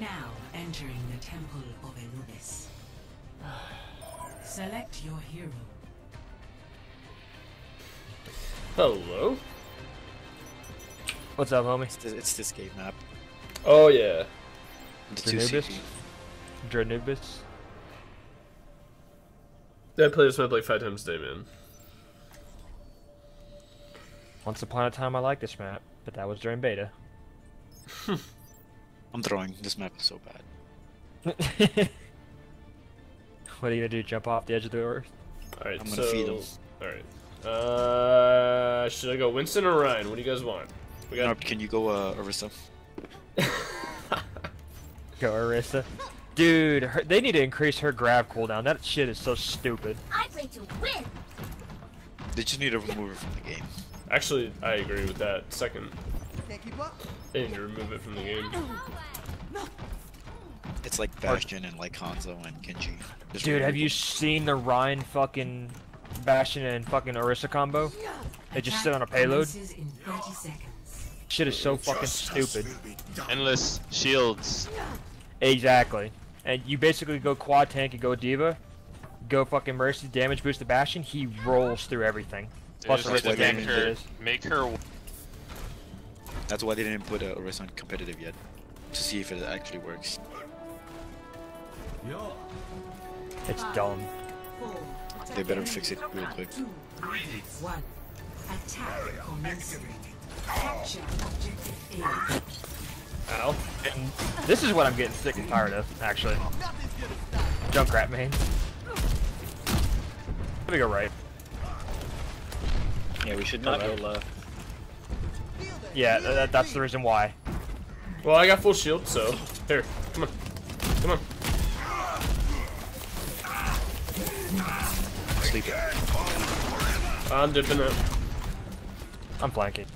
Now entering the Temple of Anubis. Select your hero. Hello. What's up, homie? It's this, it's this game map. Oh yeah. The two Dranubis? CP. Dranubis? I play this map like five times a day, man. Once upon a time I liked this map, but that was during beta. I'm throwing. This map is so bad. what are you gonna do? Jump off the edge of the earth? All right, I'm gonna so feed 'em. all right. Uh, should I go Winston or Rein? What do you guys want? We No, got can you go, uh, Orisa? Go Orisa. Dude, her, they need to increase her grab cooldown. That shit is so stupid. I play to win. They just need to remove it from the game. actually I agree with that. Second, Can't keep up. they need to remove it from the game. It's like Bastion and like Hanzo and Genji. Just Dude, have remove you seen the Rein fucking Bastion and fucking Orisa combo? They just sit on a payload. Commences in 30 seconds. Shit is so fucking stupid. Endless shields. Exactly. And you basically go quad tank and go D.Va, go fucking mercy, damage boost the Bastion, he rolls through everything. They Plus just the need rest to of the make damage her, it is. make her. That's why they didn't put uh, Orisa on competitive yet. To see if it actually works. It's dumb. They better fix it real quick. one. Attack. Capture objective A. Ow. And this is what I'm getting sick and tired of, actually. Junkrat main. Let me go right. Yeah, we should not go left. Yeah, th- th- that's the reason why. Well, I got full shield, so here, come on, come on. Sleep it. I'm dipping it. I'm flanking.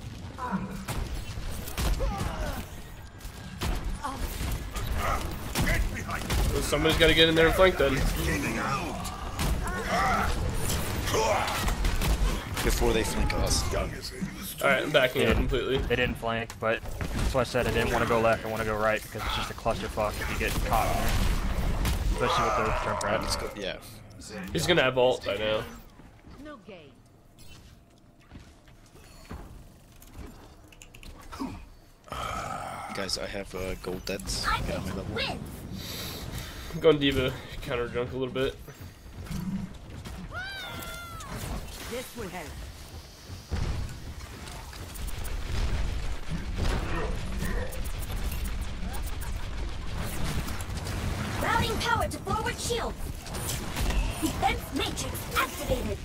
Well, somebody's got to get in there and flank then. Before they flank us. All right, I'm backing up completely. They didn't flank, but that's why I said I didn't want to go left. I want to go right because it's just a clusterfuck if you get caught in there. Especially with those jump Alright, let's rats. Yeah. He's gonna have ult by now. No game. Guys, I have uh, gold debts. I Get play on my to level. win. I'm going D.Va, counter junk a little bit. This will help. Routing power to forward shield. Defense matrix activated.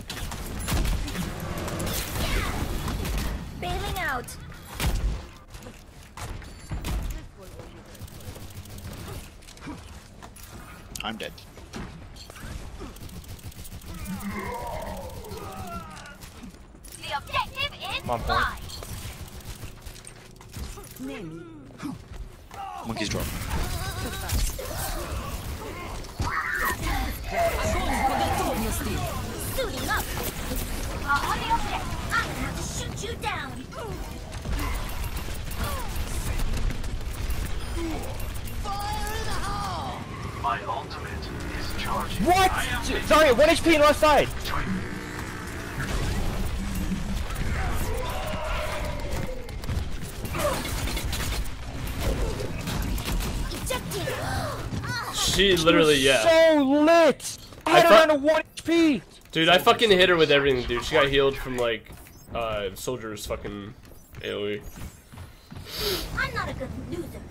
Bailing out. I'm dead. The objective is Come on, point. Monkey's drop. Suiting up. Uh, on the object. I'm have to shoot you down. Fire in the hole! My ultimate is charging. What? Sorry, 1 HP in left side. Ejected She literally, yeah. So lit. I I had her thought- down to 1 HP. Dude, I fucking hit her with everything, dude. She got healed from like, uh, soldier's fucking E. AoE. I'm not a good loser.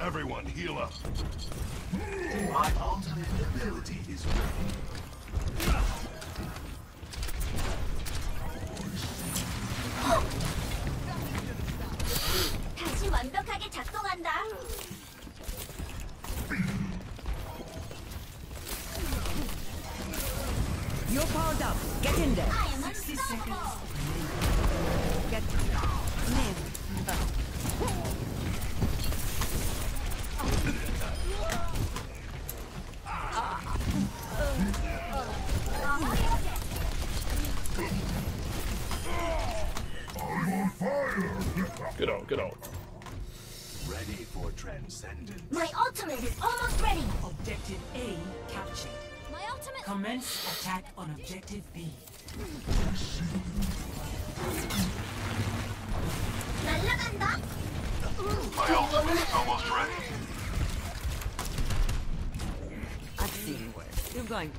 Everyone heal up. My ultimate ability is ready. 다시 완벽하게 작동한다. You're powered up. Get in there.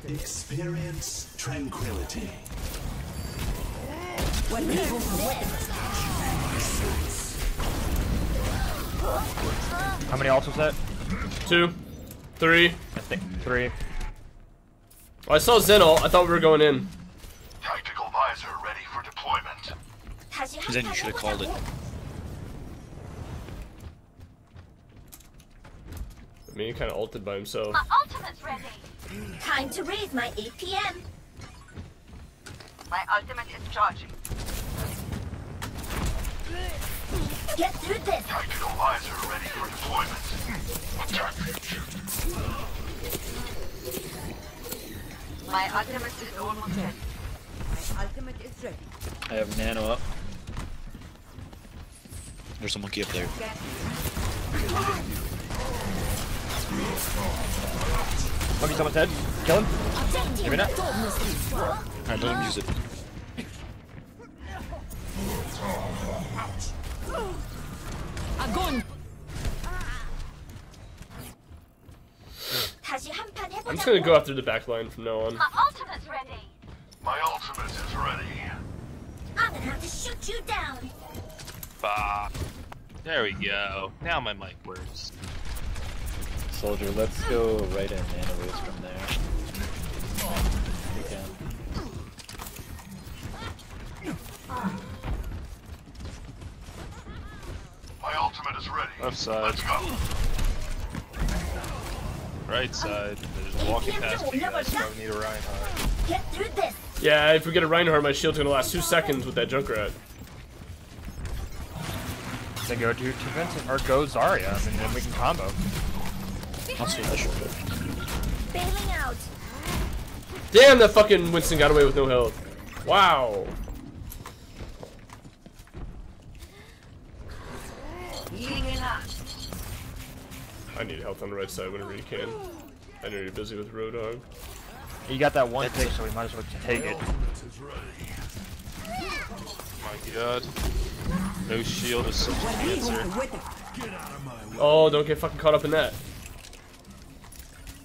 Experience tranquility. When people win, How many alts was that? Two. Three. I think three. I saw Zen. I thought we were going in. Tactical visor ready for deployment. Zen, you should have called it. I mean, he kind of ulted by himself. My ultimate's ready. Time to raise my APM. My ultimate is charging. Get through this. Tactical visor ready for deployment. My ultimate is almost ready. My ultimate is ready. I have nano up. There's a monkey up there. Monkey someone's head. Kill him. Give me that. Alright, let him use it. Огонь! I'm just gonna go after the back line from now on. My ultimate's ready. My ultimate is ready. I'm gonna have to shoot you down. Bah. There we go. Now my mic works. Soldier, let's go right in nanowaves from there. We can. My ultimate is ready. Left side, Let's go. right side. They're just walking past me guys, so I need a Reinhardt. Get through this. Yeah, if we get a Reinhardt, my shield's gonna last two seconds with that Junkrat. Then go to defensive or go Zarya, and then we can combo. I'll see that short Bailing out. Damn, that fucking Winston got away with no health. Wow. Healing it up. I need help on the right side whenever you can. I know you're busy with Roadhog. You got that one tick, so we might as well take it. My god. No shield is such a cancer. Oh, don't get fucking caught up in that. My ultimate is ready.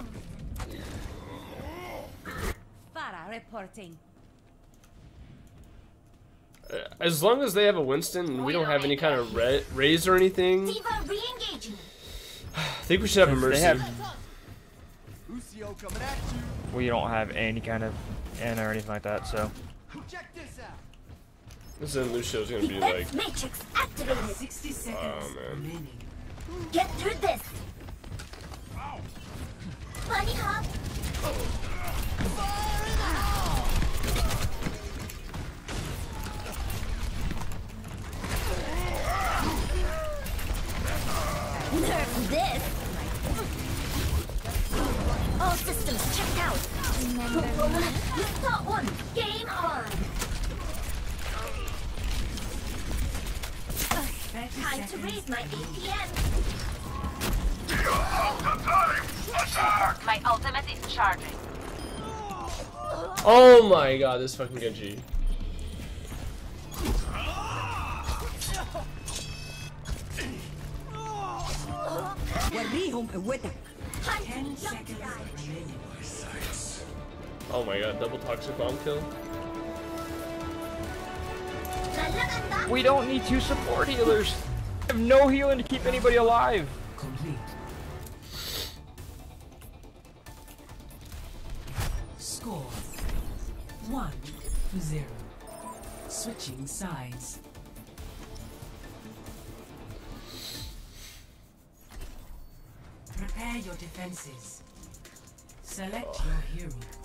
Pharah reporting. Uh, As long as they have a Winston and we don't have any kind of ra raise or anything, I think we should have a They Mercy. have, Lucio coming at you. we don't have any kind of Ana or anything like that, so. Check this out. This then Lucio's gonna be like, matrix activated. 60 Oh, man. Get through this. Bunny hop. Nerf this. All systems checked out. Remember me? Thought one. Game on. 30 Time to raise my APM. My ultimate is charging. Oh my god, this fucking Genji. Oh my god, double toxic bomb kill. We don't need two support healers. I have no healing to keep anybody alive. Complete. Score. 1 to 0. Switching sides. Prepare your defenses. Select your hero.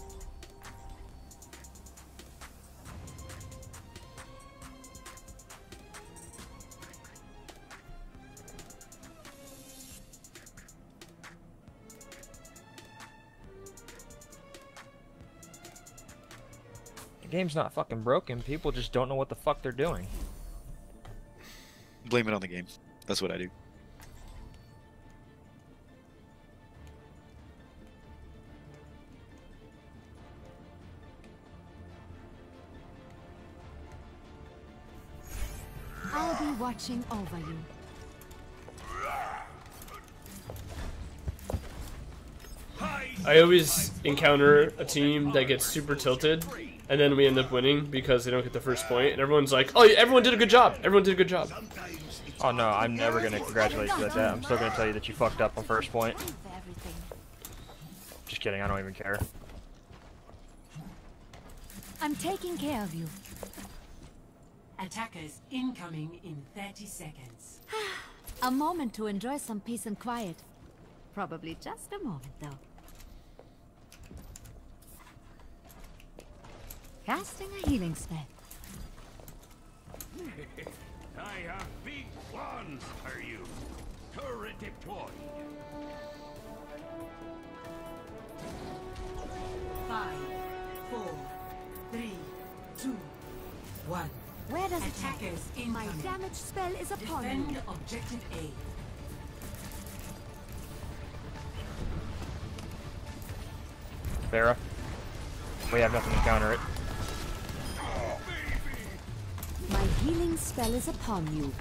The game's not fucking broken. People just don't know what the fuck they're doing. Blame it on the game. That's what I do. I'll be watching over you. I always encounter a team that gets super tilted, and then we end up winning because they don't get the first point, and everyone's like, "Oh, everyone did a good job. Everyone did a good job." Oh no, I'm never gonna congratulate you like that. I'm still gonna tell you that you fucked up on first point. Just kidding, I don't even care. I'm taking care of you. Attackers incoming in 30 seconds. A moment to enjoy some peace and quiet. Probably just a moment, though. Casting a healing spell. I have big plans for you. Turret deployed. Five, four, three, two, one. Where does it Attackers happen? My damage spell is upon you. Defend objective A. Vera. We have nothing to counter it. Healing spell is upon you.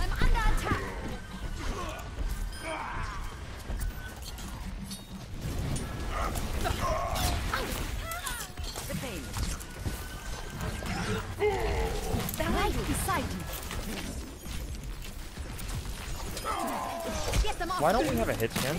I'm under attack. The pain. Right beside you. Get them off. Why don't we have a hit scan?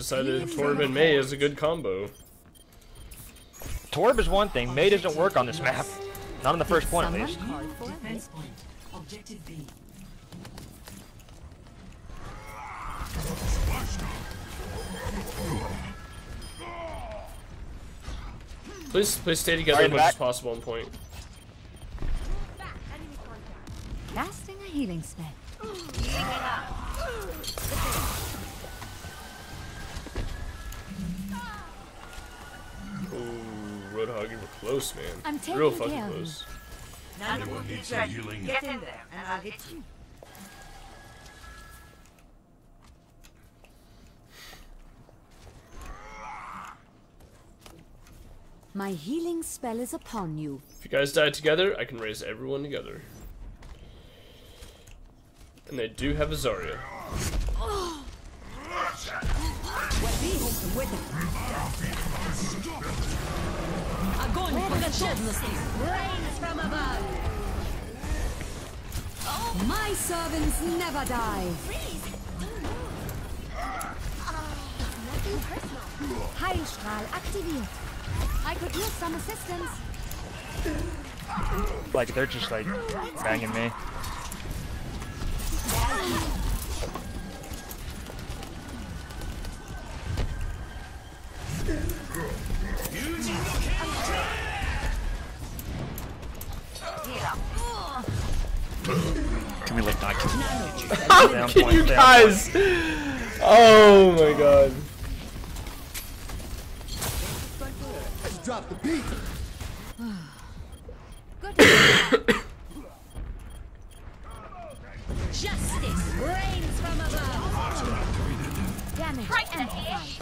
Decided Torb and Mei is a good combo. Torb is one thing, Mei doesn't work on this map. Not on the first point at least. call for a Defense point. Objective B. Please, please stay together Right as much back. as possible on point. Casting a healing spell. Ooh, Roadhog, you were close, man. I'm taking Real care fucking of you. close. None will be some ready. healing? Get in there, and I'll hit you. My healing spell is upon you. If you guys die together, I can raise everyone together. And they do have a Zarya. Rains from above. My servants never die. Heilstrahl aktiviert. I could use some assistance. Like, they're just like banging me. Can we like not kill you? How Stay can point, you stay on guys? Oh my god. Good. Justice reigns from above. Damage amplified.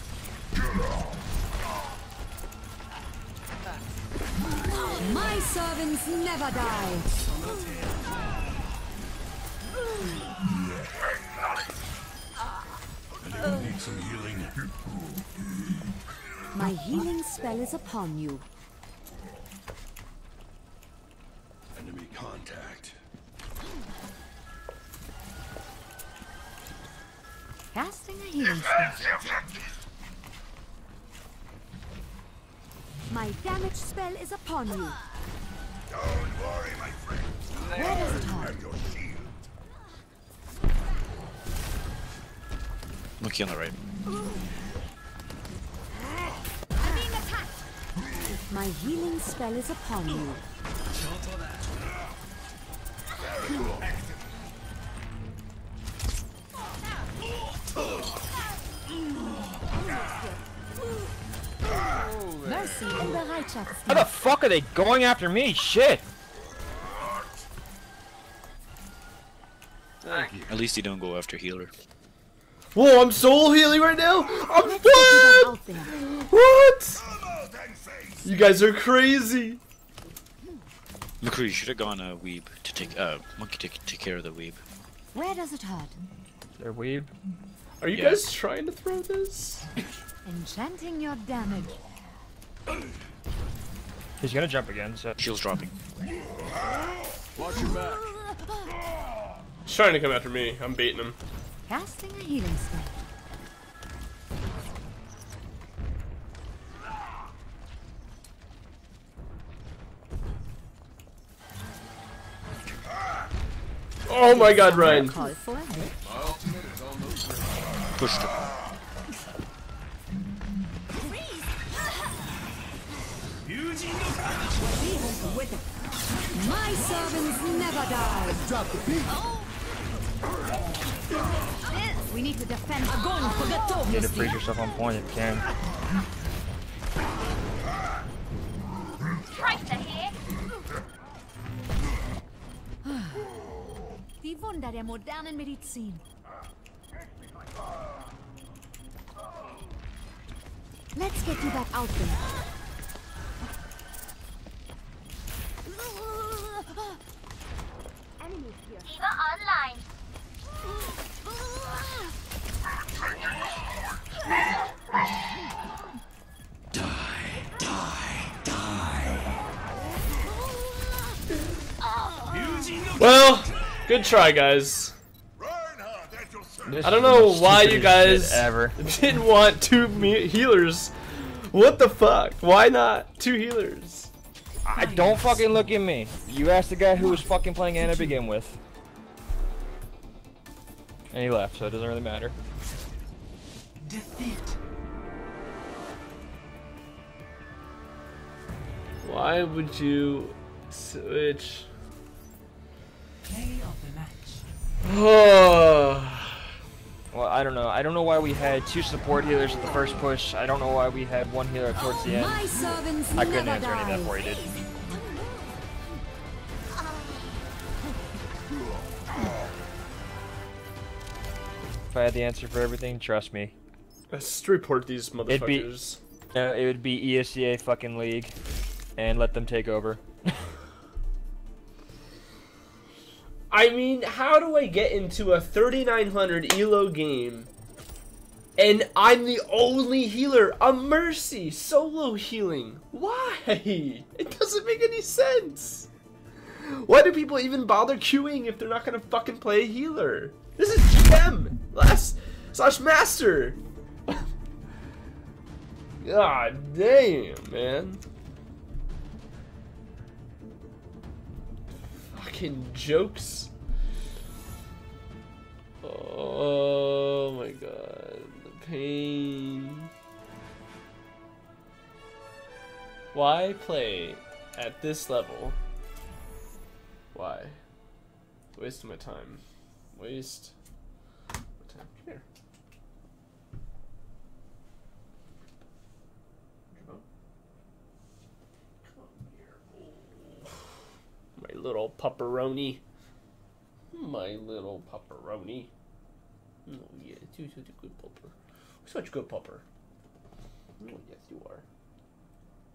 My servants never die. Need some healing. My healing spell is upon you. Enemy contact. Casting a healing spell. My damage spell is upon you. Don't worry, my friend. Where does it hurt? Your shield. Monkey on the right. I'm being attacked. My healing spell is upon you. Mercy in the right How the fuck are they going after me? Shit! At least you don't go after healer. Whoa, I'm soul healing right now. I'm what? What? You guys are crazy. McCree, you should have gone uh, weeb to take uh monkey take take care of the weeb. Where does it hurt? They're weeb. Are you Yeah. guys trying to throw this? Enchanting your damage. He's gonna jump again, so. Shield's dropping. Watch your back. He's trying to come after me. I'm baiting him. Casting a healing spell. Oh my god, Ryan. Call. Pushed him. My servants never die. Drop the beat. Oh. We need to defend Agon for the You need to freeze yourself on point if you can. Tracer here. Die Wunder der modernen Medizin. Let's get you back out there. Good try, guys. Reinhardt at your service. This I don't know why you guys ever. didn't want two healers. What the fuck? Why not two healers? I don't fucking look at me. You asked the guy who was fucking playing Ana to begin with. And he left, so it doesn't really matter. Defeat. Why would you switch? Play of the match. Oh, Well, I don't know. I don't know why we had two support healers at the first push. I don't know why we had one healer towards the end. My I couldn't never answer any of that die. before he did. If I had the answer for everything, trust me. let's report these motherfuckers. It'd be- motherfuckers. Uh, it would be ESCA fucking league, and let them take over. I mean, how do I get into a 3900 elo game and I'm the only healer? A mercy solo healing. Why? It doesn't make any sense. Why do people even bother queuing if they're not gonna fucking play a healer? This is GM last slash master. God damn, man. Fucking jokes. Oh my god, the pain. Why play at this level? Why? Waste my time. Waste my time. Come here. Come here. Oh. My little pepperoni. My little pepperoni. Oh yeah, you're such a good pupper. Such a good pupper. Oh yes, you are.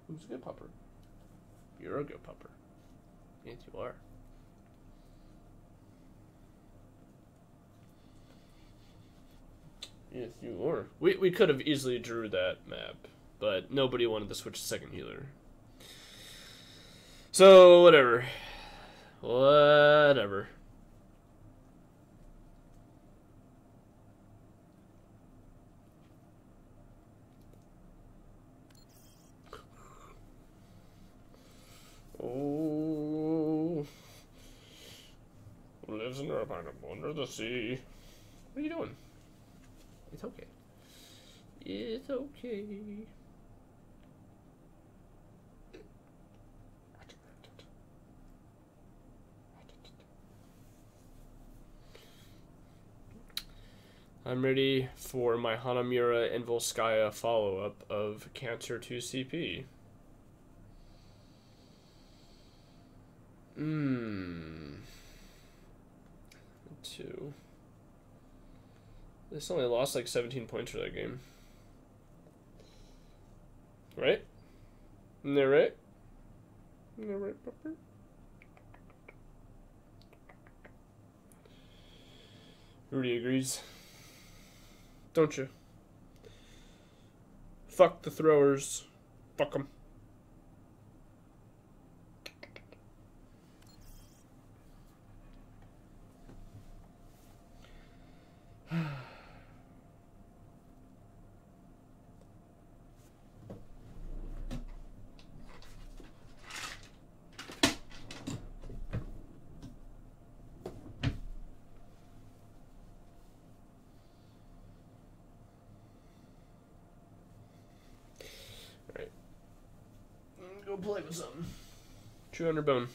Who's a good pupper? You're a good pupper. Yes, you are. Yes, you are. We we could have easily drew that map, but nobody wanted to switch to second healer. So whatever. Whatever. Oh. Lives in a pineapple under the sea. What are you doing? It's okay. It's okay. I'm ready for my Hanamura and Volskaya follow up of Cancer 2 CP. Mmm. Two. This only lost like 17 points for that game. Right? Isn't that right? Isn't that right, Pepper? Rudy agrees. Don't you? Fuck the throwers. Fuck them. 200 bone.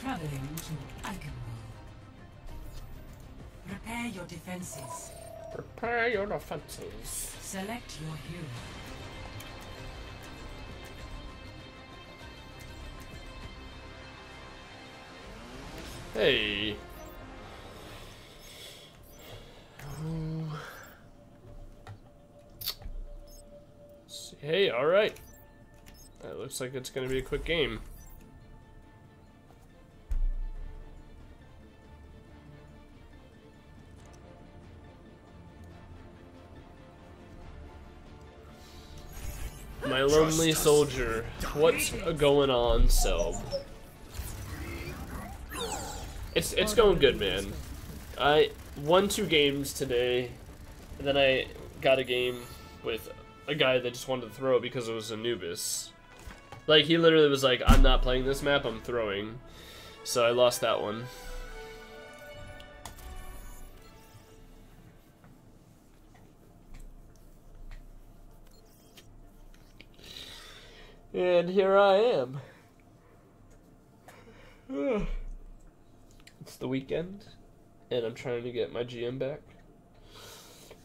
Traveling to Agamemnon. Prepare your defenses. Prepare your defenses. Select your hero. Hey. Looks like it's gonna be a quick game. My lonely soldier. What's going on, Selb? It's it's going good, man. I won two games today, and then I got a game with a guy that just wanted to throw because it was Anubis. Like he literally was like, "I'm not playing this map. I'm throwing," so I lost that one. And here I am. It's the weekend, and I'm trying to get my GM back.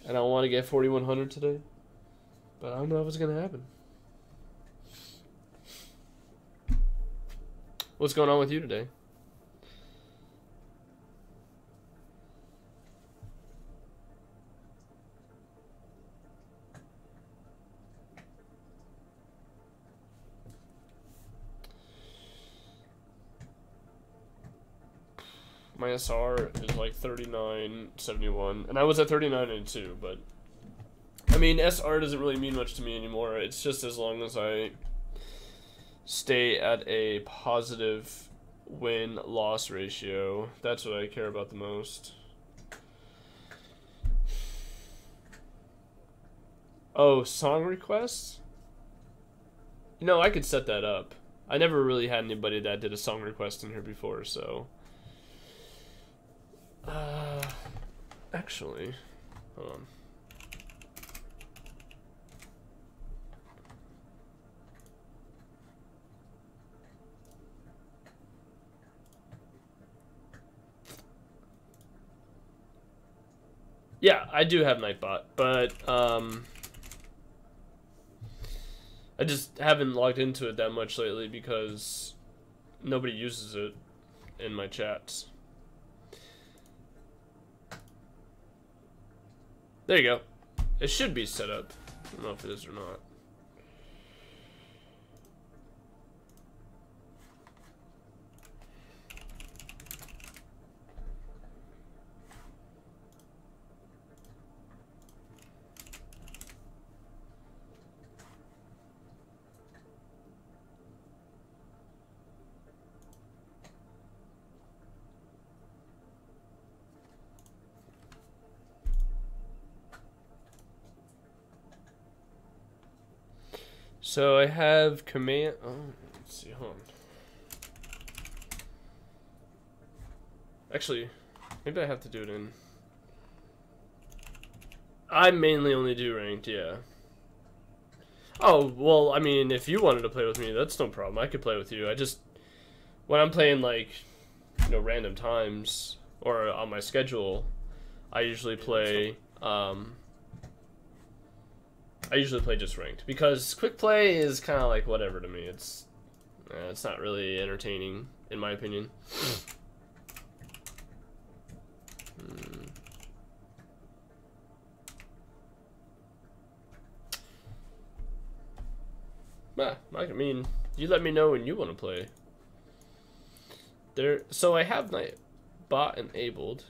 And I want to get 4100 today, but I don't know if it's gonna happen. What's going on with you today? My SR is like 39.71, and I was at 39.92, but I mean, SR doesn't really mean much to me anymore. It's just as long as I stay at a positive win loss ratio. That's what I care about the most. Oh, song requests? No, I could set that up. I never really had anybody that did a song request in here before, so. Uh, actually, hold on. Yeah, I do have Nightbot, but um, I just haven't logged into it that much lately because nobody uses it in my chats. There you go. It should be set up. I don't know if it is or not. So I have command. Oh, let's see. Hold on. Actually, maybe I have to do it in. I mainly only do ranked, yeah. Oh, well, I mean, if you wanted to play with me, that's no problem. I could play with you. I just, when I'm playing, like, you know, random times or on my schedule, I usually play, um, I usually play just ranked because quick play is kind of like whatever to me. It's, uh, it's not really entertaining, in my opinion. Hmm. Bah, I mean, you let me know when you want to play. There, so I have my bot enabled,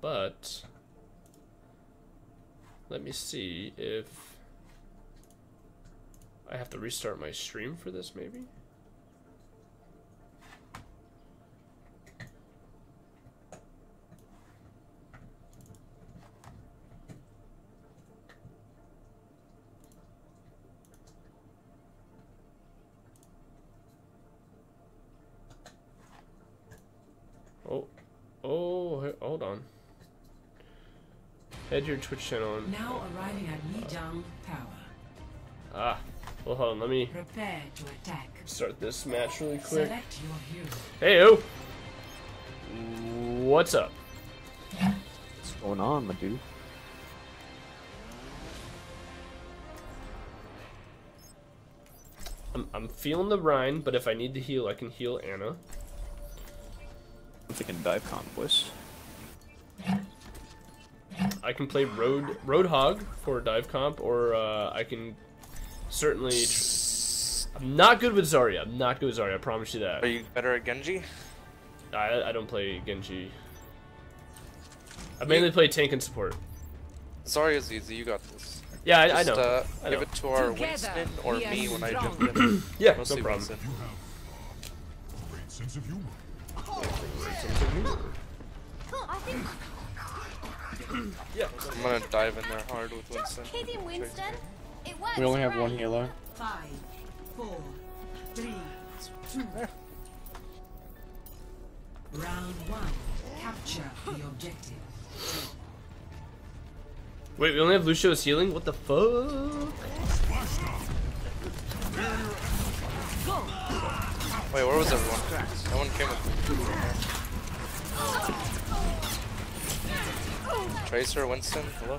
but let me see if I have to restart my stream for this, maybe. Oh, oh, hold on. Head your Twitch channel. And, Now arriving at Lijiang Tower. ah, well, hold on. Let me Prepare to attack. start this match really quick. Select. Hey, yo. What's up? What's going on, my dude? I'm, I'm feeling the Rein, but if I need to heal, I can heal Ana. I'm thinking dive comp, boys. I can play Road Roadhog for dive comp, or uh, I can certainly. Tr- I'm not good with Zarya. I'm not good with Zarya. I promise you that. Are you better at Genji? I I don't play Genji. I mainly play tank and support. Zarya's easy. You got this. Yeah, I, I Just, know. Uh, I give know. it to our Together, Winston or we are me when I strong. jump in. Yeah, Mostly no problem. Winston. Sense of humor. I think Yeah. I'm gonna dive in there hard with Winston. just Winston. kidding, Winston. It works. We only have great. one healer. Five, four, three, two. Round one. Capture the objective. Wait, we only have Lucio's healing. What the fuck? Wait, where was everyone? No one came with me. Tracer, Winston, hello?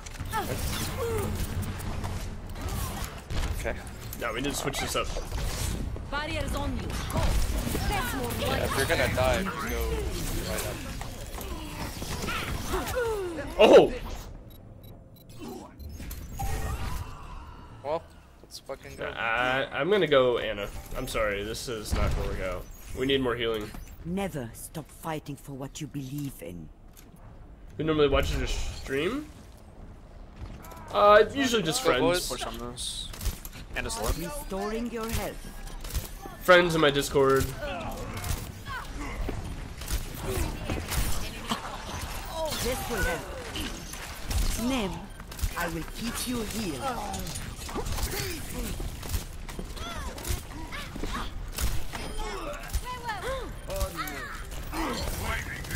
Okay. No, we need to switch this up. Barriers on you. Yeah, if you're gonna dive, go right up. Oh, Well, let's fucking go. I, I'm gonna go Ana. I'm sorry, this is not gonna work out. We need more healing. Never stop fighting for what you believe in. Who normally watches your stream? Uh, usually just Go, friends. Boys. Push on this. And it's left. Restoring your health. Friends in my Discord. This will help. Nem, I will keep you here.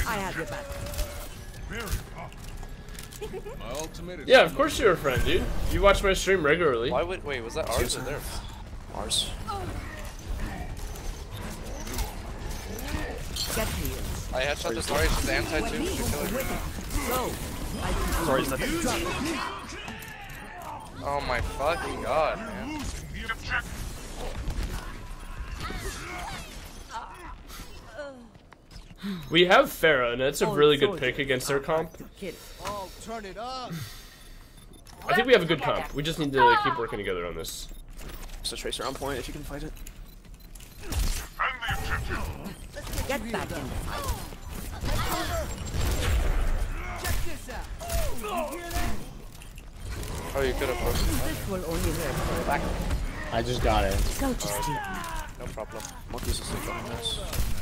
I have your back. Very Yeah, of course you're a friend, dude. You watch my stream regularly. Why would, wait, was that ours or theirs? Ours. Get. I headshot this Zarya, she's anti too, we should kill her. Go. I Sorry, is that Oh my fucking god, man. We have Pharah, and that's a oh, really good pick against their comp. hard to kill. Oh, turn it up. I think we have a good comp. We just need to keep working together on this. So Tracer on point if you can fight it. Defend the objective. Get back in the fight. Oh, you could have broken This will only hurt. I just got it. Go to sleep. No problem. Monkey's asleep on this.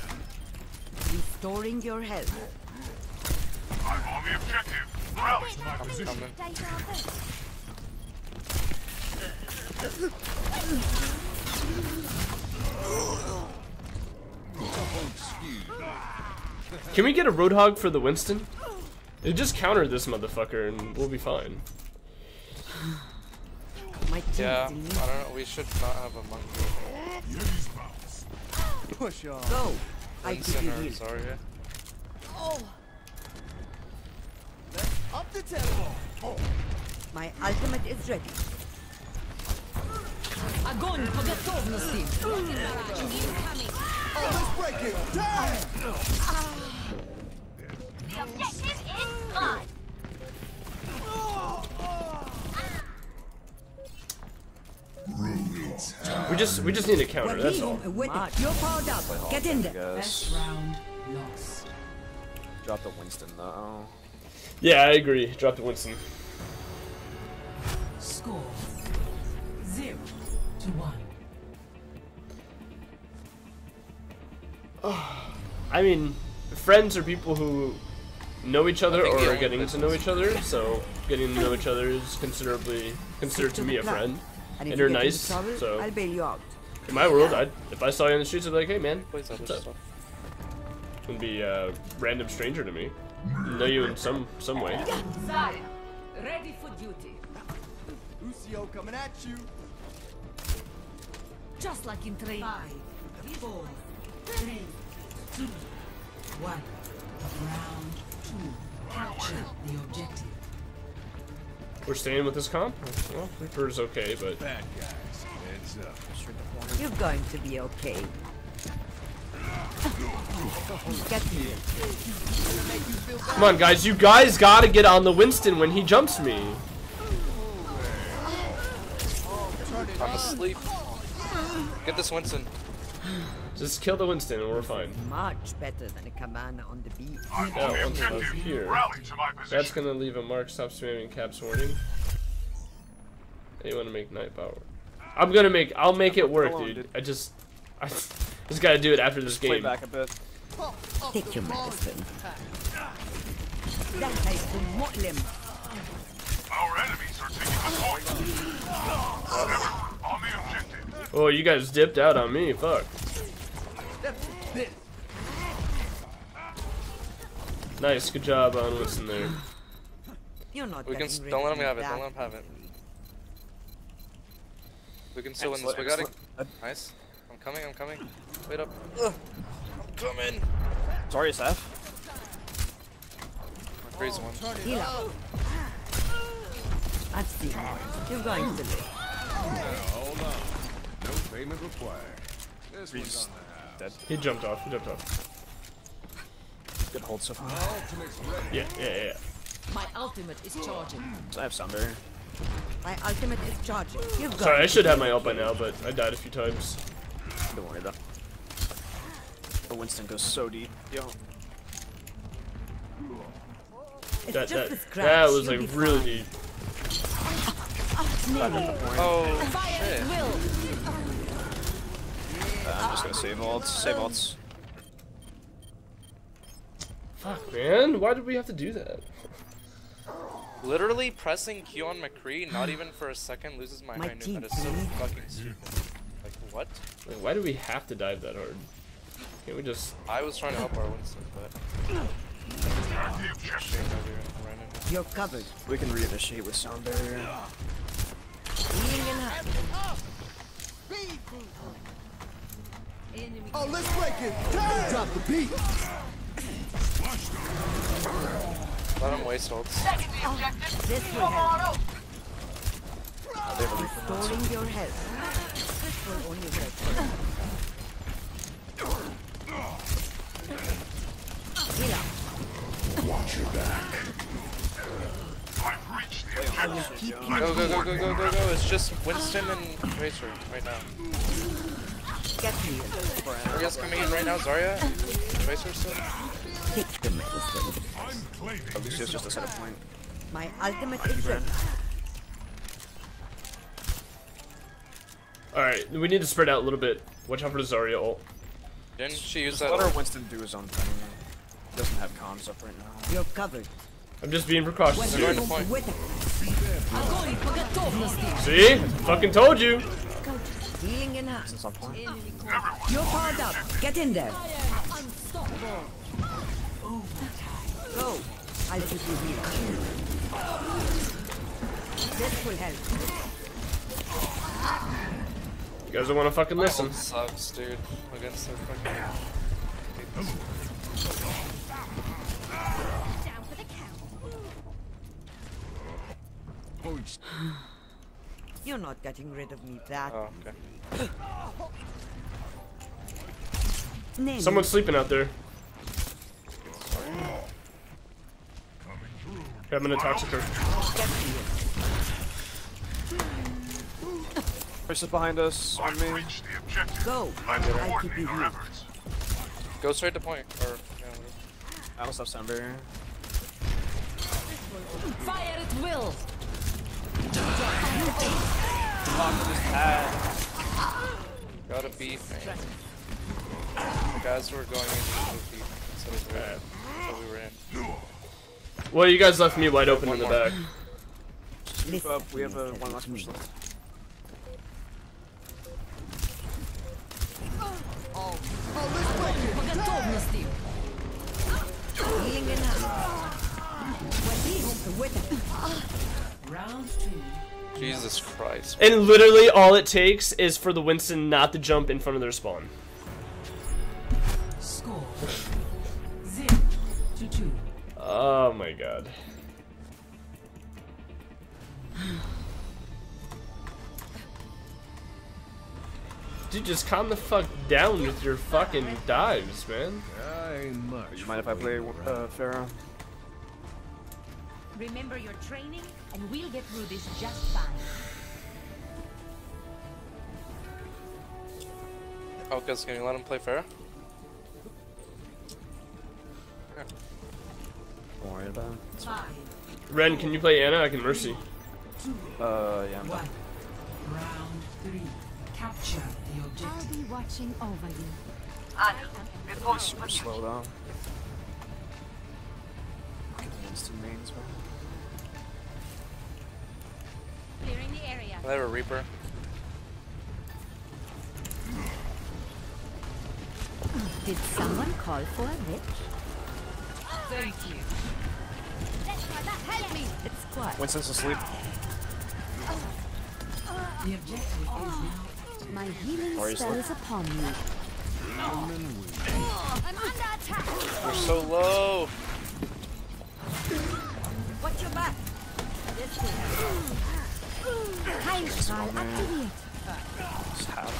Restoring your health. I'm on the objective. Rally. I'm coming. Can we get a Roadhog for the Winston? It just counter this motherfucker and we'll be fine. My Yeah, I don't know. We should not have a monkey. Push on. Go. I give Winston you or heal. Zarya. Up the tempo. My ultimate is ready. Огонь по готовности! The objective is gone. We just we just need a counter, that's all. It. You're powered up. Get in there. Best round lost. Drop the Winston though. Yeah, I agree. Drop the Winston. Score zero to one. I mean, friends are people who know each other or are getting to know each other, so getting to know each other is considerably considered to to me the a plan. friend. And, And if you're you get into nice, trouble, so I'll bail you out. in my world, I'd if I saw you on the streets, I'd be like, hey man, what's up? stuff. Wouldn't be a random stranger to me. Know you in some some way. Zarya, ready for duty. Lucio coming at you. Just like in training. Five, four, three, two, one. Round two. Capture the objective. We're staying with this comp. Well, Reaper's okay, but Bad guys. Heads up. You're going to be okay. Come on, guys, you guys gotta get on the Winston when he jumps me. I'm asleep. Get this Winston. Just kill the Winston and we're fine. Much better than a commander on the beat. Now, once above here, that's gonna leave a mark. Stop spamming caps warning. And you want to make night power? I'm gonna make. I'll make it work, Come on, dude. dude. I just, I just gotta do it after this Play game. back a bit. Take your medicine. That is the Muslim. Our enemies are taking the point. On the objective. Oh, you guys dipped out on me. Fuck. Nice, good job on Winston there. You're not We can. getting s- Don't let him have it. Don't let him have it. We can still win this. We got it. Nice. I'm coming. I'm coming. Wait up. Ugh. I'm coming. Sorry, Seth. Freeze one. Heal up. I've seen it. You're going to live. Hold on. No payment required. This one's on the house. He jumped off. He jumped off. Good hold so far. Ultimate's. Yeah, yeah, yeah. My ultimate is charging. I have Sunbury. My ultimate is charging. You're going Sorry, I should have my ult by now, but I died a few times. Don't worry though. The Winston goes so deep. Yo. That that that was like really deep. Oh Fire shit. At will. I'm just gonna save ults. Save ults. Fuck, man. Why did we have to do that? Literally pressing Q on McCree, not even for a second, loses my, My high noon. team That is so fucking stupid. Like what? Like, why do we have to dive that hard? Can't we just? I was trying to help our Winston, but shame over here. Ran into- You're covered. We can reinitiate with sound barrier. Healing in hand. Enemy Oh, let's break it. Drop the beat. Let him waste ults. Oh, this will help. Restoring your health. This will only hurt. Heal up. I will keep you Go, go, go, go, go, go, go. It's just Winston and Tracer right now. Are you guys coming in right now, Zarya? Vice versa? At least it's just a set of point. My ultimate is ready. Alright, we need to spread out a little bit. Watch out for Zarya ult. Didn't she use just that? Let her Winston do his own thing. He doesn't have comms up right now. You're covered. I'm just being precautious. Dude. See? Fucking told you. Healing in hand. You're powered up. Get in there. Go. I'll keep you here. This will help. You guys don't want to fucking listen. Sucks, dude. Against their fucking. You're not getting rid of me that Oh, okay. Name Someone's sleeping out there. Okay, I'm gonna toxic her. Chris is behind us on me. Go. I'll keep you here. Go straight to point. Or, yeah. I almost have sound barrier. Fire at will. Gotta beat, man. The guys were going in to beat instead of where so we were in. Well, you guys left me wide open One in the more. back. Keep up. We have a one last push left. По готовности. Healing in hand. With it. Round two. Jesus Christ. And literally all it takes is for the Winston not to jump in front of their spawn. Score. Zero to two. Oh my god. Dude, just calm the fuck down with your fucking dives, man. You mind if I play uh, Pharah? Remember your training, and we'll get through this just fine. Outcast, can you let him play Pharah? Don't worry about it. Five. Ren, can you play Ana? I can Mercy. Uh, yeah, I'm done. One. Round three. Capture the objective. I'll be watching over you. Ana, reporting Super for duty. slow down. Instant mains, man. Clearing the area. They have a Reaper. Did someone call for a witch? Thank you. Help me. It's quiet. Winston's asleep. The objective is now My healing Or spell is upon you. I'm under attack. We're so low. Watch your back. This will help. Heilstrahl aktiviert. Just half.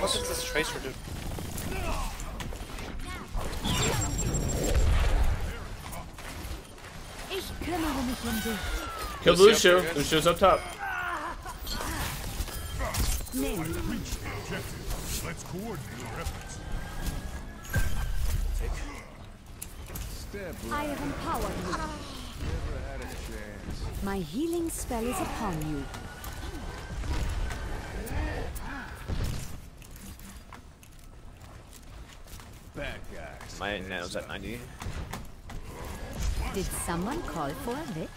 What is this Tracer dude? Ich kümmere mich um dich. Kill Lucio, Lucio. pretty good. Lucio's up top. Let's coordinate our efforts. I have empowered you. My healing spell is upon you. Bad guys. My nano's at 90. Did someone call for a lich?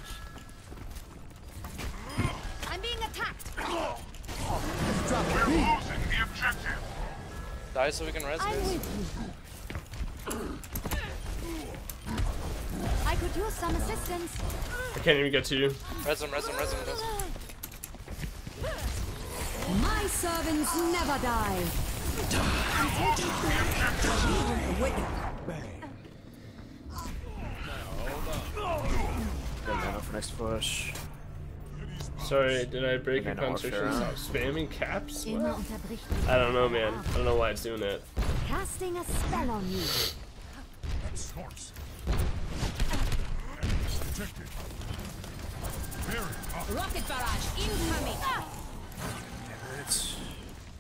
I'm being attacked. We're losing the objective. Die so we can res I'm guys. with you. I could use some assistance. I can't even get to you. Res him, res him, res him, res him. My servants never die. I'm taking for next push. Sorry, did I break your concentration? Stop spamming caps? What? I don't know, man. I don't know why it's doing that. Casting a spell on you. Source. Detected. Very up. Rocket barrage incoming. Ah!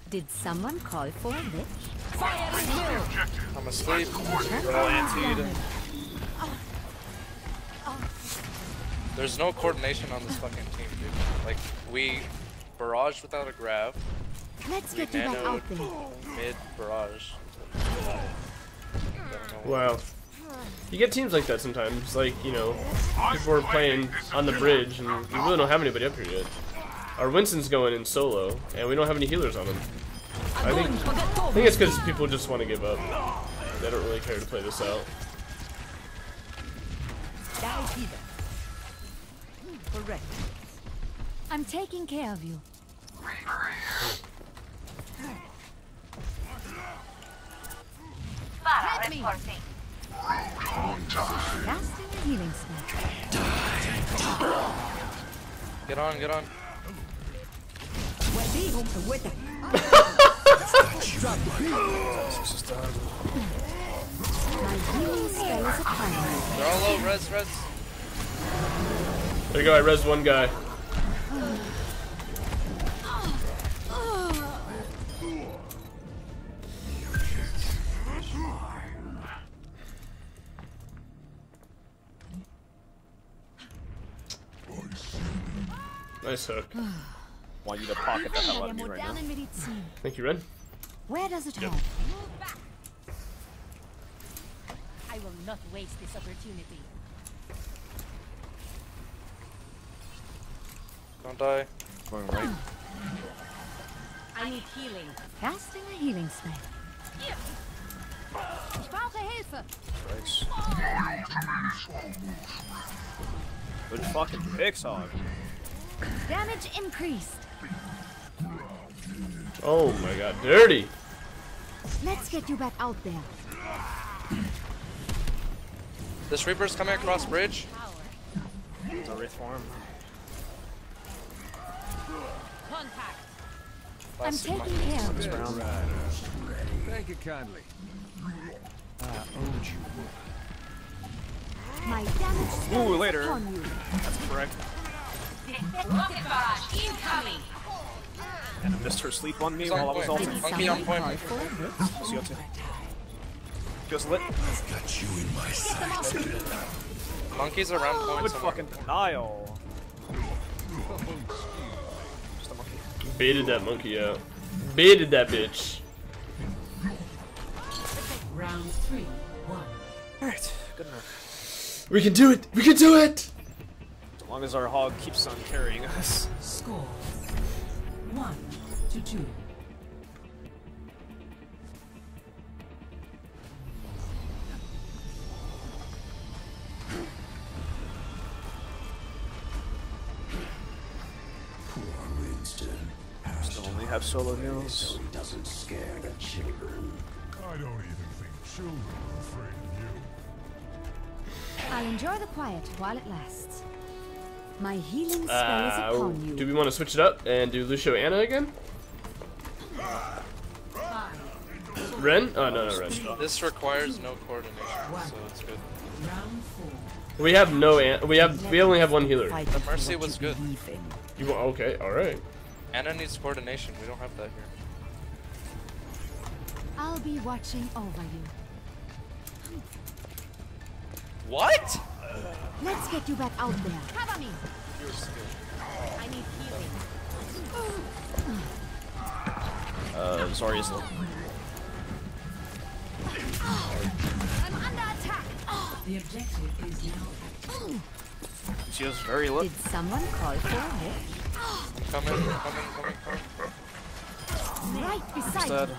Did someone call for a lich? Fire at will. I'm asleep. Turn We're all on anti damage. There's no coordination on this fucking team, dude. Like, we barrage without a grab. Let's We get you back nano out there. mid barrage. I don't. Wow. You get teams like that sometimes, like, you know, people are playing on the bridge and we really don't have anybody up here yet. Our Winston's going in solo, and we don't have any healers on him. I think, I think it's because people just want to give up. They don't really care to play this out. Correct. I'm taking care of you. Para me. Healing spell. Get on, get on. They're all low, res, res. There you go, I res one guy. Nice hook. Want you to pocket the hell out of me right now. Thank you, Red. Where does it hurt? I will not waste this opportunity. Don't die. Going right. I need healing. Casting a healing spell. Ich brauche Hilfe. Christ. Good fucking picks, hog. Damage increased. Oh my god, dirty! Let's get you back out there. This Reaper's coming across bridge. It's a wraith form. Contact. I'm Last taking month. care of This you. round. Thank you kindly. My damage spell Ooh, later. That's correct. Rocket barrage incoming. And I missed her sleep on me He's on while I was point. ulting. Monkey on point. CO2. Just lit. Monkey's around point Good somewhere. fucking denial. Just a monkey. Baited that monkey out. Baited that bitch. Round three, one. Alright, good enough. We can do it! We can do it! As long as our hog keeps on carrying us. Score one to two. Still only have solo meals. He doesn't scare the children. I don't even think children are afraid of you. I'll enjoy the quiet while it lasts. My healing spell Uh, is upon you. do we want to switch it up and do Lucio Ana again? Ren? Oh, no, no, Ren. This requires no coordination, so it's good. We have no an we have we only have one healer. The Mercy was good. You want okay, alright. Ana needs coordination. We don't have that here. I'll be watching over you. What? Let's get you back out there. Cover me. I need healing. Uh, Zarya's low. I'm under attack. The objective is now She was very lit. Did someone call for a coming, coming, coming, coming. Right beside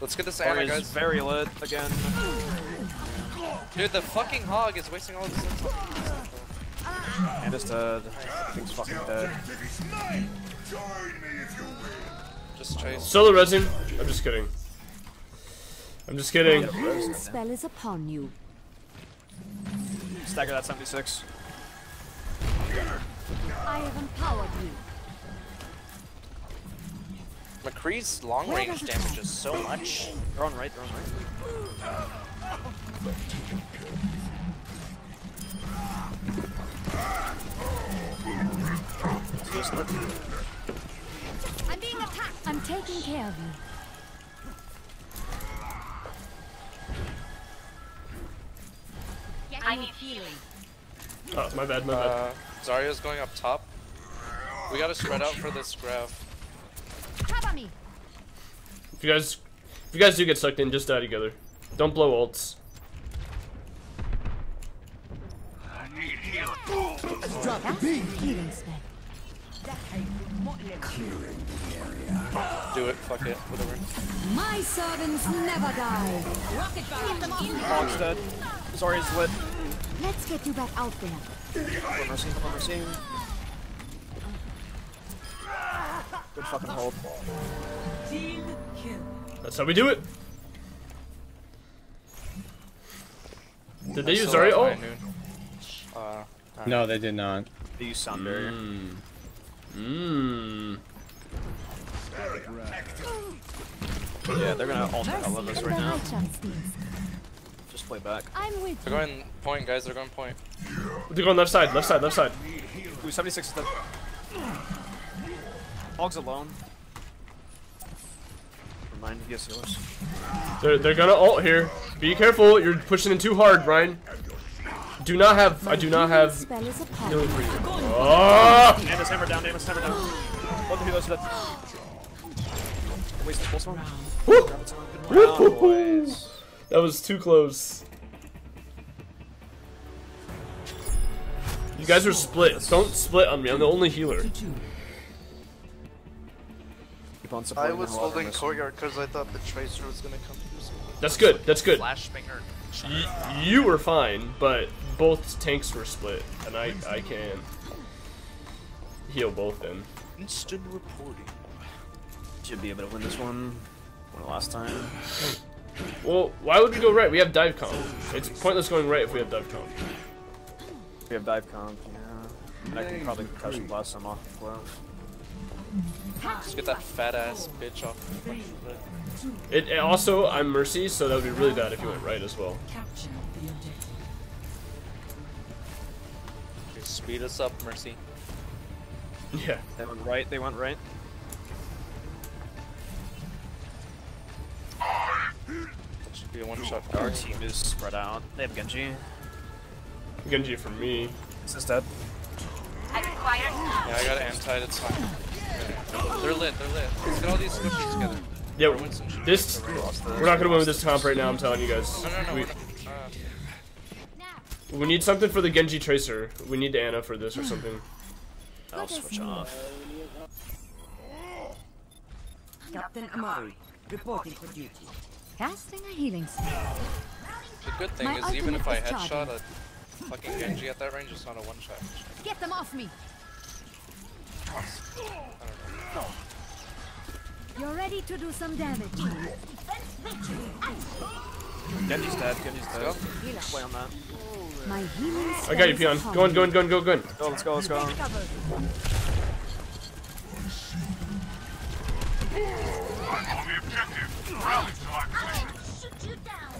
Let's get this Ana, Zarya's guys. very lit again. Dude, the fucking hog is wasting all of his insults. And is dead. Thing's fucking dead. Just chase. Solo resin? I'm just kidding. I'm just kidding. My spell is upon you. Stagger that 76. I have empowered you. McCree's long range damage is so much. They're on right, they're on right. Just lit. I'm being attacked. I'm taking care of you. I need healing. Oh, my bad, my bad. Uh, Zarya's going up top. We gotta spread out for this graph. Cover me. If you guys if you guys do get sucked in, just die together. Don't blow ults. Drop the Healing spell. Do it, fuck it, whatever. My servants never die. Rocket barrel. Og's dead. Zarya's lit. Let's get you back out there. One mercy, one mercy. Good fucking hold. Team kill. That's how we do it. Did they I use still Zarya have ult? High noon. Uh, No, they did not. They use sound barrier. Mmm. Yeah, they're gonna ult all of us right now. Just play back. I'm with They're going point, guys. They're going point. They're going left side, left side, left side. Ooh, 76 is dead. Og's alone. Remind me, yes, yours. They're they're gonna ult here. Be careful, you're pushing in too hard, Ryan. Do not have I do not have spell is upon healing you. for you. Oh! Amos hammer down, Amos hammer down. Both of you guys are dead. Waste the pulse one. Woo! Grab it, someone. Good round, Woo! That was too close. You guys are split. Don't split on me. I'm the only healer. Keep on I was holding Amos. courtyard because I thought the tracer was gonna come through. That's good. That's good. Flashbanger. Y- you were fine, but both tanks were split, and I I can heal both them. Instant reporting. Should be able to win this one. Won it last time. Well, why would we go right? We have dive comp. It's pointless going right if we have dive comp. We have dive comp, yeah. And I can probably concussion blast some off the flow. Just get that fat ass bitch off. the fucking. It, it also I'm mercy, so that would be really bad if you went right as well. Speed us up, Mercy. Yeah. They went right, they went right. That should be a one shot. Our team is spread out. They have Genji. Genji for me. Is this is dead. Yeah, I got it anti it's fine. They're lit, they're lit. Let's get all these squishies together. Yeah, Or Winston this we're not gonna win with this comp right now. I'm telling you guys. No, no, no. We, we're not. We need something for the Genji Tracer. We need Ana for this or something. I'll switch off. Captain Amari, reporting for duty. Casting a healing spell. the good thing My is, even if I ultimate is headshot a fucking Genji at that range, it's not a one shot. Get them off me. You're ready to do some damage. Genji's dead, Genji's dead. go. Play on that. My I got you, Peon. Go on, go on, go on, go on, go on. Go, let's go, let's go. On the objective. Rally to my position. Shoot you down.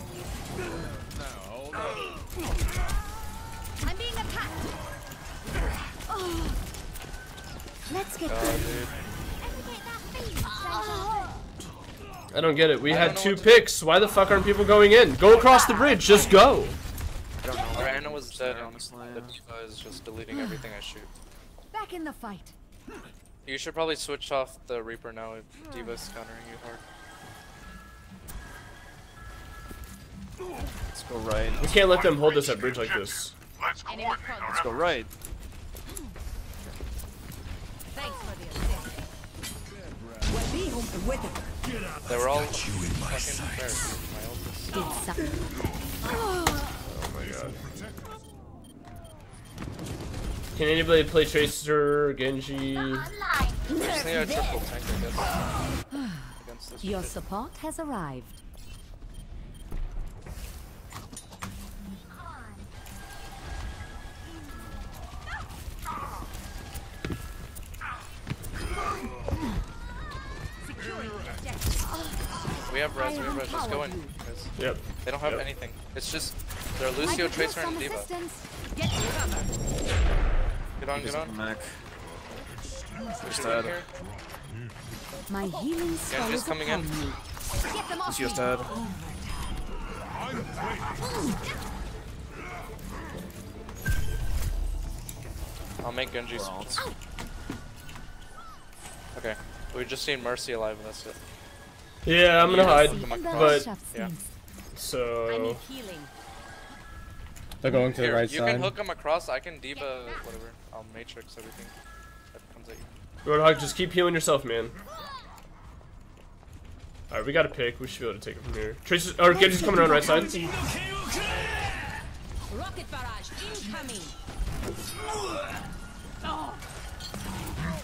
I'm being attacked. Oh. Let's get uh, God, I don't get it. We had two picks. Why the fuck aren't people going in? Go across the bridge. Just go. I don't know. Our Ana was dead, and honestly. the D.Va is just deleting everything I shoot. Back in the fight. You should probably switch off the Reaper now if D.Va's countering you hard. Let's go right. We can't let them hold us at bridge like this. Let's Let's go right. Thanks for the Well, be home and with it. They were all fucking bears. My oldest. Did something. Oh my god. Can anybody play Tracer, Genji? I just need a triple tank, I guess. Against this Your support has arrived. We have res, we have res. Just go in. guys. Yep. They don't have Yep. anything. It's just they're Lucio, Tracer, and D.Va. assistance. Get. Get on, get on. Mac. Just dead. My healing spell Genji's is coming in. you. Get Lucio's dead. I'll make Genji switch. Okay. We just need Mercy alive and that's it. Yeah, I'm gonna hide, Come And the across. but shaft yeah. stings. so healing. They're going to the Here, right you side. can hook them across. I can D.Va whatever. I'll matrix everything that comes at you. Roadhog, just keep healing yourself, man. Alright, we got a pick. We should be able to take it from here. Trace, or Genji's coming around right side. Rocket barrage incoming.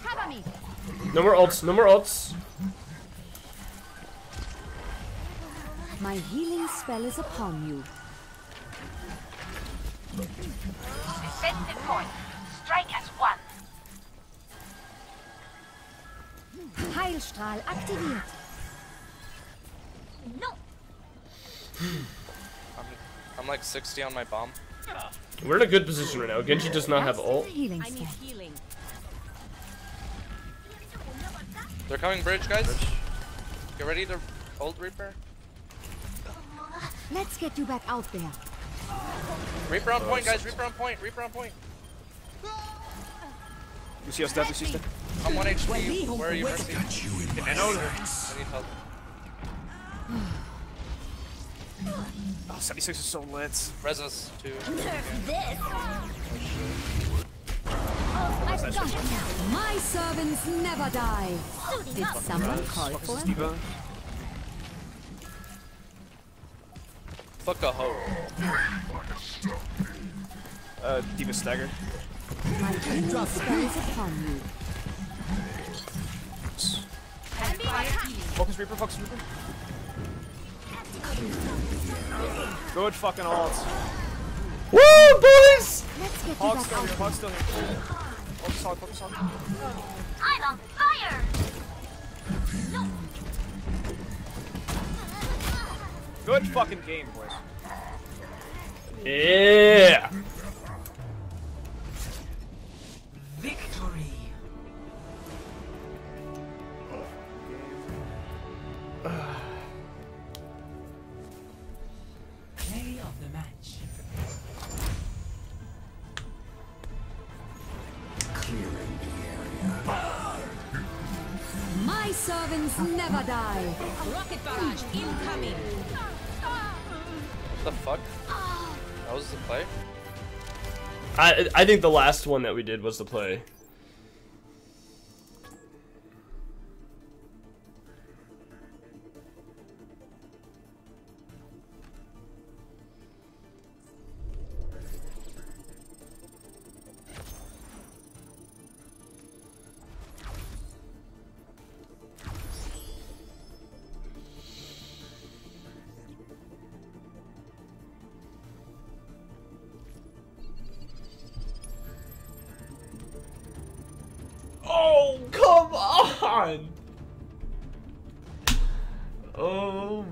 Cover me. No more ults. No more ults. My healing spell is upon you. Defensive point. Strike as one. Heilstrahl aktiviert. No. I'm, I'm like 60 on my bomb. We're in a good position right now. Genji does not have ult. I need healing. They're coming bridge, guys. Get ready to hold Reaper. Let's get you back out there. Reaper on point, guys. Reaper on point. Reaper on point. You see us dead, you see us dead. I'm 1 HP. Where are you, Mercy? I know. I need help. Oh, 76 is so lit. Res us, too. I've got it. My servants never die. Did someone call for him? Fuck a hoe. Uh, D.Va stagger. My healing spell is upon you. Focus Reaper, focus Reaper. Good fucking ult. Woo, boys! Let's get Hog's still here. Hog's still here. Focus Hog, focus Hog. I'm on fire. Good fucking game, boys. Yeah! Victory. Play of the match. Clearing the area. My servants never die. Rocket barrage incoming. What the fuck? That was the play? I I think the last one that we did was the play.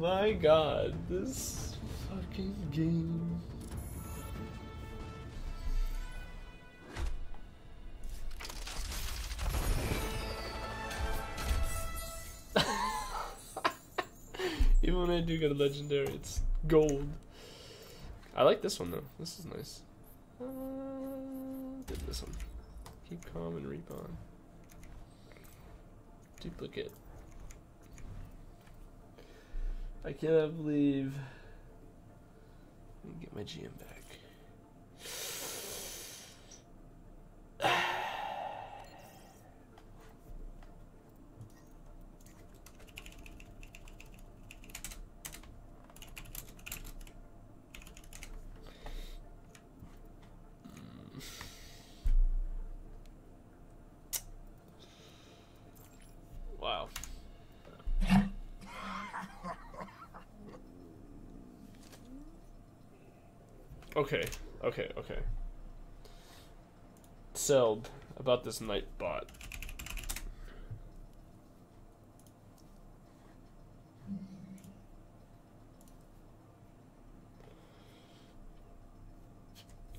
My god, this fucking game. Even when I do get a legendary, it's gold. I like this one though. This is nice. Uh, did this one. Keep calm and reap on. Duplicate. I cannot believe. Let me get my GM back. Wow. Okay, okay, okay. Seld about this night bot.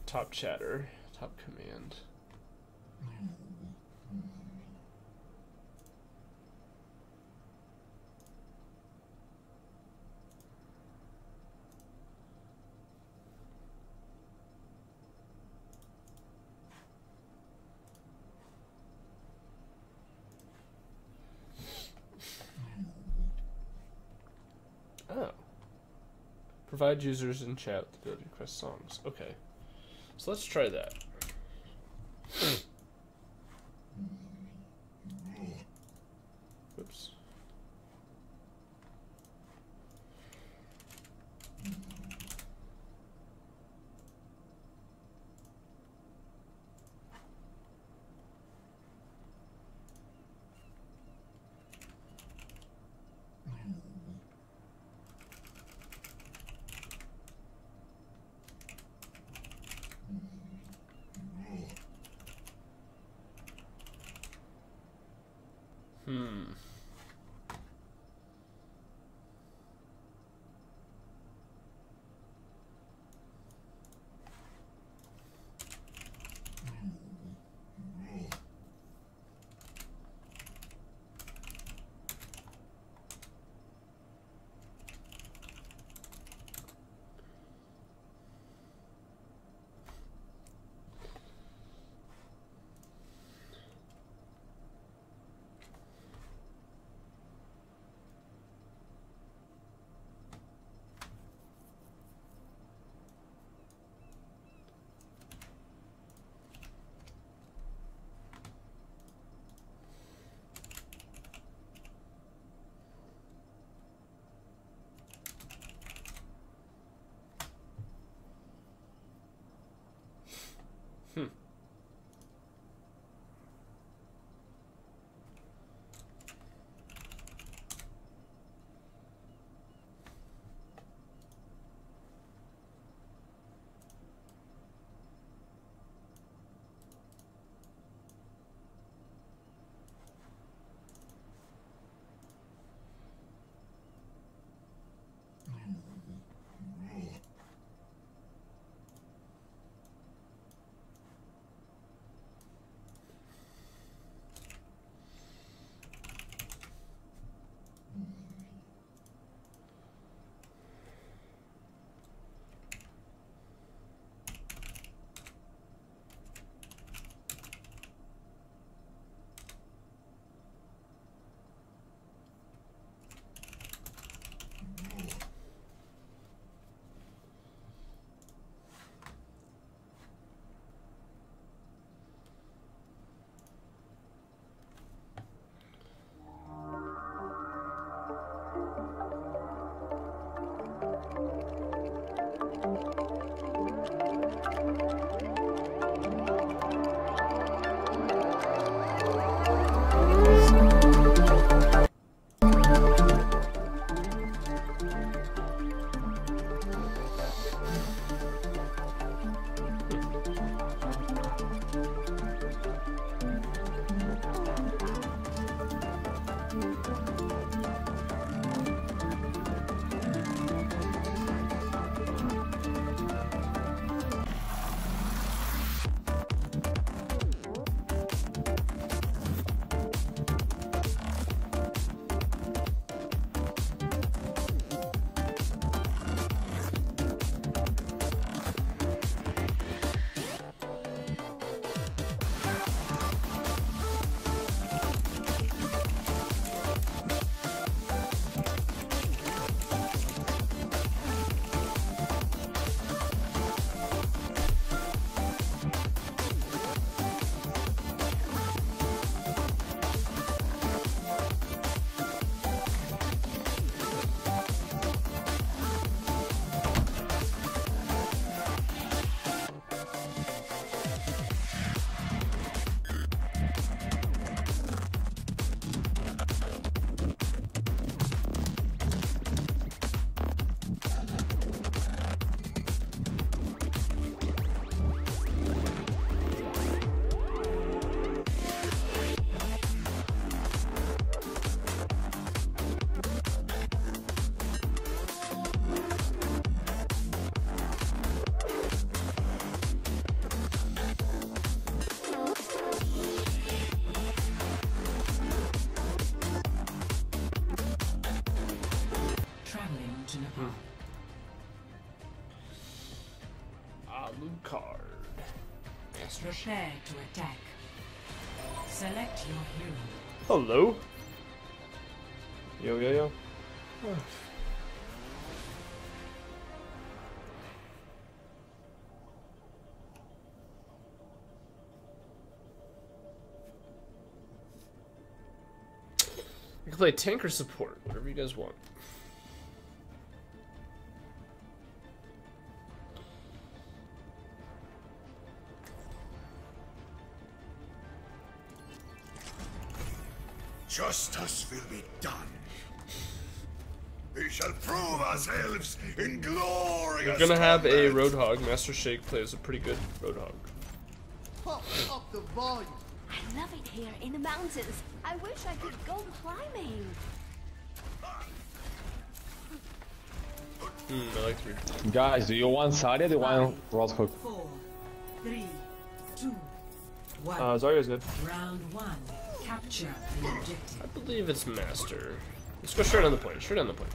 Top chatter, top command. Invite users in chat to build request songs. Okay. So let's try that. Prepare to attack. Select your hero. Hello. Yo, yo, yo. I can play tanker support, whatever you guys want. Gonna have a combat. Roadhog. Master Shake plays a pretty good Roadhog. Pump up the volume. I love it here in the mountains. I wish I could go climbing. Hmm, I like three. Guys, do you want Sadia? Do you want Roadhog? Four, three, two, one. Uh, Zarya's good. Round one. Capture the objective. I believe it's Master. Let's go straight on the point. Straight on the point.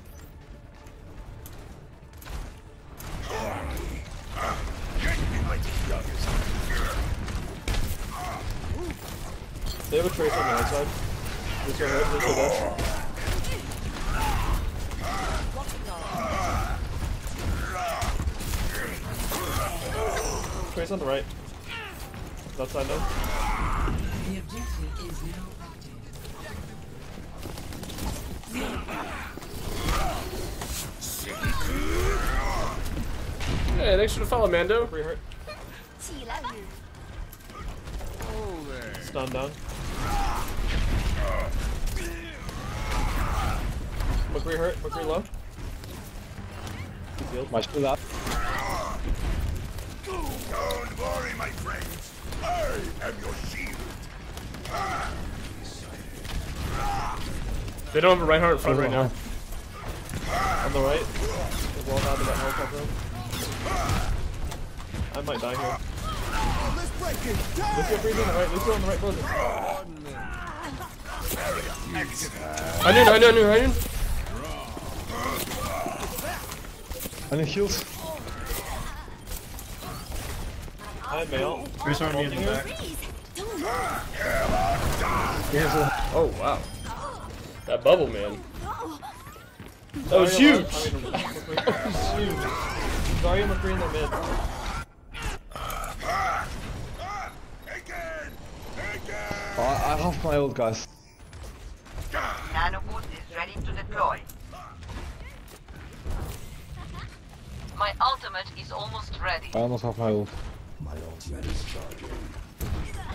This guy hurt, this guy dead. Trace on the right. Left side now. The objective is now active. Hey, thanks for the follow, Mando. Free hurt. Stun down. McCree hurt, McCree low. Good field. Much to. Don't worry, my friends. I am your shield. They don't have a right Reinhardt in front right now. On the right. There's wall down to that helicopter. I might die here. Lucio freeze on the right, Lucio on the right closer. I knew, I knew, I knew, I knew. I need heals. I have mail. Who's on me in the back? Oh wow. That bubble man. That was huge. That was huge. Zarya McCree in the mid. Oh, I I have my old guys. Nano Boost is ready to deploy. My ultimate is almost ready. I almost have my ult. My ultimate is charging.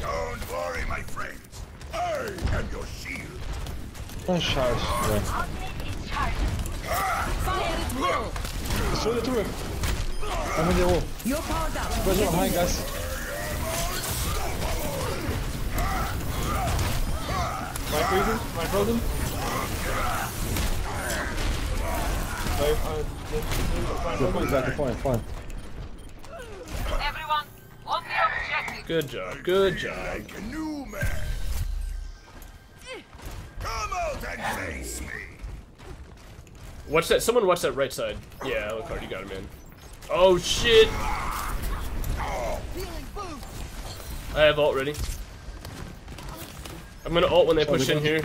Don't worry, my friends. I am your shield. Don't charge. Yeah. Fire at will. Destroy the turret. I'm in the wall. You're powered up. Press on behind, guys. Am I freezing? Am I frozen? Sorry, Good point, Zach. Good point. Fine. Everyone, on the objective. Good job, good job. Like a new man. Come out and face me. Watch that. Someone watch that right side. Yeah, Look, Alucard, you got him, in. Oh shit! I have ult ready. I'm gonna ult when they push in here.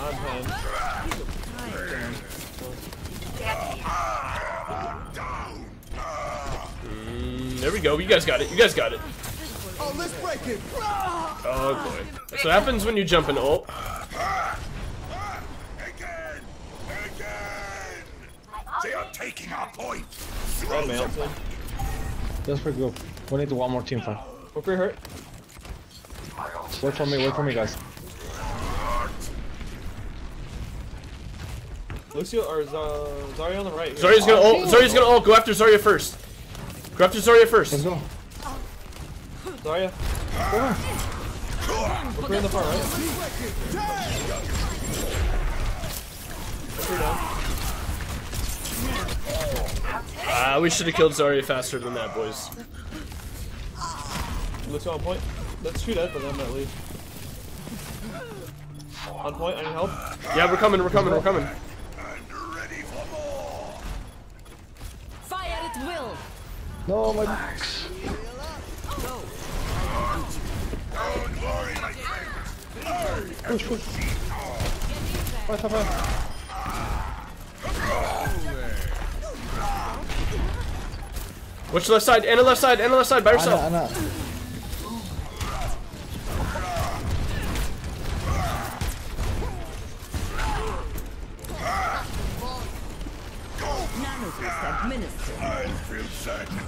I'm pen. Mm, there we go. You guys got it. You guys got it. Oh, let's break it. Oh boy. That's what happens when you jump in ult. They are taking our point. Red mail, too. That's pretty good. We need one more team fight. McCree hurt. Wait for me. Wait for me, guys. Lucio or Z Zarya on the right. Zarya's gonna ult. Zarya's gonna ult. Go after Zarya first. Go after Zarya first. Let's go. Zarya. McCree in the far right. McCree down. Ah, we should have killed Zarya faster than that, boys. Lucio on point. Let's shoot at them at least. On point, I need help. Yeah, we're coming. We're coming. We're coming. Fire at will. No, my. Relax. Push, push. Fast, fast. The left side? And the left side, and the left side by yourself. Ana, Ana. I feel sad.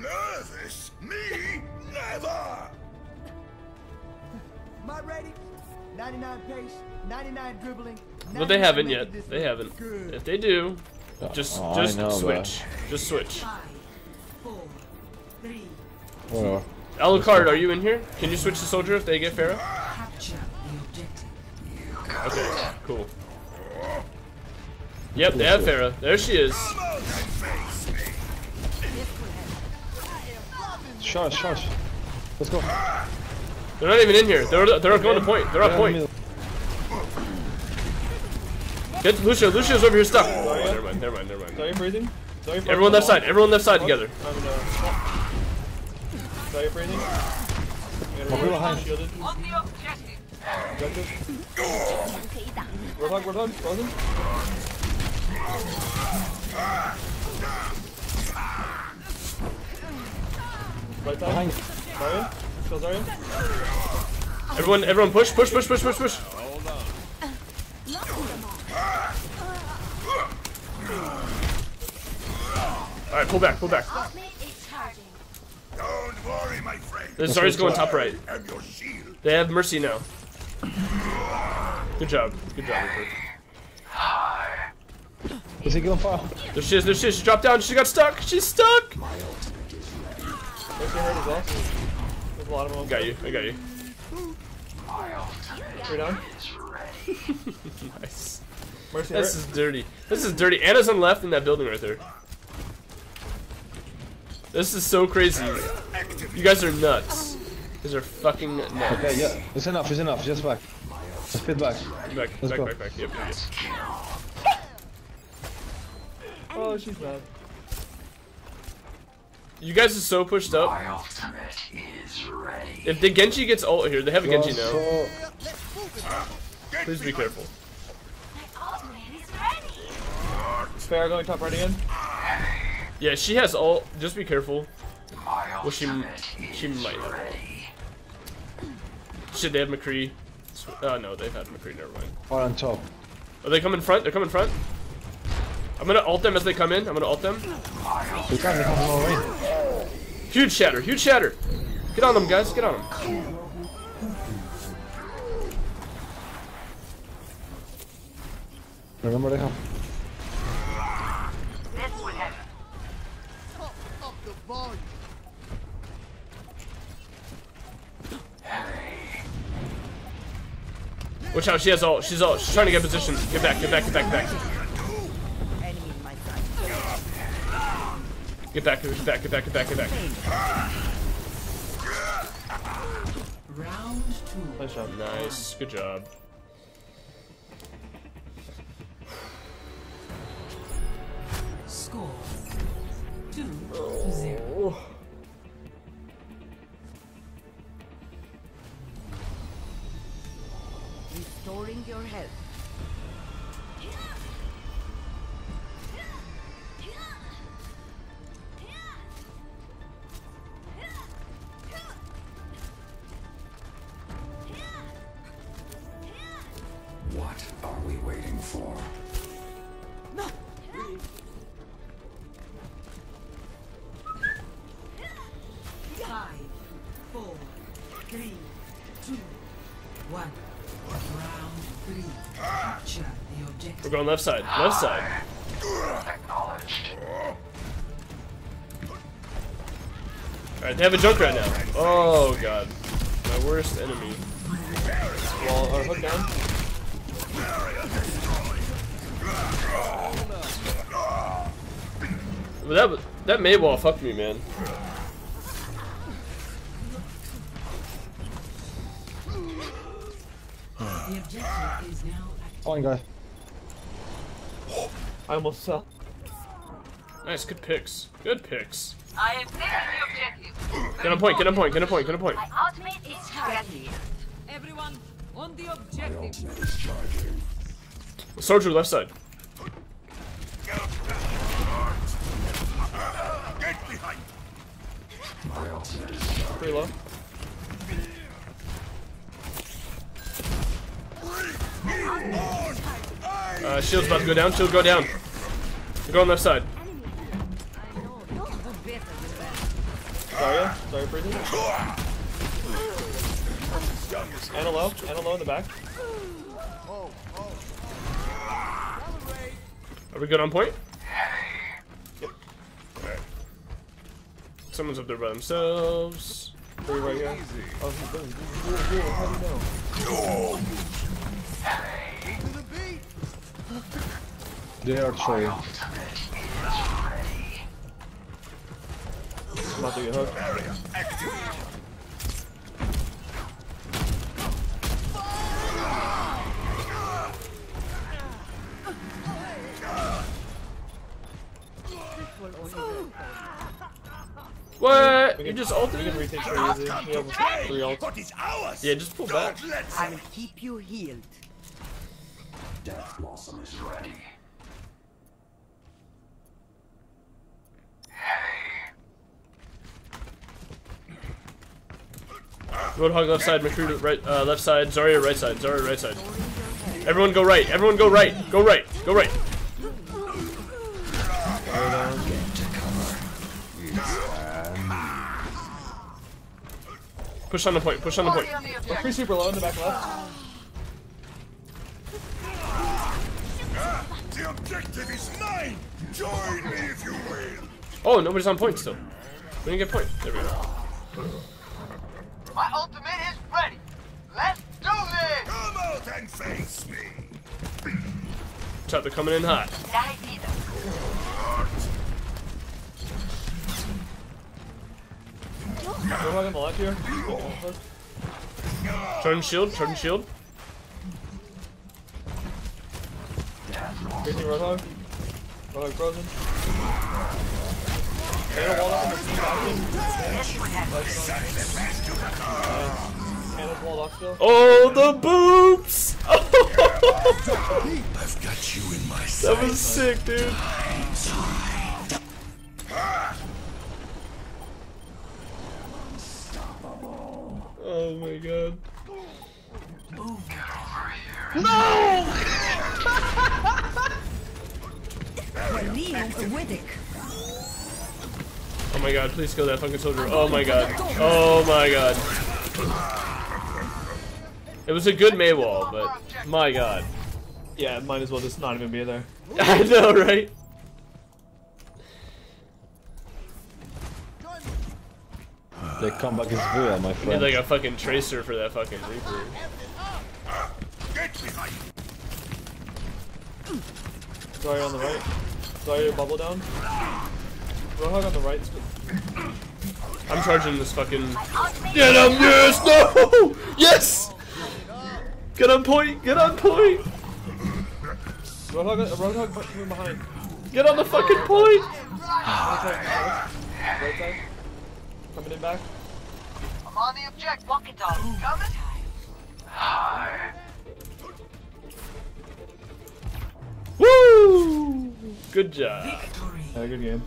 Nervous? Me? Never! Am I ready? 99 pace, 99 dribbling. But they haven't yet. They haven't. Good. If they do, oh, just Oh, just know, switch. Just switch. Five, four, three. Whatever. Alucard, are you in here? Can you switch to soldier if they get Pharah? Capture the objective. Okay, cool. Yep, they have Pharah. There she is. Shush, shush. Let's go. They're not even in here. They're they're going to point. They're on point. Get Lucio. Lucio's over here stuck. Oh, never mind. Never mind. Never mind. Zarya breathing? Zarya Everyone left side. Everyone left side together. I'm in a... Zarya breathing? We're behind. Shielded. On the objective. Objective. Roadhog, Roadhog, frozen. Right side. Behind. Zarya? Kill Zarya? Everyone, everyone, push, push, push, push, push, push. All right, pull back, pull back. Don't worry, my friend. This Zarya's going top right. I am your shield. They have mercy now. Good job. Good job, Rupert. Is he going far? There she is. There she is. She dropped down. She got stuck. She's stuck. Mercy hurt as well. There's a lot of them. Got you. I got you. Three down. nice. Mercy This hurt. is dirty. This is dirty. Ana's on left in that building right there. This is so crazy. You guys are nuts. These are fucking nuts. Okay, yeah. It's enough, it's enough. Just back. Just fit back. Back, Let's back, go. back, back. Yep, yep, yep. Oh, she's mad. You guys are so pushed up. If the Genji gets ult here, they have a Genji now. Please be careful. Spare going top right again. Yeah, she has ult. Just be careful. Well, she she might have. ult. Shit, they have McCree. Oh no, they've had McCree. Never mind. or on top. Are they coming front? They're coming front. I'm gonna ult them as they come in. I'm gonna ult them. We can't become more rain. Huge shatter. Huge shatter. Get on them, guys. Get on them. Remember they have. This would have Up the volume. Watch out. She has all. She's all. She's trying to get position. Get back. Get back. Get back. Get back. Get back. Get back. Get back. Get back. Get back. Round two. Nice job. Nice. Good job. Score. Two to oh. zero. Restoring your health. Left side. Left side. Alright, they have a joke right now. Oh god. My worst enemy. Wall or hook down. But that that Mei wall fucked me, man. The objective is now Fine guy. I almost fell. Nice, good picks. Good picks. I am the objective. Get a point, get a point, get a point, get a point. My ultimate is ready. Everyone, on the objective. Ultimate is charging. Soldier left side. Get behind. My ultimate is charging. Pretty low. Uh, shield's about to go down. Shield go down. You're going left side. Zarya, Zarya freezing. Ana low, Ana low in the back. Are we good on point? Yep. Someone's up there by themselves. Three right here. Oh, he's doing. How do you know? They are three. I'm about to get hooked. What? We You can- just We ulted? can retake pretty. We have three ults. What is ours? Yeah, just pull back. I will keep you healed. Death Blossom is ready. Roadhog left side, McCree right, uh, left side, Zarya right side, Zarya right side. Everyone go right, everyone go right, go right, go right. Push on the point, push on the point. Oh, Free super low in the back left. The objective is mine. Join me if you will. Oh, nobody's on point still. We didn't get point. There we go. My ultimate is ready. Let's do this. Come out and face me. Chop, they're coming in hot. La vida. Roadhog on the here. Turn shield, turn shield. Facing Roadhog. Roadhog frozen. Ana walled up in the team option. Ana's walled off still. Oh, the boobs! I've got you in my that was sick, dude. Oh my god. Neo Widdick. Oh my god, please kill that fucking soldier. Oh my god. Oh my god. It was a good Mei wall, but my god. Yeah, might as well just not even be there. I know, right? The comeback is real, my We need like a fucking tracer for that fucking Reaper. Get behind. On the right. Zarya bubble down. Roadhog on the right. I'm charging this fucking. Get him! Yes! No! Yes! Get on point! Get on point! Roadhog, Roadhog coming behind. Get on the fucking point! Right side. Right side. Coming in back. I'm on the objective. Walk it off. Coming. Woo! Good job. Yeah, good game.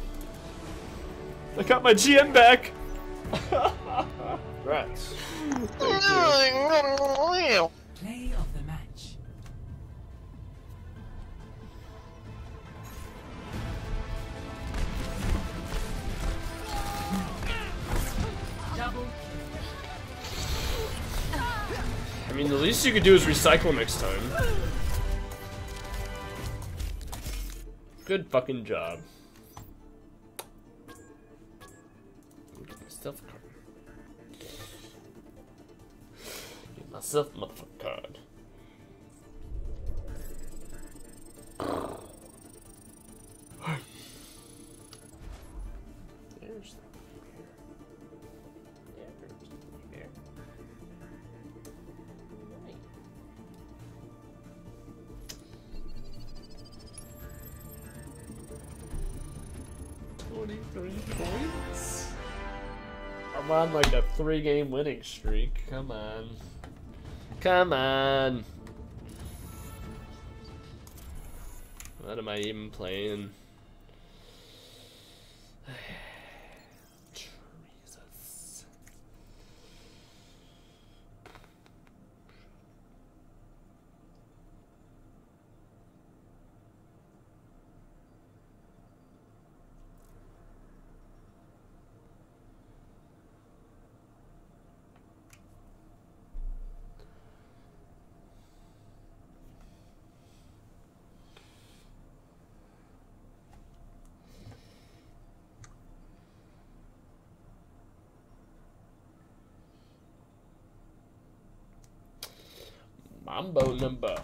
I got my GM back. Rats. Play of the match. Double I mean, the least you could do is recycle next time. Good fucking job. Get myself a card. Get myself a motherfucking card. 23 points. I'm on like a three game winning streak. Come on. Come on. What am I even playing? Jesus. Number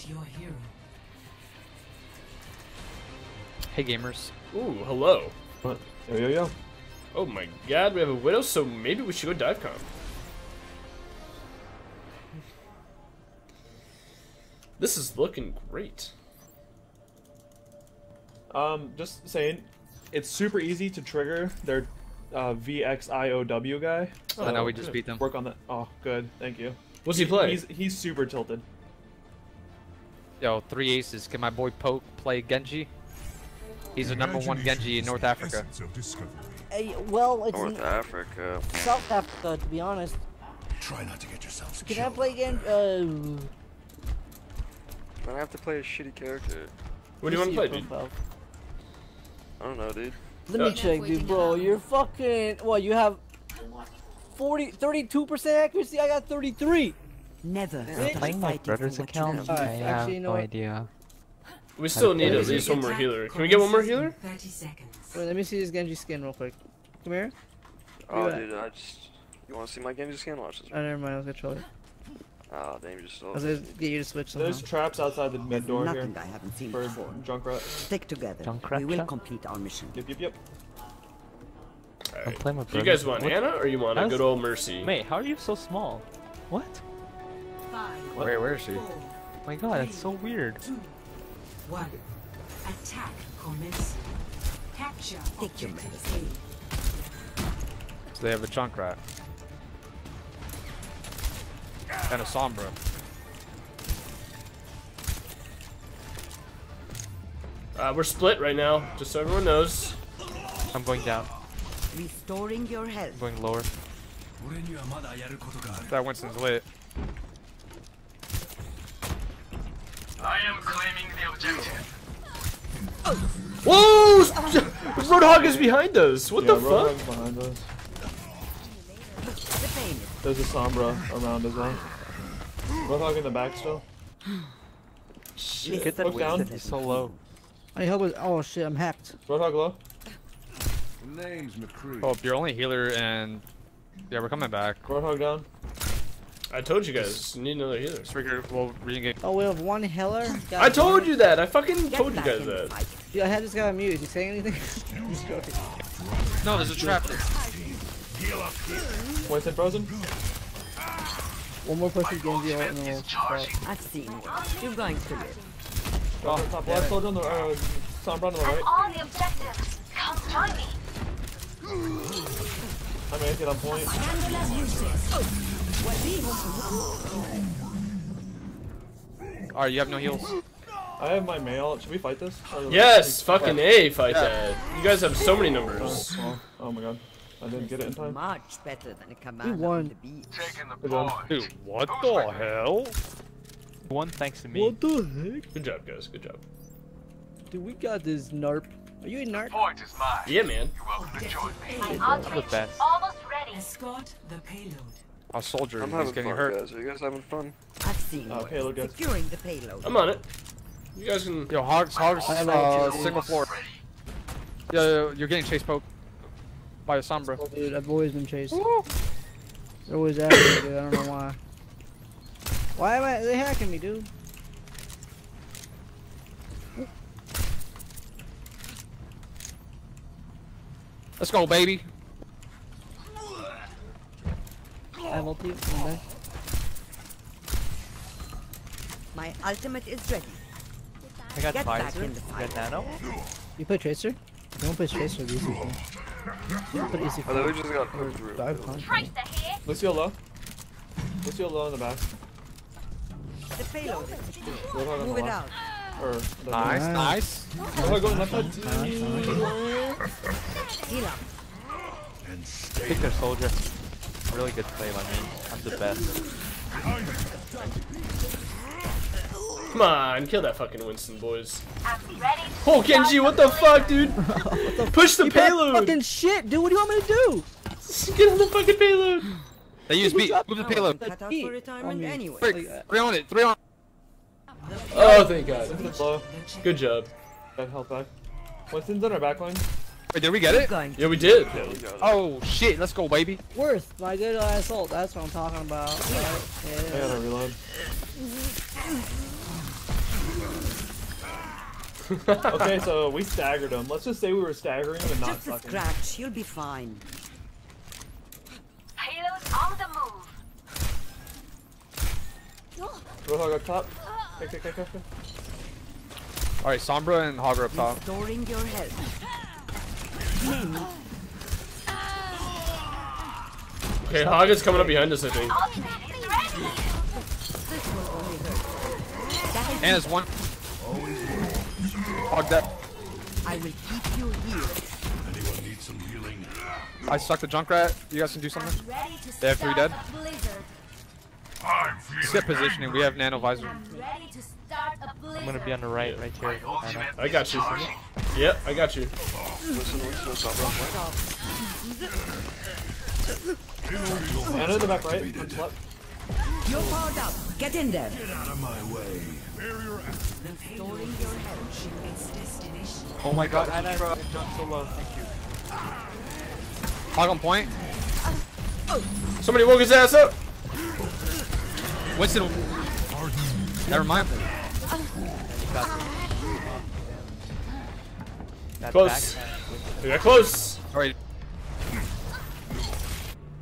Select your hero. Hey gamers. Ooh, hello. What? Yo yo yo. Oh my god, we have a widow, so maybe we should go dive comp. This is looking great. Um, just saying, it's super easy to trigger their uh, VXIOW guy. I know we just beat them. Work on that. Oh, good. Thank you. What's he play? He's he's super tilted. Yo, three aces. Can my boy Poke play Genji? He's the number one Genji in North Africa. Hey, well, it's North Africa. South Africa, to be honest. Try not to get yourselves Can I play again? Uh, I have to play a shitty character. What do you want to play, dude? I don't know, dude. let me check, dude, bro. You're fucking. What? You have 40, 32% accuracy. I got 33. Never. I'm playing my brother's account. Alright, actually, you know what? idea. We still need at least one more healer. Can we get one more healer? 30 seconds. Wait, let me see this Genji skin real quick. Come here. Oh, Yeah. dude, I just. You want to see my Genji skin? Watch this. Oh, never mind. I was gonna troll you. Oh, ah, damn, you just. I was gonna get you to switch somehow. There's traps outside the mid door here. Nothing I haven't seen for before. Junkrat. Stick together. Junkrat we will complete our mission. Yep, yep, yep. I'm playing my Do you guys want What- Ana or you want a good old Mercy? Mate, how are you so small? What? Five, Wait, where is she? four, Oh my god, that's so weird. two, one. Attack commencing. Capture Take your objective So they have a Junkrat. And a Sombra. Uh, we're split right now, just so everyone knows. I'm going down. Restoring your health. I'm going lower. That Winston's lit. I am claiming the objective. Whoa! Roadhog is behind us. What yeah, the fuck? Roadhog's behind us. There's a Sombra around as well. Roadhog in the back still. Shit. Get that Look down. He's so low. I hope it. Oh shit, I'm hacked. Roadhog low. Name's McCree. Oh, you're only healer and. Yeah, we're coming back. Roadhog down. I told you guys, you need another healer. Trigger, we'll re-engage. Oh, we have one healer. God I told damn you that. I fucking Get told you guys that. fight. Dude, I had this guy on mute. Is he saying anything? No, there's a trap. Winston frozen. One more push with Genji ult and then we'll. I've seen it. You're going to live. Oh, top left soldier on the uh, Sombra on the right. On the objective. Come join me. I'm gonna get on point. Alright, you have no heals. I have my mail. Should we fight this? Or- Yes, fucking A, fight Yeah. that. You guys have so many Oh, numbers. well, oh my god. I didn't get it in time. Much better than a We commander won. on the beach. Taking the point. Dude, what the hell? One thanks to me. What the heck? Good job, guys. Good job. Dude, we got this NARP. Are you a NARP? Point is mine. Yeah, man. You're welcome to join me. My the best. almost ready. Escort the payload. A soldier, I'm he's having getting fun, hurt. guys. Are you guys having fun? I've seen Uh, worse. payload guys. Securing the payload. I'm on it. You guys can. Yo, Hogs, Hogs, I have uh, a- single floor. Yo, yo, you're getting chased, poke. by a Sombra. Dude, I've always been chased. They're always after me, dude. I don't know why. Why am I? They hacking me, dude. Let's go, baby. I have ulti. I'm dead. My ultimate is ready. I got Get back Pfizer. in the You got Nano. You play Tracer? You don't play Tracer, easy. Bro. You put easy. I literally Fire. just got Or through. dive punch. Lucio low. Lucio low in the back. The payload is secure. Roadhog on Move it out. Or the Nice, nice. Roadhog going left side. Heal up. Pick their soldier. Really good play by me. I'm the best. Come on, kill that fucking Winston, boys. Oh, oh Genji, what the fuck, dude? Push the You payload. Fucking shit, dude. What do you want me to do? Get on the fucking payload. They use B. Move the payload. Cut out for retirement anyway. Three, uh, three on it. Three on. Oh, thank God. Good job. Got health back. Winston's on our back line. Wait, did we get it? Yeah, we did. Oh shit! Let's go, baby. Worth my good assault. That's what I'm talking about. I Yeah. gotta reload. okay, so we staggered him. Let's just say we were staggering him and not Just a sucking. scratch. You'll be fine. Payload on the move. Roadhog up top. All right, Sombra and Hogger up top. Restoring your health. Name it. Okay, Hog is coming up behind us, I think. This will only hurt. That is And it's one. Hog that. I will keep you here. Anyone need some healing? I suck the Junkrat. You guys can do something. They have three dead. I'm Just get positioning. We have Nano Visor. Ready to start a I'm gonna be on the right, right here. Nano. I got you. Yep, I got you. Listen, listen, stop, stop, Ana in the back right. You're powered up. Get in there. Get out of my way. Restoring your health. Its. Oh my god. I jumped so low. Thank you. Hog on point. Somebody woke his ass up. Winston. Never mind. That Close. We got close. All right.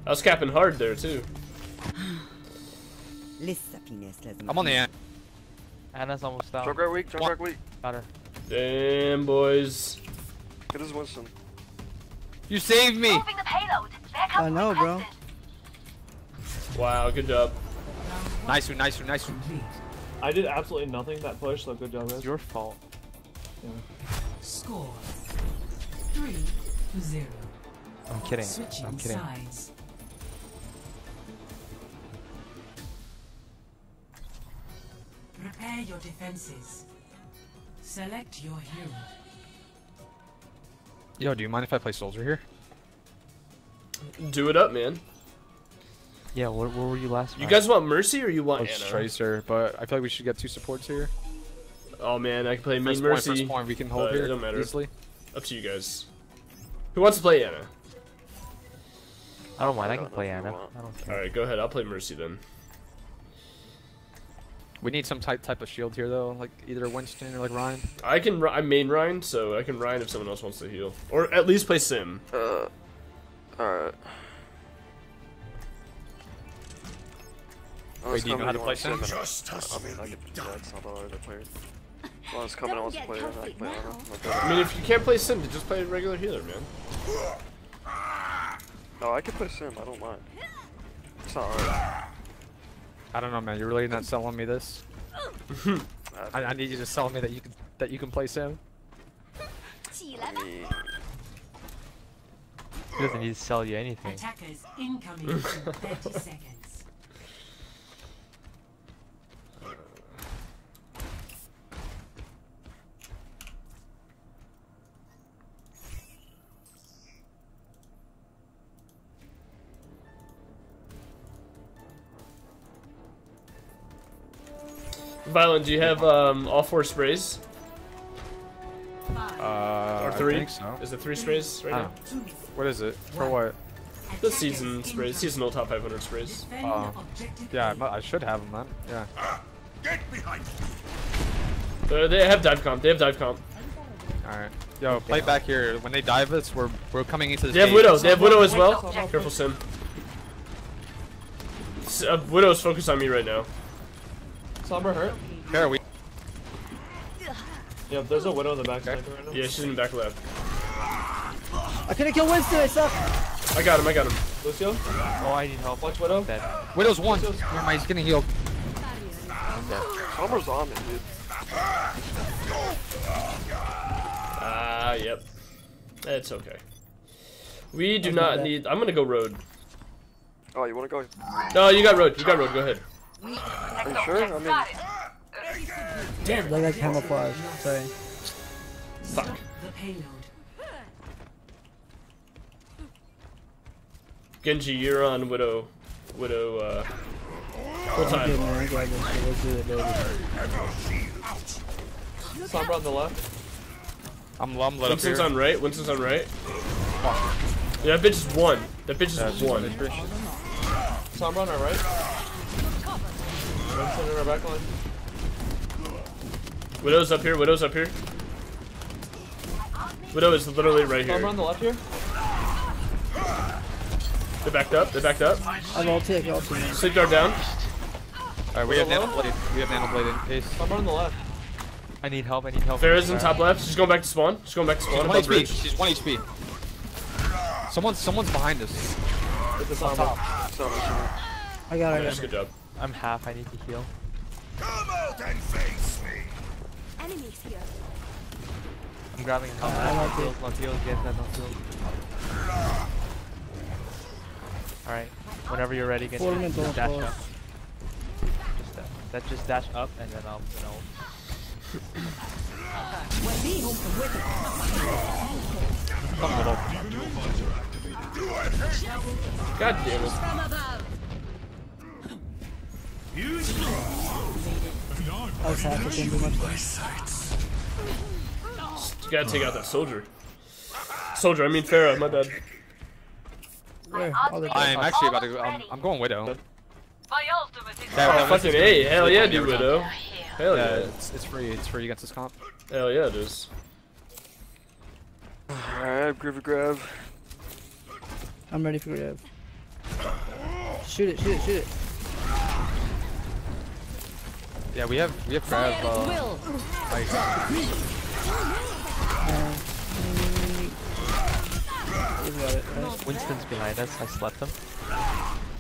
I was capping hard there too. I'm on the end. Ana's almost down. Junkrat weak, Junkrat weak. Got her. Damn, boys. Get his Winston. You saved me. The I know, bro. Wow, good job. Nice one, nice one, nice one. I did absolutely nothing that push, so good job, guys. It's your fault. Score. Three to zero. I'm kidding. Switching I'm kidding. sides. Prepare your defenses. Select your hero. Yo, do you mind if I play Soldier here? Do it up, man. Yeah, where, where were you last You round? guys want Mercy or you want It's Ana? Tracer, but I feel like we should get two supports here. Oh man, I can play Mean First point, Mercy. first point, we can hold here It don't matter. easily. Up to you guys. Who wants to play Ana? I don't mind. I can play Ana. I don't care. All right, go ahead. I'll play Mercy then. We need some type type of shield here though, like either Winston or like Rein. I can. ri- I main Rein, so I can Rein if someone else wants to heal, or at least play Sym. Uh, alright. Wait, do you know how to play Sym? Justice I mean, I can do that. It's not that hard to play. As long as Covenant wants to play I can play Ana. My I mean, if you can't play Sym, just play a regular healer, man. No, I can play Sym. I don't mind. It's not hard. I don't know, man. You're really not selling me this. I, I need you to sell me that you can that you can play Sym. I mean, He doesn't need to sell you anything. Attackers incoming in 30 seconds. Violent, do you have um, all four sprays? Uh, I three? think so. Is it three sprays right I now? What is it? For what? The season sprays, seasonal top 500 sprays. Uh, yeah, I should have them then. Yeah. Get behind Uh, they have dive comp. They have dive comp. Alright. Yo, play back here. When they dive us, we're we're coming into this They have game. Widow. They have Widow as well. Careful, Sym. S- Uh, Widow's focused on me right now. Sombra hurt. Here we. Yeah, there's a widow in the back sniper right now. Yeah, she's in the back left. I couldn't kill Winston. I suck. I got him. I got him. Lucio. Oh, I need help. Watch widow. Dead. Widow's one. Never mind, he's getting healed. Sombra's on it, dude. Ah, yep. It's okay. We do I'll not that. need. I'm gonna go road. Oh, you wanna go? No, you got road. You got road. Go ahead. Are you sure? I mean, Damn. Like, like camouflage. Sorry. Fuck. Genji, you're on Widow. Widow. Uh, full I'm time. good, man. I got this. Let's do it, baby. Sombra on the left. I'm, I'm lit up Winston's here. on right. Winston's on right. Yeah, that bitch is one. That bitch is Yeah, one. on. Sombra on our right. Winston in our back line. Widow's up here. Widow's up here. Widow is literally right here. Sombra on the left here. They backed up. They backed up. I'm ulti. I got ulti. Sleep guard down. Alright, we have Widow nano blade. We have nano blade in case. Sombra on the left. I need help. I need help. Pharah's in top left. She's going back to spawn. She's going back to She's spawn. one above HP. bridge. She's one HP. Someone's someone's behind us. With the Sombra. I got it. I Nice, got good it. job. I'm half. I need to heal. Come out and face me. Enemies here. I'm grabbing help. I'm not okay. heal. Not. Get that. Not heal. All right. Whenever you're ready, get Four minutes, just dash up. Just that. That just dash up, and then I'll, you know. Come little. God damn it. I was happy. Didn't do much. You gotta take out that soldier. Soldier, I mean Pharah. My bad. Where? I am actually about to go. I'm, I'm going Widow. My ultimate is Oh, fucking Winston's A. Hell yeah, every dude. Widow. Hell Yeah, yeah. It's, it's free. It's free against this comp. Hell yeah, it is. Alright, Groovy Grab. I'm ready for grab. Shoot it. Shoot it. Shoot it. Yeah, we have we have grab. Uh, like, We got it. Winston's behind us. I slept him.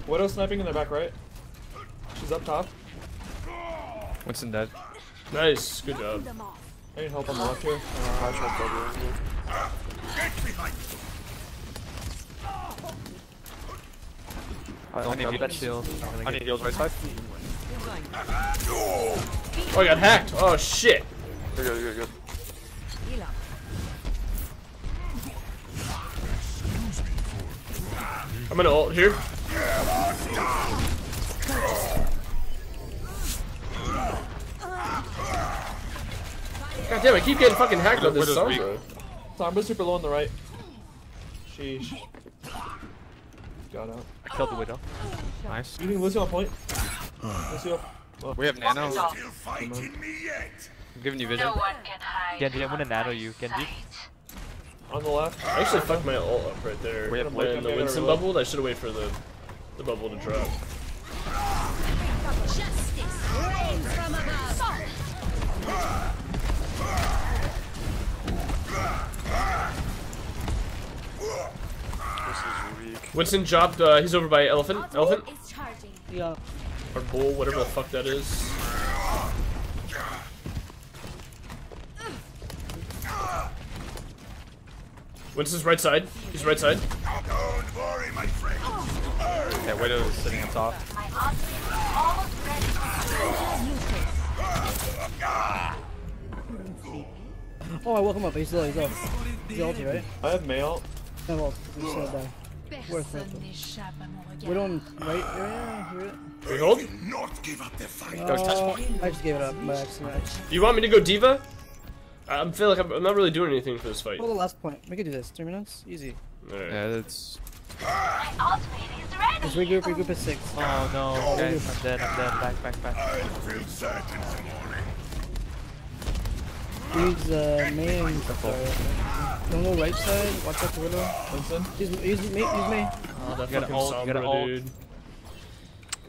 Widow sniping in the back right. She's up top. Winston dead. Nice. Good job. I need help on the left here. I tried W. Get behind I I need don't have that shield. I'm gonna get- need heals right side. Oh, I got hacked. Oh shit. You're good, you're good. I'm gonna ult here. God damn, I keep getting fucking hacked on this Widow's Sombra. Sombra's super low on the right. Sheesh. Got out. I killed the widow. Nice. You think Lucio on point? Lucio. We have nano. Still fighting me yet. I'm giving you vision. No one can hide. Genji, I'm gonna nano you. Genji. On the left. I actually fucked my ult up right there. We have when the on Winston other bubbled, I should have waited for the the bubble to drop. Justice Winston dropped. Uh, he's over by elephant. Elephant Yeah. or bull, whatever the fuck that is. Winston's right side. He's right side. Don't worry, my friend. Yeah, Widow is sitting on top. My ultimate is almost ready. Oh, I woke him up. He's low. He's low. He's ulti, right? I have mail. No, well, we just said die. Worth it. We're on right area. Hear it? We hold. Not give up the fight. Uh, I just gave it up by accident. You want me to go D.Va? I feel like I'm, I'm not really doing anything for this fight. Hold the last point. We can do this. Three minutes. Easy. Alright. Yeah, that's. Just regroup. Regroup at six. Oh no, Oh, guys. I'm dead, I'm dead. Back, back, back. I feel sad in the morning. Use uh, main. Sorry. Don't go right side. Watch out the window. Winston? Use, use me. Use me. Oh, that You gotta fucking ult, you gotta Sombra, ult. dude.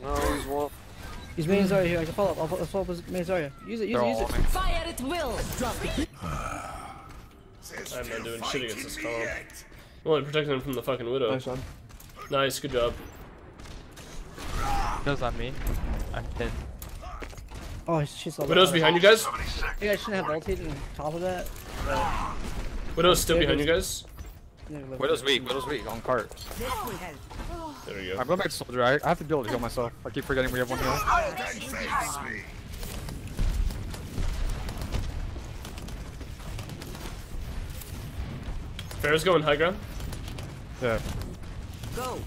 No, he's one. Use main Zarya here. I can follow up. I'll fo- I'll follow up with main Zarya. Use it. Use They're it. Use it. me. Fire at will. Drop it. I'm not doing shit against this comp. I'm only protecting him from the fucking Widow. Nice one. Nice, good job. Goes on me. I'm dead. Oh, she's all Widow's behind you guys? Yeah, I shouldn't have ulted on top of that. But Widow's still Yeah, behind you there's- guys? Widow's weak. Widow's weak. On cart. This will help. There we go. I'm going back to soldier. I, I have to be able to heal myself. I keep forgetting we have one heal. Fair's going high ground. Yeah. Go.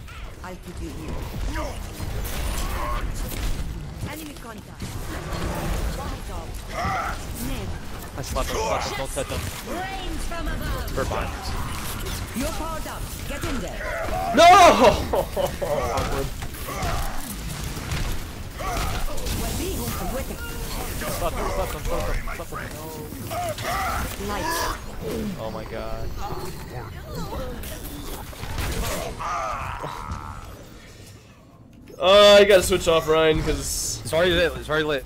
I'll put you here. Enemy contact. I slapped him, slapped him, don't touch him. From above. You're powered up. Get in there. No! Well, be home with it. Slap him, slap him, slap him, slap him. Light. Oh my god. Uh, I gotta switch off Rein because It's already lit. It's already lit.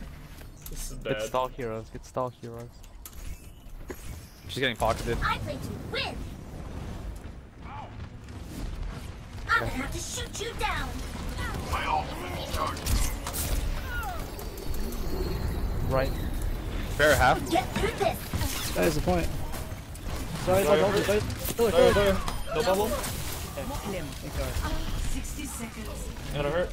this is Good bad. stall heroes, good stall heroes. She's getting pocketed. I play to win. I'm gonna have to shoot you down. My ultimate is charged. Right. Fair half. Get through this. that is the point. Sorry, Zarya don't hurt. ulti. Kill her, Zarya, kill her. Zarya. No bubble. Thank 60 seconds. Gotta hurt.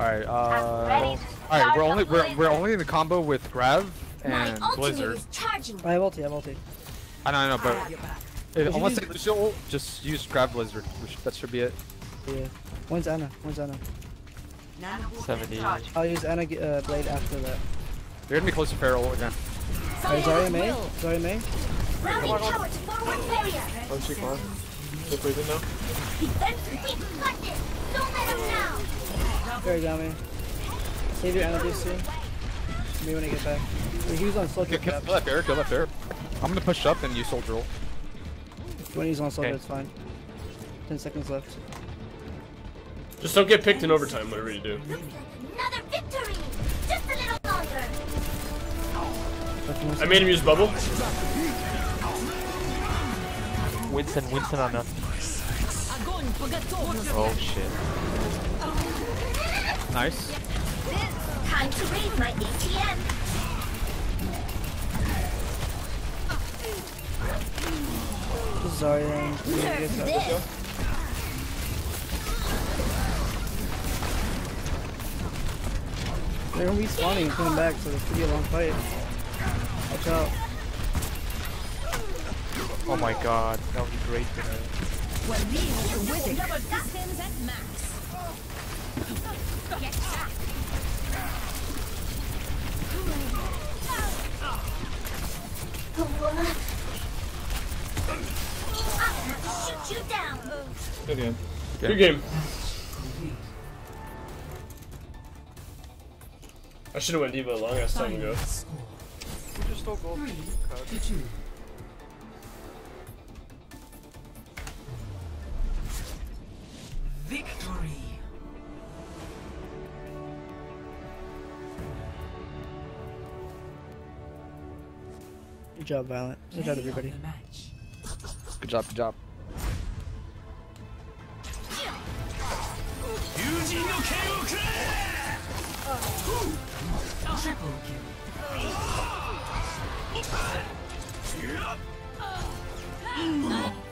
Alright, uh. Alright, we're only we're, we're only in the combo with Grav and ultimate Blizzard. is charging. I have ulti. I have ulti. I know, I know, but You're if, unless they Lucio ult, just use Grav Blizzard. which- That should be it. Yeah. When's Ana? When's Ana? Nano 70. I'll use Anna uh, blade after that. You're gonna be close to Feral again. Alright, Zarya Mei. Zarya Mei. Rounding power to forward. Oh, she fine. Still breathing now. Defense complete. Got this. Don't let him now. Very down me. Save your energy DC. Me when I get back. Wait, He was on slow Kill, kill kill, cap. kill that bear, kill that. I'm gonna push up and use Soldier ult. When he's on slow, Okay. it's fine. Ten seconds left. Just don't get picked in overtime, whatever you do. Another victory. Just a little longer. I made him use bubble. Winston, Winston on us. Oh shit. Nice. Time to raise my ATM. Sorry, They're gonna be spawning and coming back, so it's gonna be a long fight. Watch out. Oh my god, that would be great for me. Well, be home with. Double distance at max. Shoot you down. Good game. Good game. I should have went D.Va a long ass time ago. You just don't go. Victory. Good job, Violent. Good job, Play of everybody. Good job, good job. Oh. Triple kill. Mm.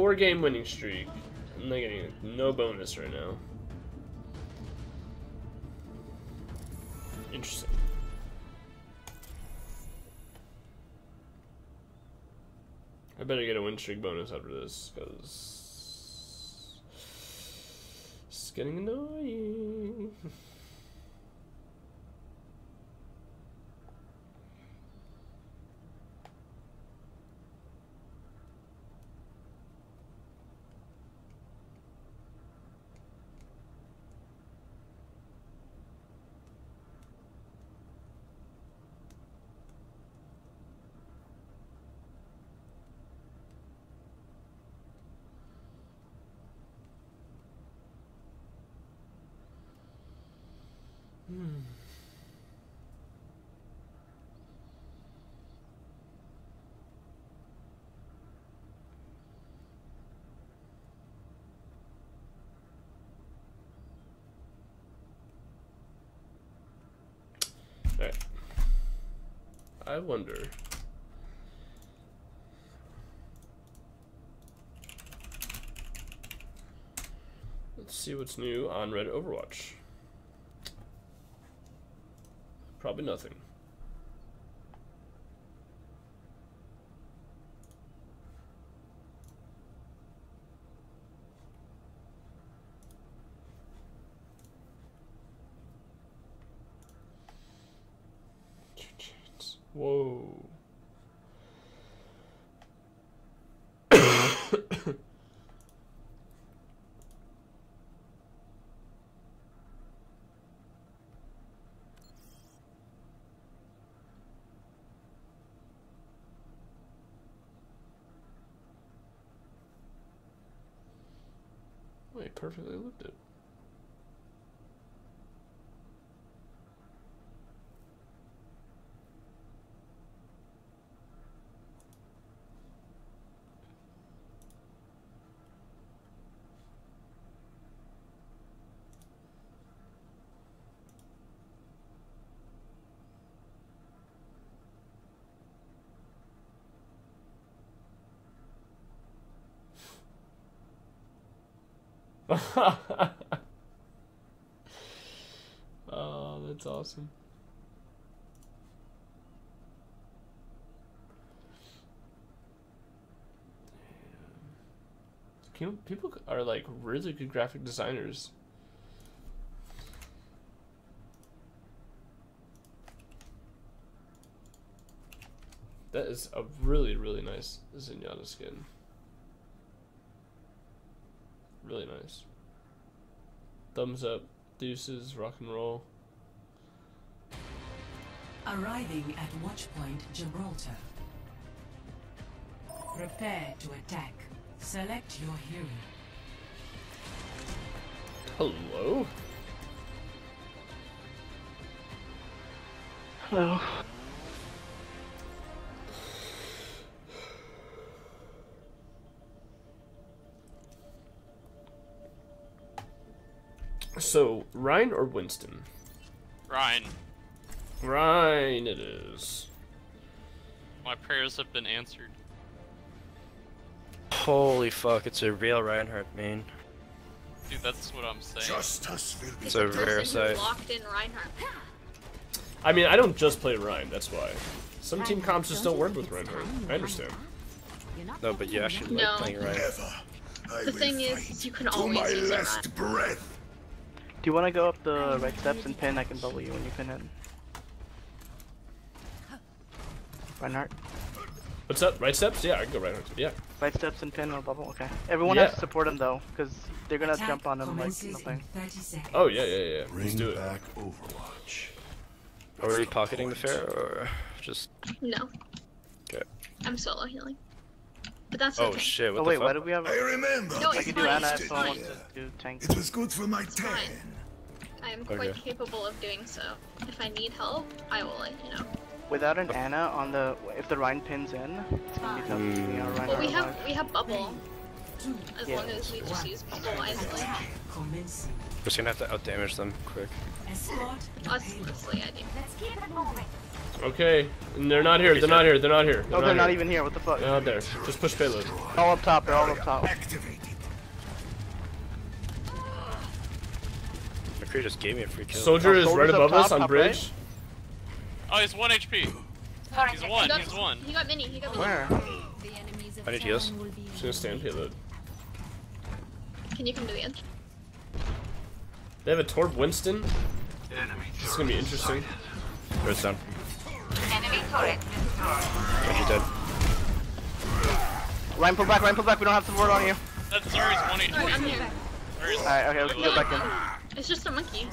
Four game winning streak. I'm not getting no bonus right now. Interesting. I better get a win streak bonus after this, because it's getting annoying. Hmm. Alright. I wonder. Let's see what's new on Red Overwatch. Probably nothing. Whoa. Wait, perfectly lived it. oh, that's awesome. People are like really good graphic designers. That is a really, really nice Zenyatta skin. Really nice. Thumbs up, deuces, rock and roll. Arriving at Watchpoint Gibraltar. Prepare to attack. Select your hero. Hello? Hello. So, Rein or Winston? Rein, Rein it is. my prayers have been answered. Holy fuck, it's a real Reinhardt main. Dude, that's what I'm saying. Justice will be It's a rare sight. Locked in Reinhardt. I mean, I don't just play Rein, that's why. Some team comps just don't work with Reinhardt. I understand. No, but you actually No. like playing Reinhardt. The thing is, you can to always my use last breath. Do you want to go up the right steps and pin? I can bubble you when you pin in. Reinhardt? What's up? Right steps? Yeah, I can go Reinhardt. Yeah. Right steps and pin or bubble? Okay. Everyone Yeah. has to support him though, because they're gonna Attack jump on him like commences in nothing. 30 seconds. Oh, yeah, yeah, yeah. Let's do it. back Overwatch. Are we pocketing the fair or just? No, Okay. I'm solo healing. But that's Oh okay. shit! What oh the wait, fuck? why do we have? I remember. No, I it's can do fine, Ana if someone fine. wants to do tank. It was good for my It's tan. I am quite Okay. capable of doing so. If I need help, I will let you know. Without an oh. Ana on the, if the Rein pins in, it's gonna be tough to keep me Well, we have alive. we have bubble. As Yeah. long as we just use people wisely. Commencing. Just gonna have to outdamage them quick. Escort Honestly, I do. Let's keep it moving. Okay, and they're not here. They're not here. They're not here. No, they're not even here. What the fuck? They're not there. Just push payload. All up top. They're all up top. McCree just gave me a free kill. Soldier is right Soldier's up above us on top bridge. Oh, he's one HP. He's one. He got, He's one. He got mini. He got mini. Where? I need heals. Just gonna stand payload. Can you come to the end? They have a Torb Winston. This is gonna be interesting. Bird's down. Enemy turret. She's dead. Rein, pull back. Rein, pull back. We don't have the word on you. That Zuri's one HP. Alright, okay, we can go back in. It's just a monkey.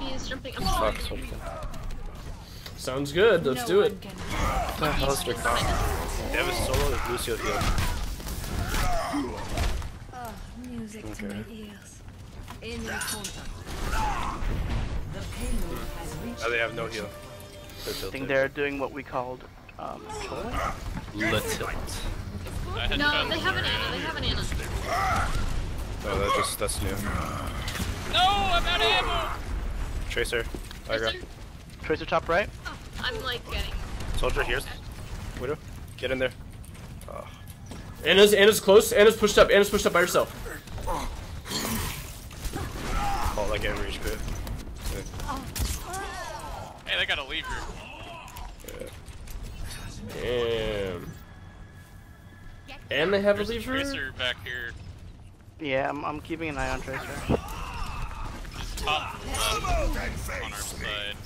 He's jumping. I'm sorry. Sounds good. Let's do it. The hell's Rick They have a solo with Lucio heal. Oh, music to my ears. Enemy contact. The payload has reached Oh, they have no heal. They're I think they're doing what we called um, trolling. Lit. No, they have an Zuri. Ana. They have an Ana. Oh, that just that's new. No, I'm out of ammo. Tracer. Tigra. Tracer? Tracer top right. I'm like getting. Soldier here's. Widow. Get in there. Oh. Ana's Ana's close. Ana's pushed up. Ana's pushed up by herself. Oh, like every reach bit. Hey, they got a lever. Damn. And they have a There's a lever. Tracer back here. Yeah, I'm, I'm keeping an eye on Tracer. Just top left on our side.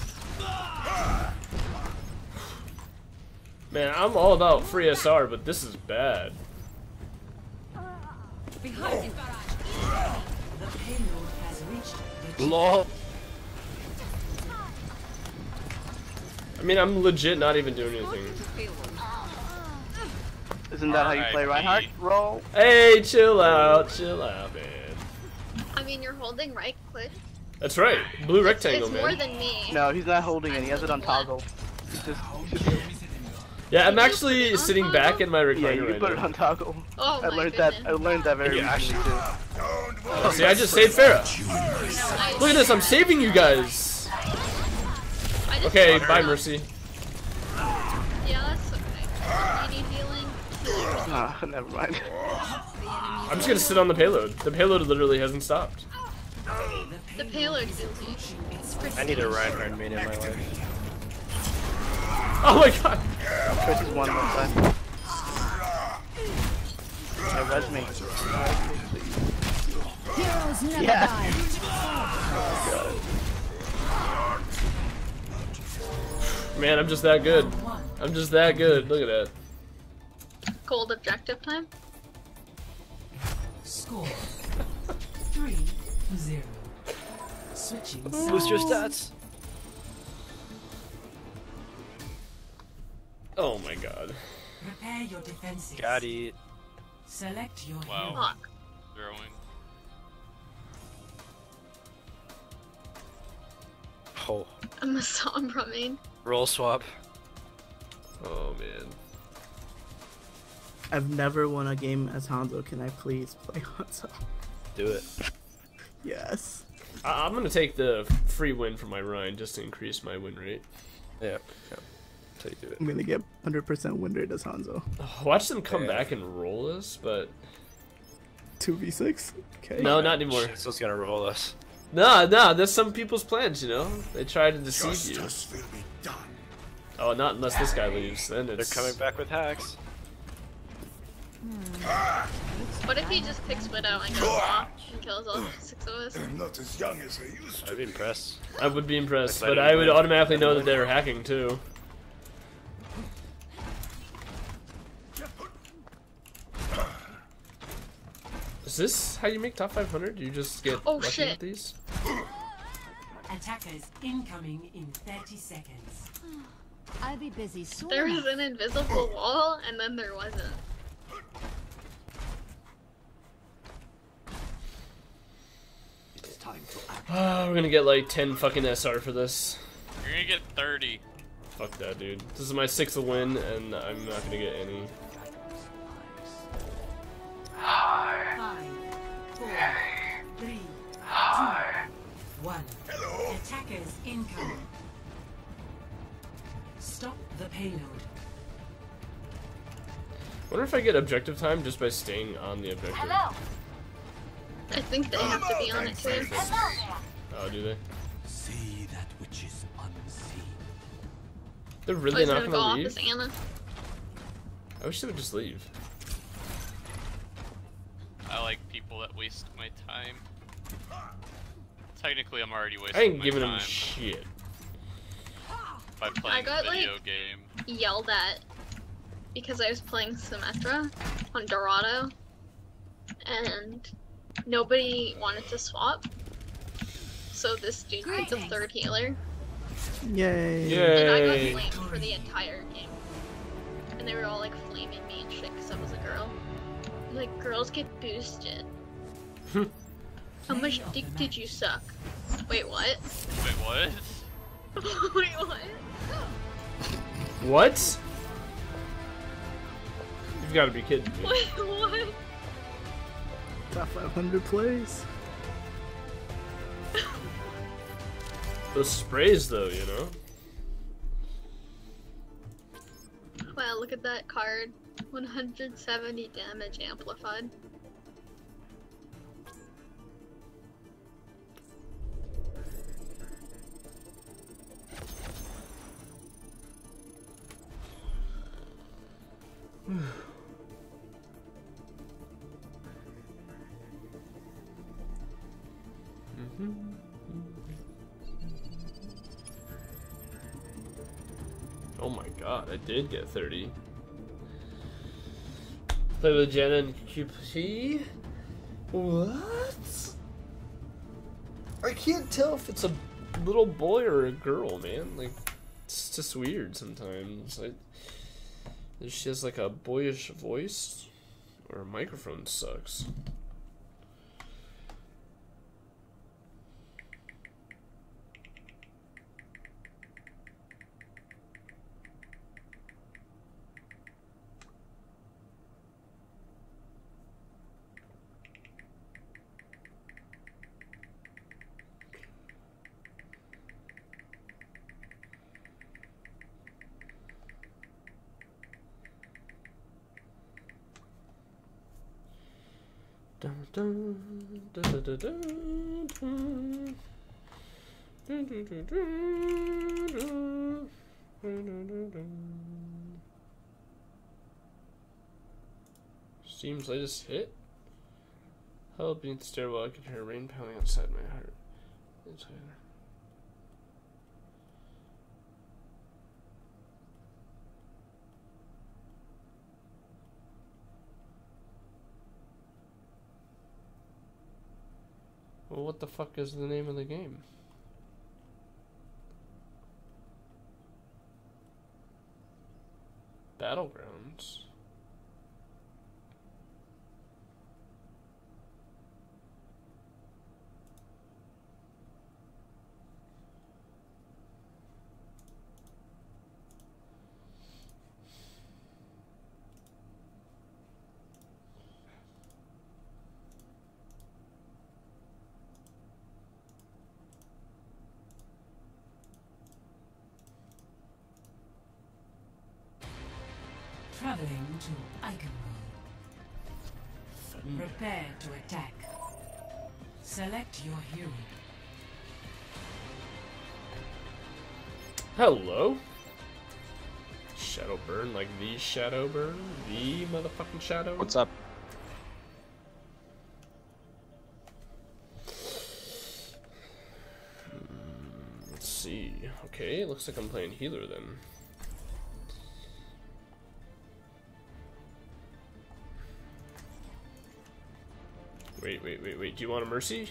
Man, I'm all about free SR, but this is bad. Behind you. The payload has reached the Lol. I mean, I'm legit not even doing anything. Isn't that how you play Reinhardt? Roll. Hey, chill out, chill out, man. I mean, you're holding right click. That's right. Blue rectangle, it's more than me. No, he's not holding it. He has it on toggle. He's just, he's just Yeah, I'm actually sitting back in my yeah, recliner you can right put it on toggle. Oh I learned goodness. that. I learned that very Yeah, recently too. Oh, see, I just saved Pharah. Look at this, I'm saving you guys. I just Okay, bye, her. Mercy. Yeah, that's okay. You need healing. Healer. Ah, never mind. I'm just gonna sit on the payload. The payload literally hasn't stopped. The payload guilty. I need a ride Reinhardt main in my life. Oh my god. Tracy's one one side. Yeah, res me. Heroes never Yeah. die. Man, I'm just that good. I'm just that good. Look at that. Cold objective time. score. Three to zero. Switching Boost your stats. Oh my god. Prepare your defenses. Got it. Select your Wow. hero. Fuck. Throwing. Oh. I'm a Sombra main. Roll swap. Oh man. I've never won a game as Hanzo. Can I please play Hanzo? Do it. Yes. I- I'm gonna take the free win from my Rein just to increase my win rate. Yeah. yeah. So you do it. I'm gonna get 100% win rate as Hanzo. Watch them come Yeah. back and roll us, but 2v6? Okay. no, not anymore. So it's gonna roll us. No, no, that's some people's plans, you know. They try to deceive Justice will be you. Oh, not unless this guy leaves. Then They're coming back with hacks. Hmm. What if he just picks Widow and goes off and kills all six of us? I'm not as young as I used to. I'd be impressed. I would be impressed, but I would automatically know that they were hacking too. Is this how you make top 500? You just get Oh, lucky shit. with these? Attackers incoming in 30 seconds. I'll be busy soon. There was an invisible wall, and then there wasn't. It's time to act. Ah, we're gonna get like 10 fucking SR for this. You're gonna get 30. Fuck that, dude. This is my sixth win, and I'm not gonna get any. Hi. Five, four, three, Hi. Two, one. Hello. Attackers incoming. Stop the payload. Wonder if I get objective time just by staying on the objective. Hello. I think they have to be on it too. Oh, do they? See that which is unseen. They're Oh, really he's not gonna gonna off leave? as Ana. I wish they would just leave. I like people that waste my time. Technically, I'm already wasting I ain't giving time them shit. By playing got, a video like- game. Yelled at because I was playing Symmetra on Dorado, and nobody wanted to swap. So this dude picked the third healer, Yay. and I got Yay. flamed for the entire game. And they were all like flaming me and shit because I was a girl. Like girls get boosted. How much dick did you suck? Wait, what? Wait, what? Wait, what? What? You've got to be kidding me. Wait, what? Top 500 plays. Those sprays, though, you know. Wow, look at that card. 170 damage amplified. Mm-hmm. Oh my god, I did get 30. Play with Jenna and QP? What? I can't tell if it's a little boy or a girl, man. Like, it's just weird sometimes. Like, she has like a boyish voice, or microphone sucks. Dun, dun, dun, dun, dun, dun, dun. Dun, dun, dun, dun, dun. Dun, dun, dun, dun. Seems I just hit. Hell the stairwell, I can hear rain pounding outside my heart. What the fuck is the name of the game? Your hero. Hello. Shadowburn, like the Shadowburn, the motherfucking shadow. What's up? Hmm, let's see. Okay, looks like I'm playing healer then. Wait, wait, wait, wait. Do you want a mercy?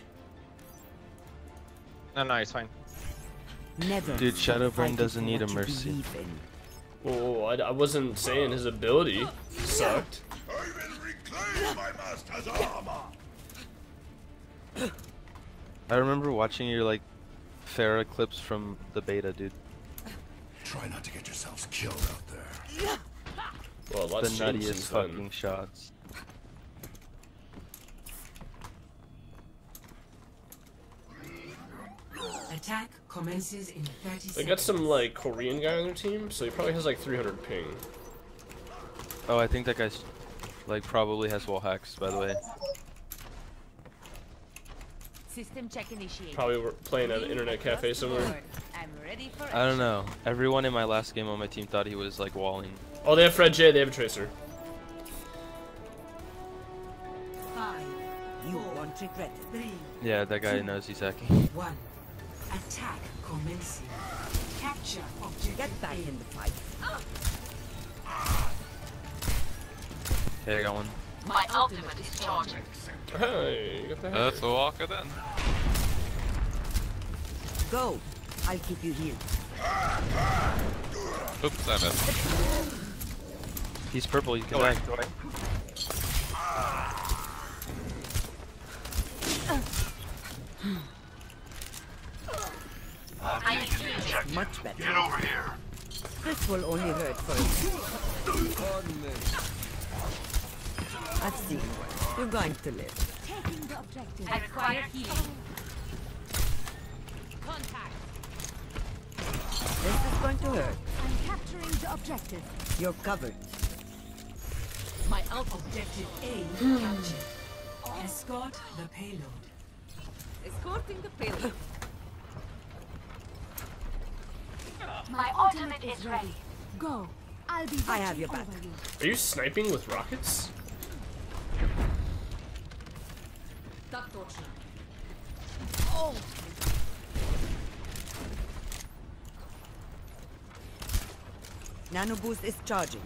No, no, it's fine. Never. Dude, Shadowburn fight doesn't need a mercy. believe in. Oh, I, I wasn't saying his ability sucked. I will reclaim my master's armor. I remember watching your like Pharah clips from the beta, dude. Try not to get yourselves killed out there. Well, a The nuttiest fucking shots. Attack commences in 30 They got some like Korean guy on their team, so he probably has like 300 ping. Oh, I think that guy's like probably has wall hacks. By the way. System check initiated. Probably were playing at an internet cafe somewhere. I'm ready for I don't know. Everyone in my last game on my team thought he was like walling. Oh, they have Fred J. They have a tracer. Five, You won't regret three, Yeah, that guy knows he's hacking. one. Attack commencing. Capture objective. Get back in the fight. Okay, I got. My ultimate is charging. Hey, you got the That's a walker then. Go. I'll keep you here. Oops, I missed. He's purple. You can Go away, go away. Much better. Get over here. This will only hurt for Let's see. You're going to live. Taking the objective. I require healing. Contact. This is going to hurt. I'm capturing the objective. You're covered. My ult objective A captured. Hmm. Escort the payload. Escorting the payload. My ultimate is ready. Go. I'll be I have your back. over you. Are you sniping with rockets? Oh. Nano boost is charging.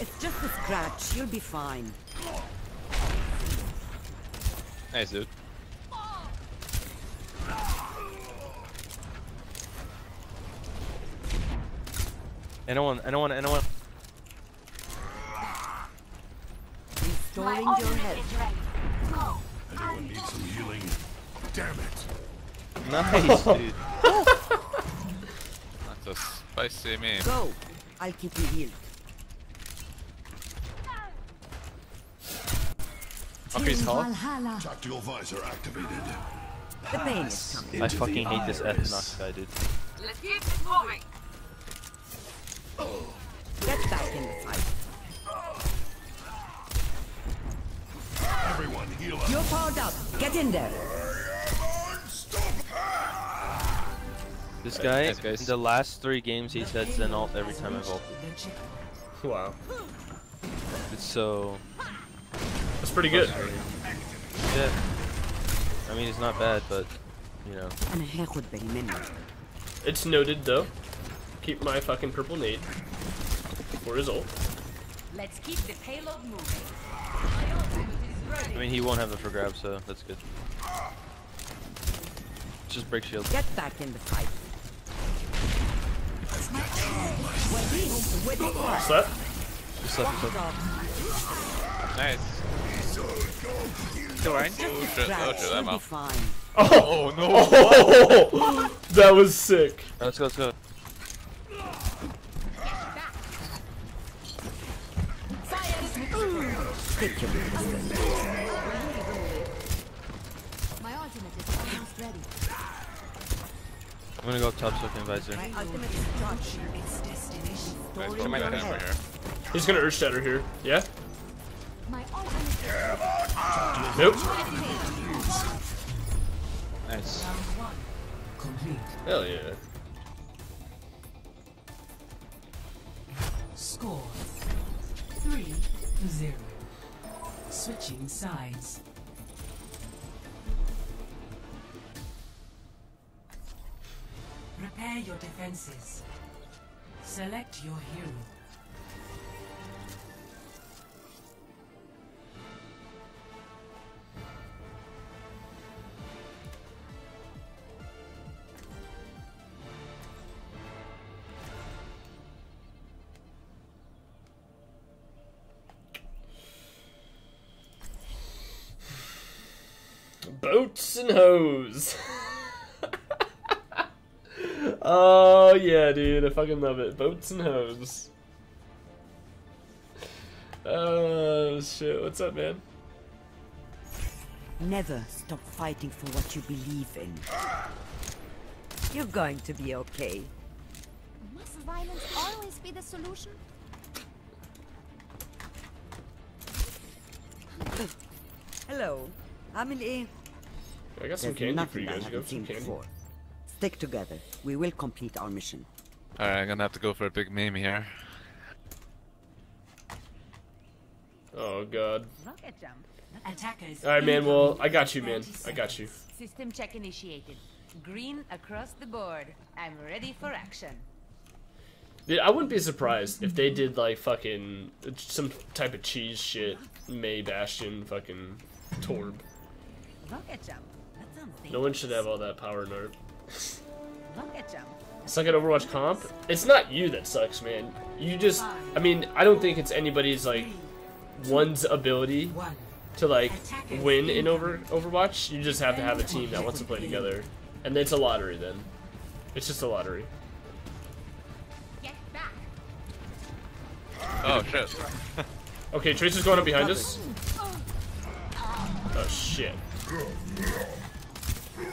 It's just a scratch. You'll be fine. Nice, dude. Anyone? Anyone? Anyone? Restoring your ultimate health. is ready. Go. Anyone need some healing? Damn it. Nice, dude. That's a spicy meme. Go. I'll keep you healed. Murphy's call. Valhalla. Tactical visor activated. The pain is coming. I fucking the hate this iris. Ethnox guy, dude. Let's keep this moving. Get back in the fight. Everyone heal up. You're powered up. Get in there. This guy, Nice, guys. in the last three games, he's had Zen ult every time I've ulted. Wow, It's so that's pretty good. Yeah. I mean, it's not bad, but, you know. It's noted, though. Keep my fucking purple nade. For his ult. Let's keep the payload moving. I mean, he won't have it for grab, so that's good. Just break shield. Get back in the fight. Slap. Just slap yourself. Nice. Still right? Oh shit, oh shit, I'm out. fine. Oh, no. Oh, that was sick. Let's go, let's go. My ultimate is almost ready. I'm gonna go up top so I can advisor. My ultimate is charged. Its destination. Guys, put my your here. He's gonna Earthshatter here. Yeah? Nope. Nice. Complete. Hell yeah. Score. Three to zero. Switching sides. Prepare your defenses. Select your hero. Boats and hoes. oh yeah, dude, I fucking love it. Boats and hoes. Oh shit, what's up, man? Never stop fighting for what you believe in. You're going to be okay. Must violence always be the solution? Hello, Amelie. I got some There's candy for you nothing I guys. You haven't got some seen candy. before. Stick together. We will complete our mission. Alright, I'm gonna have to go for a big meme here. Oh god. Rocket jump. Attackers. Alright, man. Well, I got you, man. I got you. System check initiated. Green across the board. I'm ready for action. Dude, I wouldn't be surprised if they did like fucking some type of cheese shit. Mei Bastion, fucking Torb. Rocket jump. That sounds No one should have all that power, Narp. Rocket jump. Suck at Overwatch comp? It's not you that sucks, man. You just, I mean, I don't think it's anybody's like one's ability to like win in over Overwatch. You just have to have a team that wants to play together, and it's a lottery. Then it's just a lottery. Oh shit. Okay, Tracer's going up behind us. Oh, oh shit.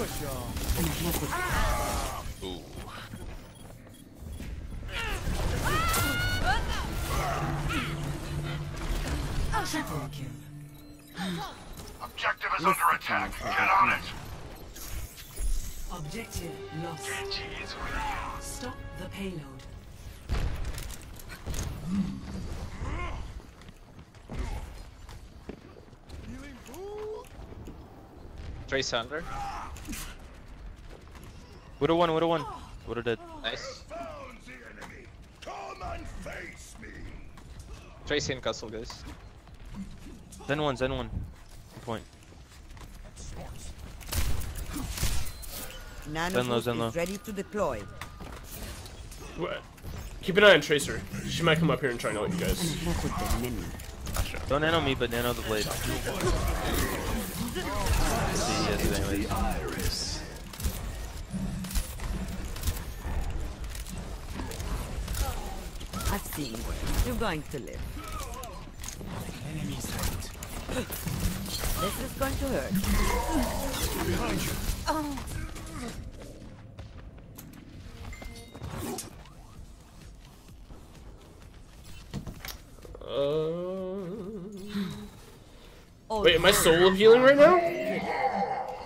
Ooh. Triple kill. Objective is under attack. Get on it. Objective lost. Stop the payload. Trace under. Widow one, Widow one. Widow dead. Nice. Found. Come and face me. Trace in castle, guys. Zen one, Zen one. Good point. Zen low, Nanoboost Zen low. is ready to deploy. What? Keep an eye on Tracer. She might come up here and try and out you guys. Don't nano me, but nano the blade. See, yes, anyways. I've seen you. You're going to live. This is going to hurt. Behind you. Oh. Uh... Wait, am I solo healing right now?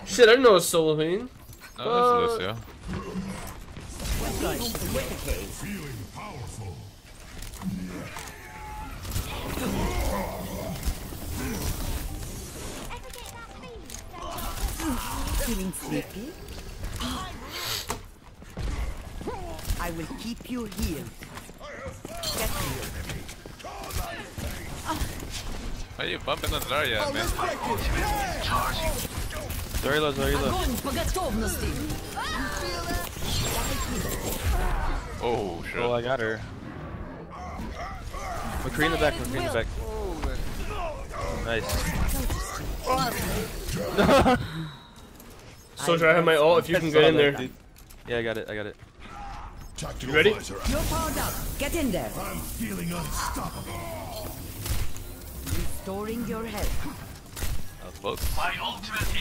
Shit, I didn't know it was solo healing. No, Uh, that's Lucio. Feeling powerful. Feeling sleepy? I will keep you here. Get healed. Why are you bumping the Zarya, man? Very low, very low. Oh shit. Oh, I got her. McCree in the back, McCree in the back. Nice. Soldier, I have my ult if you can get in there. Yeah, I got it, I got it. You ready? You're powered up. Get in there. I'm feeling unstoppable. Restoring your health. That was close.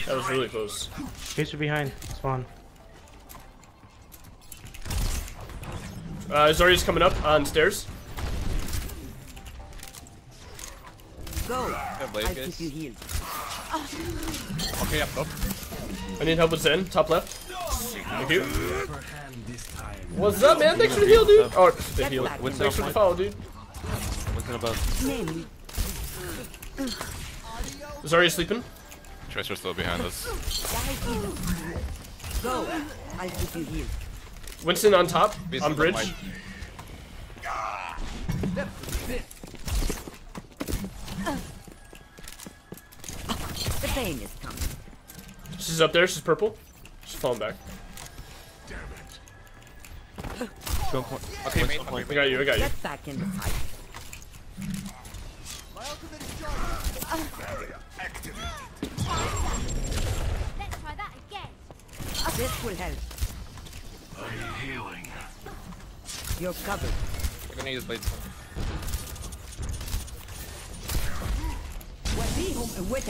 That was really close. Tracer behind. Spawn. Uh, Zarya's coming up on stairs. Go. Blade, I'll keep you healed. Okay, up, up. I need help with Zen, top left. Thank you. What's up, man? Thanks for the heal, dude. Oh, the heal. What's Thanks up, for the Mike? follow, dude. What's in above? Name me. Zarya sleeping. Tracer's still behind us. Go. I'll keep you healed. Winston on top, Beast on on bridge. The pain is coming. She's up there. She's purple. She's falling back. Go point. Okay, Point, mate. point. Okay, I got you. I got you. Get back in the fight. Let's try that again. This will help. I'm healing. You're covered. We're gonna use blades. Wadihum with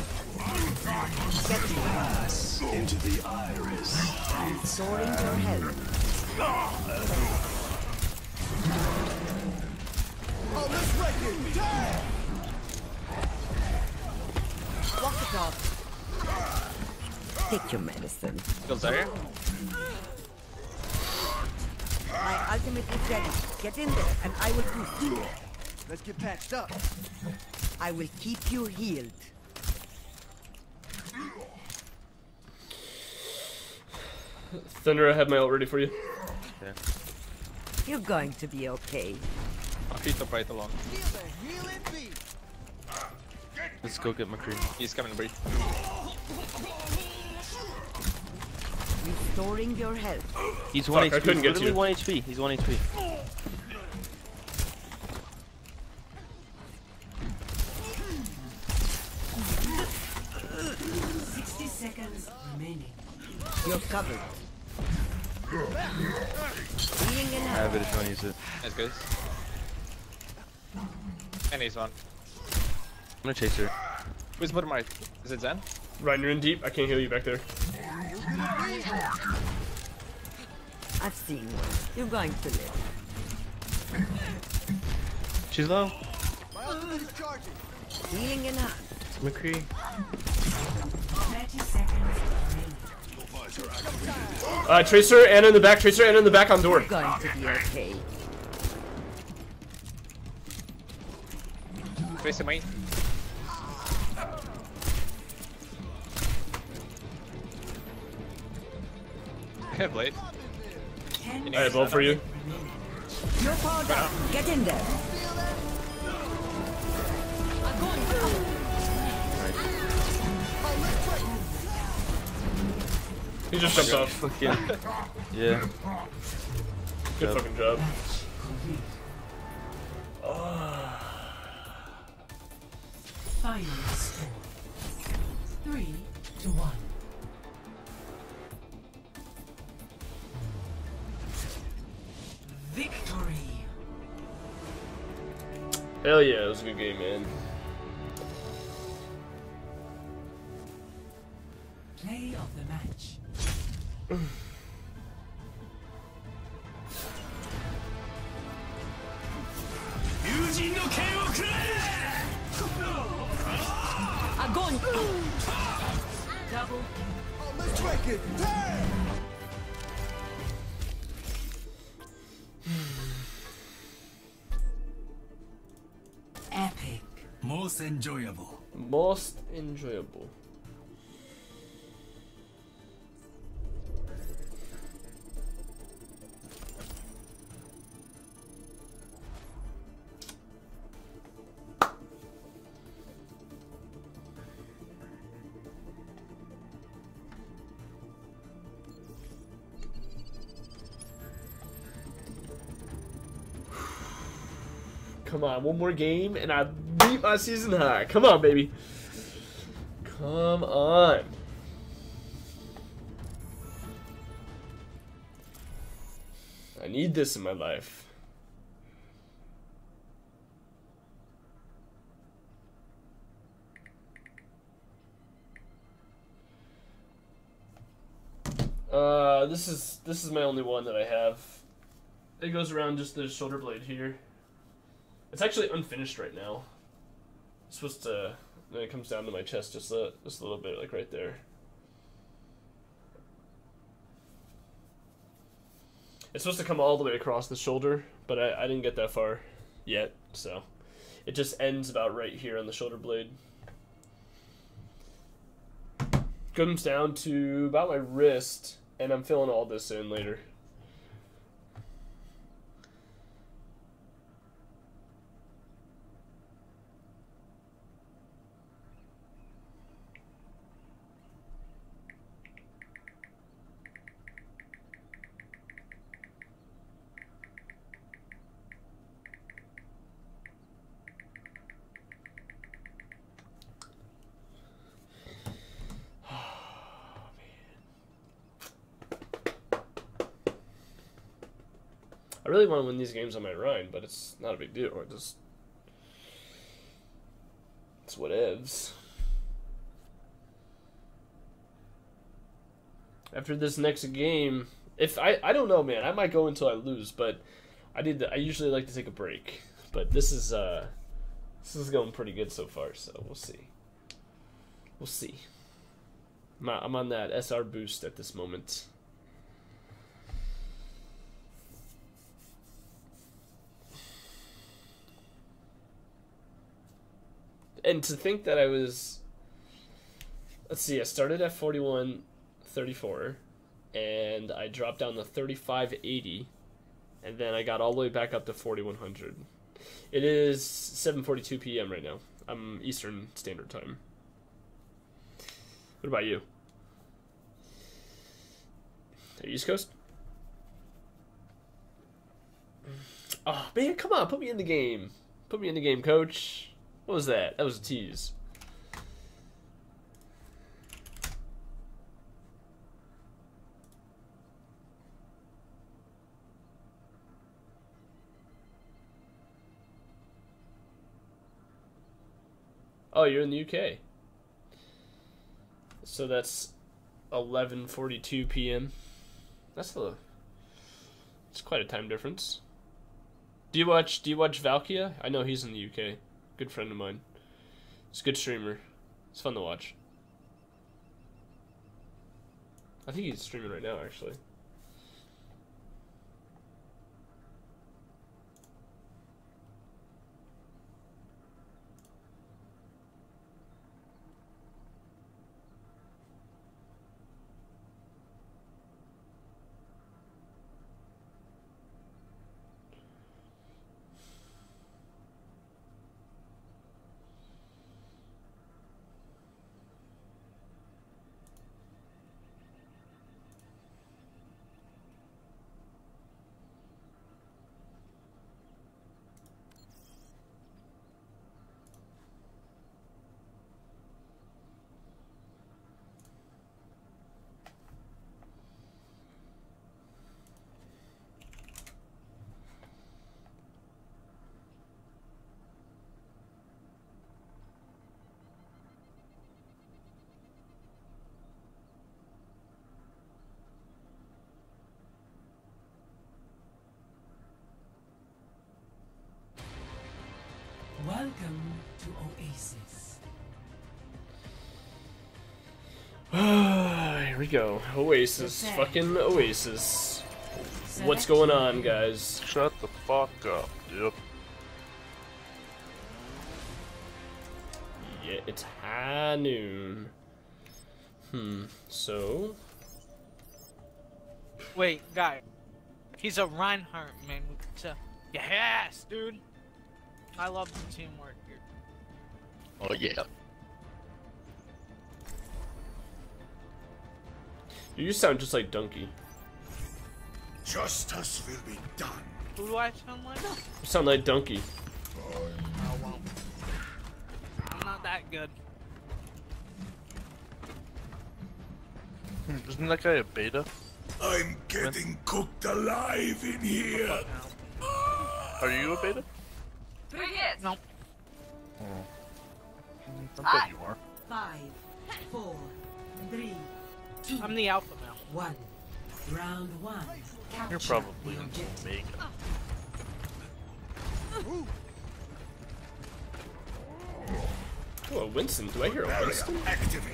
Pass into the iris. Restoring your health. Oh, Walk it off. Take your medicine. Go Zarya. My ultimate is ready. Get in there, and I will boost you. Let's get patched up. I will keep you healed. Thunder, I have my ult ready for you. Yeah. You're going to be okay. I'll keep the right along. Let's go get McCree. He's coming, Bree. Restoring your health. He's one Fuck, I couldn't get Literally you. one HP. He's one HP. Seconds remaining. You're covered. Healing in I have it if you want to use it. Nice guys. And he's on. I'm gonna chase her. Who's bottom right? Is it Zen? Ryan, you're in deep. I can't heal you back there. I've seen one. You're going to live. She's low. My ultimate is charging. Healing in hand. McCree. Thirty seconds remaining. Uh, Tracer, Ana in the back. Tracer, Ana in the back on door. You're going to be okay. Tracer main. I have blade. I have ult for you. You're powered up. Get in there. He just jumped off. Fucking. Yeah. Good Yep. fucking job. Final score. Three to one. Victory. Hell yeah, it was a good game, man. Play of the match. Agon! Double. Oh, let's break! Epic. Most enjoyable. Most enjoyable. Come on, one more game and I beat my season high. Come on, baby. Come on. I need this in my life. Uh, this is this is my only one that I have. It goes around just the shoulder blade here. It's actually unfinished right now. It's supposed to. Then it comes down to my chest just a just a little bit, like right there. It's supposed to come all the way across the shoulder, but I, I didn't get that far yet, so it just ends about right here on the shoulder blade. Comes down to about my wrist, and I'm filling all this in later. Really want to win these games on my Rein, but it's not a big deal. I just it's what whatevs. After this next game, if I I don't know, man, I might go until I lose, but I did. I usually like to take a break, but this is uh this is going pretty good so far. So we'll see. We'll see. I'm on that SR boost at this moment. And to think that I was let's see, I started at 41 34 and I dropped down to 35.80 and then I got all the way back up to 4100. It is 7:42 p.m. right now. I'm Eastern Standard Time. What about you East Coast? Oh man, come on, put me in the game. Put me in the game, coach. What was that? That was a tease. Oh, you're in the UK. So that's 11:42 p.m. That's a It's quite a time difference. Do you watch Do you watch Valkia? I know he's in the UK. Good friend of mine. He's a good streamer. It's fun to watch. I think he's streaming right now, actually. Welcome to Oasis. Here we go. Oasis. Fucking Oasis. What's going on, guys? Shut the fuck up, dude. Yeah, it's high noon. Hmm. So. Wait, guy. He's a Reinhardt, man. It's a- Yes, dude. I love the teamwork here. Oh yeah. You sound just like Donkey. Justice will be done. Who do I sound like? You sound like Donkey. Oh, well. I'm not that good. Hmm, isn't that guy a beta? I'm getting when? cooked alive in here. Are you a beta? Three hits. Nope. Oh. I bet you are. Five, four, three, two. I'm the alpha now. One. Round one. You're probably the an objective. omega. Oh, Winston. Do I hear a Winston? Activated.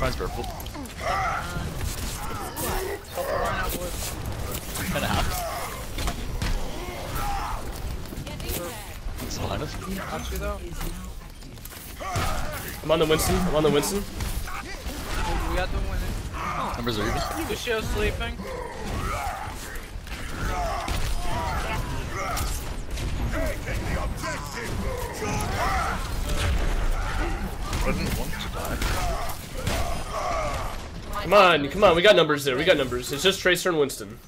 Mine's purple. And a half. It's Linus. Got you. I'm on the Winston. I'm on the Winston. We got the winning. Numbers are even. Lucio sleeping. I didn't want to die. Come on, come on, we got numbers there, we got numbers. It's just Tracer and Winston.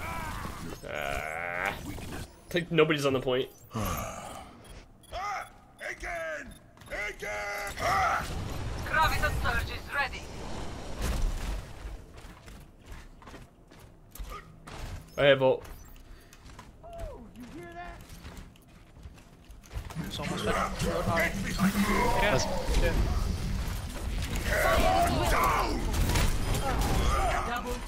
Ah. Uh, think nobody's on the point. I have ult. It's almost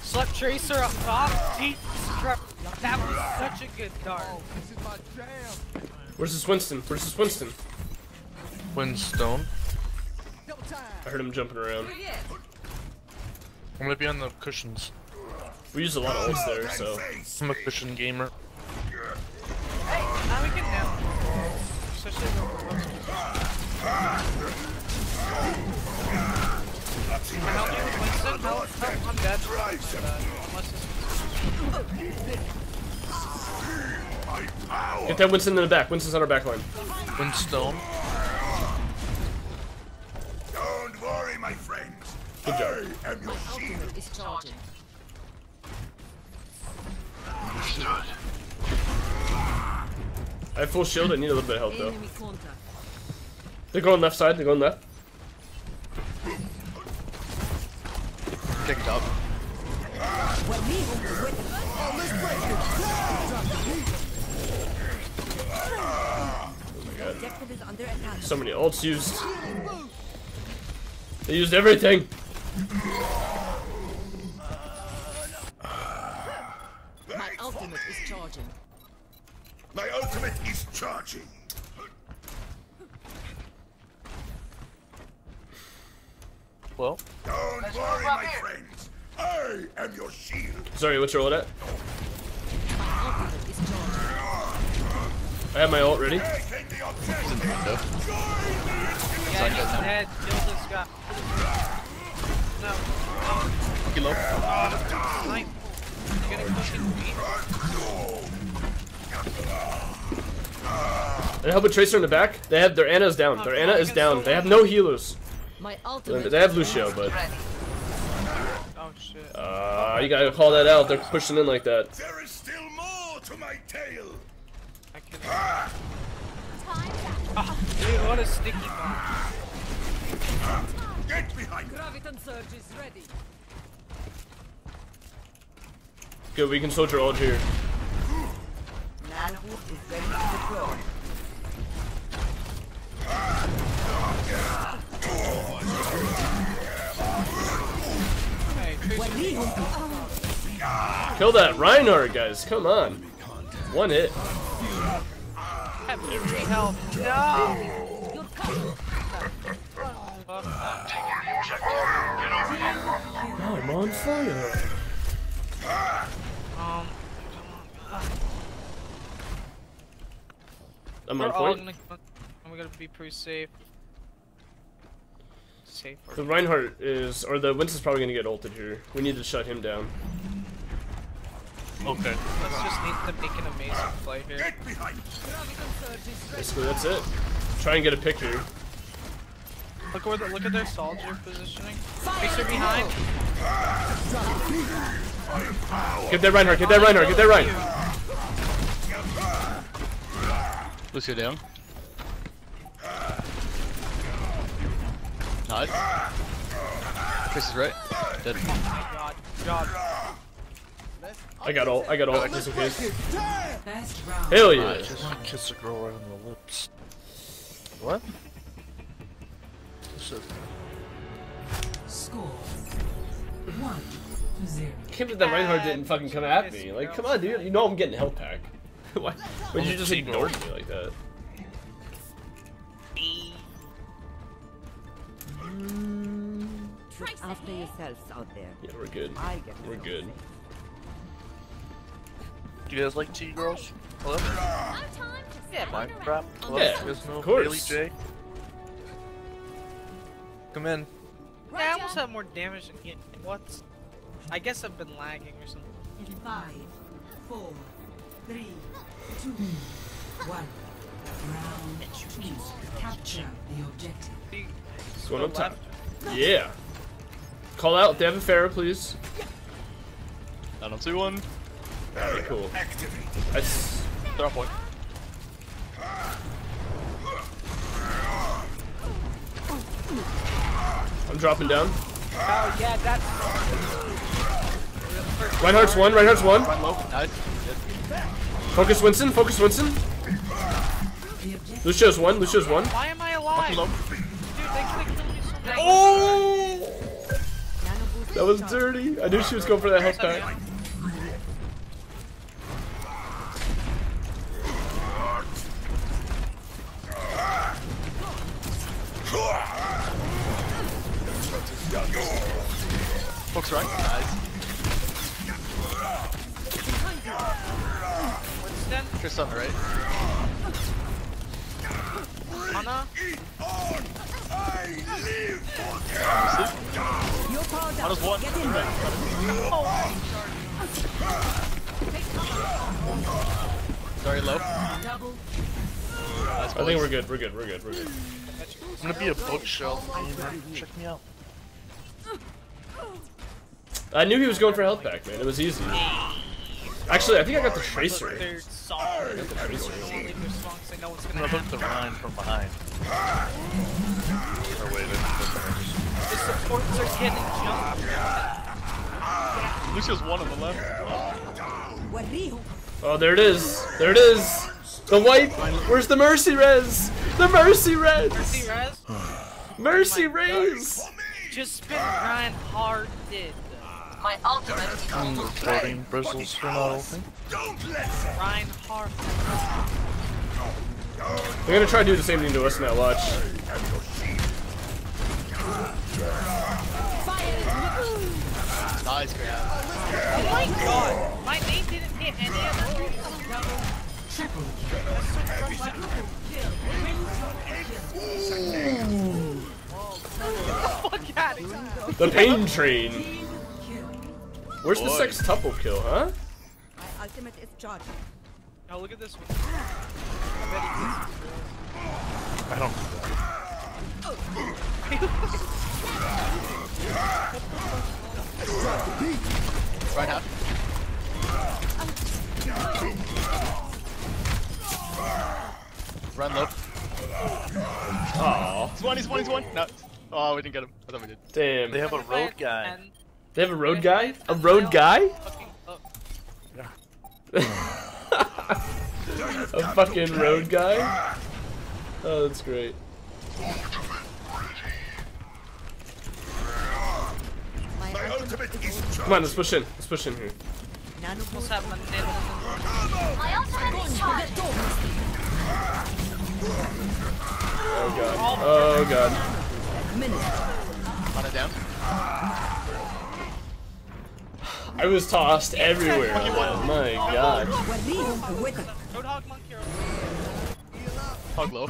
Slap Tracer up top. Jesus Christ. That was such a good dart. Where's this Winston? Where's this Winston? Windstone. I heard him jumping around. I'm gonna be on the cushions. We use a lot of ults there, so. I'm a cushion gamer. Now we can now. Especially when we're Help me with Winston. Help, help. I'm dead. I'm. Unless Get that Winston in the back. Winston's on our back line. Winston. Don't worry, my friends. Good job. I am your shield. is charging. I have full shield. I need a little bit of help though. They're going left side. They're going left. Kicked up. Objective is under attack. So many ults used. They used everything. My ultimate is charging. My ultimate is charging. Well. Don't worry, my friends. I am your shield. Sorry, what's your ult at? My ultimate is charging. I have my ult ready. Take the objective. Yeah, he's dead. Kill this guy. No. No. Kilo. Snipe. You're getting fucking beat. I help with Tracer in the back. They have their Ana's down. Their Anna is down. They have no healers. My ultimate. They have Lucio, but Oh shit. uh, you gotta call that out. They're pushing in like that. There is still more to my tale. I can. Ah, dude, what a sticky bomb. Get behind. Graviton surge is ready. Good, we can soldier ult here. Nano Boost is ready to deploy. Kill that Reinhardt, guys. Come on. One hit. Have 50 health. No! I'm on fire. Um, I'm on point. I'm gonna be pretty safe. Safe. The Reinhardt is, or the Winston's probably gonna get ulted here. We need to shut him down. Okay. Let's just need to make an amazing play here. Get behind. Basically, that's it. Try and get a pick here. Look where the, look at their soldier positioning. Tracer behind. Get that Reinhardt. Get that Reinhardt. Get that Reinhardt. Lucio down. Nice. Chris is right. Dead. Oh my god. God. I got ult. I got ult just in case. Hell yeah. I just want to kiss a girl right on the lips. What? This is- Score one to zero. can't believe that Reinhardt didn't fucking come at me. Like, come on, dude. You know I'm getting a health pack. Why would you just ignore me like that? Look after yourselves out there. Yeah, we're good. I get We're good. Do you guys like tea girls? Hello? Yeah, Minecraft? Hello? Yeah, You guys know of course. Bailey J? Come in. Yeah, I almost have more damage than him. What? I guess I've been lagging or something. Five, four, three, two, one. Round two. Capture the objective. This one up top. Yeah. Call out if they have a Pharah, please. I don't see one. Alright, cool. That's Drop point. I'm dropping down. Oh yeah, that's. Reinhardt's one. Reinhardt's one. Run low. Nice. Focus Winston. Focus Winston. Lucio's one. Lucio's one. Why am I alive? Oh! That was dirty. I knew she was going for that health pack. Folks right. Nice. Winston? Chris on the right. Ana? Ana's one. Sorry, low. Nice, I think we're good. We're good. We're good. We're good. I'm gonna be a bookshelf. Check me out. I knew he was going for health pack, man. It was easy. Actually, I think I got the tracer. They're sorry. I got the tracer. Don't leave your songs, I know what's I'm gonna gonna hook the happen. From behind. Or wait, The supports are getting jumped. Lucio's one on the left. Oh, there it is. There it is. The wipe. Where's the mercy res? The mercy res. Mercy Res? Mercy oh res. Just spin Reinhardt did. My ultimate is I'm recording bristles for not ulting. Ryan hard. They're gonna try to do the same thing to us now. Watch. Nice grab. Oh my god! My name didn't hit any of them. Fuck out of here. The pain train. Where's the Boy. sextuple kill, huh? My ultimate is charging. Now look at this one. I don't. Right half. Run low. Aw. He's one, he's one, he's one. No. Oh, we didn't get him. I thought we did. Damn. They have a road guy. They have a road guy? A road guy? a fucking road guy? Oh, that's great. My ultimate is Come on, let's push in. Let's push in here. Almost have my name. My ultimate is charged. Oh god. Oh god. On it down. I was tossed everywhere. Oh my god. Roadhog Hog low.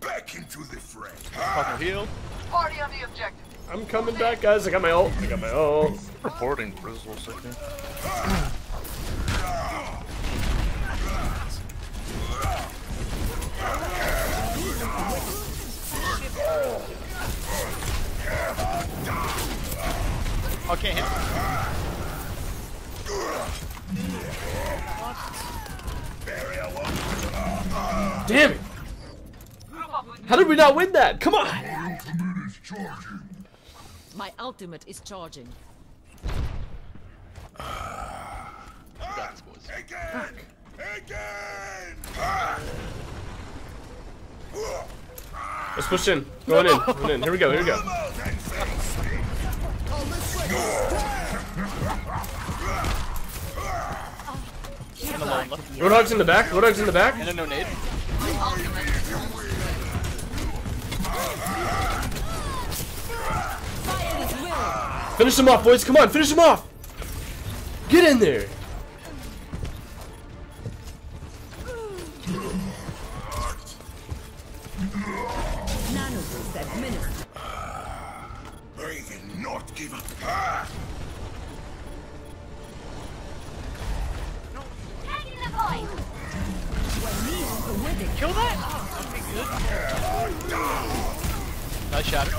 back into the fray. Hog heal. Party on the objective. I'm coming back, guys. I got my ult. I got my ult. Reporting bristles, I think. Oh, can't hit. Damn it. How did we not win that? Come on. My ultimate is charging. got this, boys. Again! Again! Let's push in. Going in. Going in. Here we go. Here we go. And alone left. Roadhog's in the back. Roadhog's in the back. And a no nade. Finish him off, boys. Come on, finish him off. Get in there. Will not give up. Taking the point. Kill that? Okay, good. Nice shatter.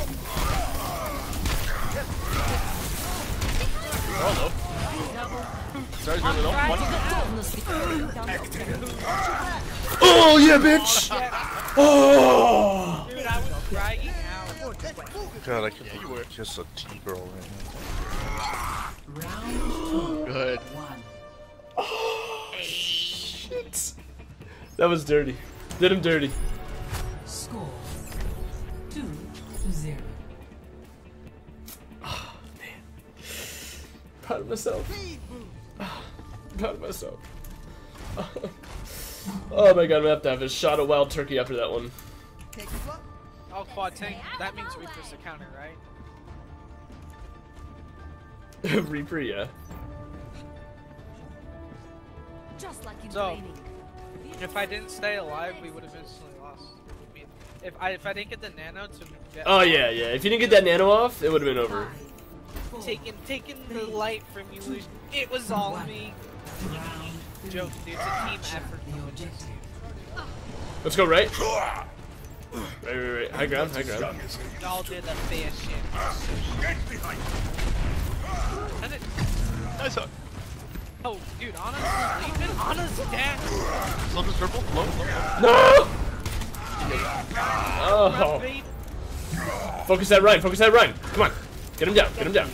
Oh, low. Sorry, really low. One. Oh yeah, bitch. Oh. Dude, I was crying out. God, I could yeah, you were just a T-girl right now. Good. Oh, shit. That was dirty. Did him dirty. Score two to zero. Ah, Proud of myself. Proud of myself. oh my god, I'm gonna have to have a shot of wild turkey after that one. Oh, quad tank. That means Reaper's the counter, right? Reaper, yeah. Just like in So, if I didn't stay alive, we would have instantly lost. I mean, if I if I didn't get the nano to get Oh yeah, yeah. If you didn't get that nano off, it would have been over. taking taking the light from you, Lucian. It was all me. Joke, dude. It's a team effort. Let's go right. Right, right, right. High ground, high ground. Y'all did the fair shit. And it, Nice hook. oh, dude, Ana's sleeping. Ana's dead. Soldier's purple. Low, low, low. No! Oh. Focus that Rein, focus that Rein. Come on. Get him down, get him down.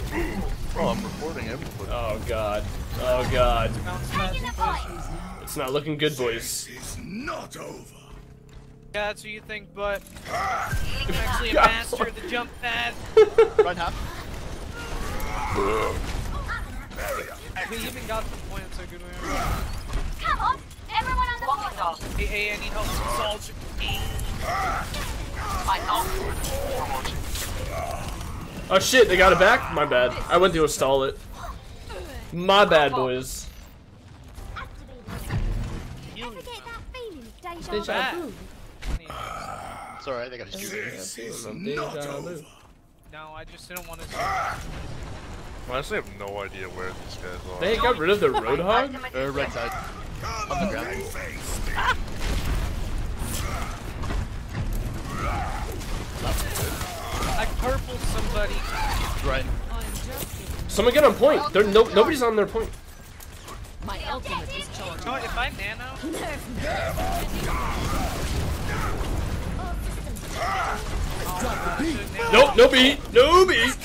Bro, I'm recording everything. Oh god. Oh god. It's not looking good, boys. It's not over. Yeah, that's what you think, but I'm actually a God. master of the jump pad. Run half. We even got the point, so good. we Come on, everyone on the floor. Hey, hey, I need help from Soldier. I know. Oh shit, they got it back? My bad. I went to install it. My bad, boys. Ever get that feeling of deja Deja vu? Vu. It's alright, they got a shooter. Deja vu. No, I just didn't want to. Honestly, I have no idea where these guys are. They got rid of the Roadhog? Uh, right side. On the ground. I purpled somebody. Right. Someone get on point. They're no nobody's on their point. My ultimate is charged. No, if I nano. Nope, no beat. No beat.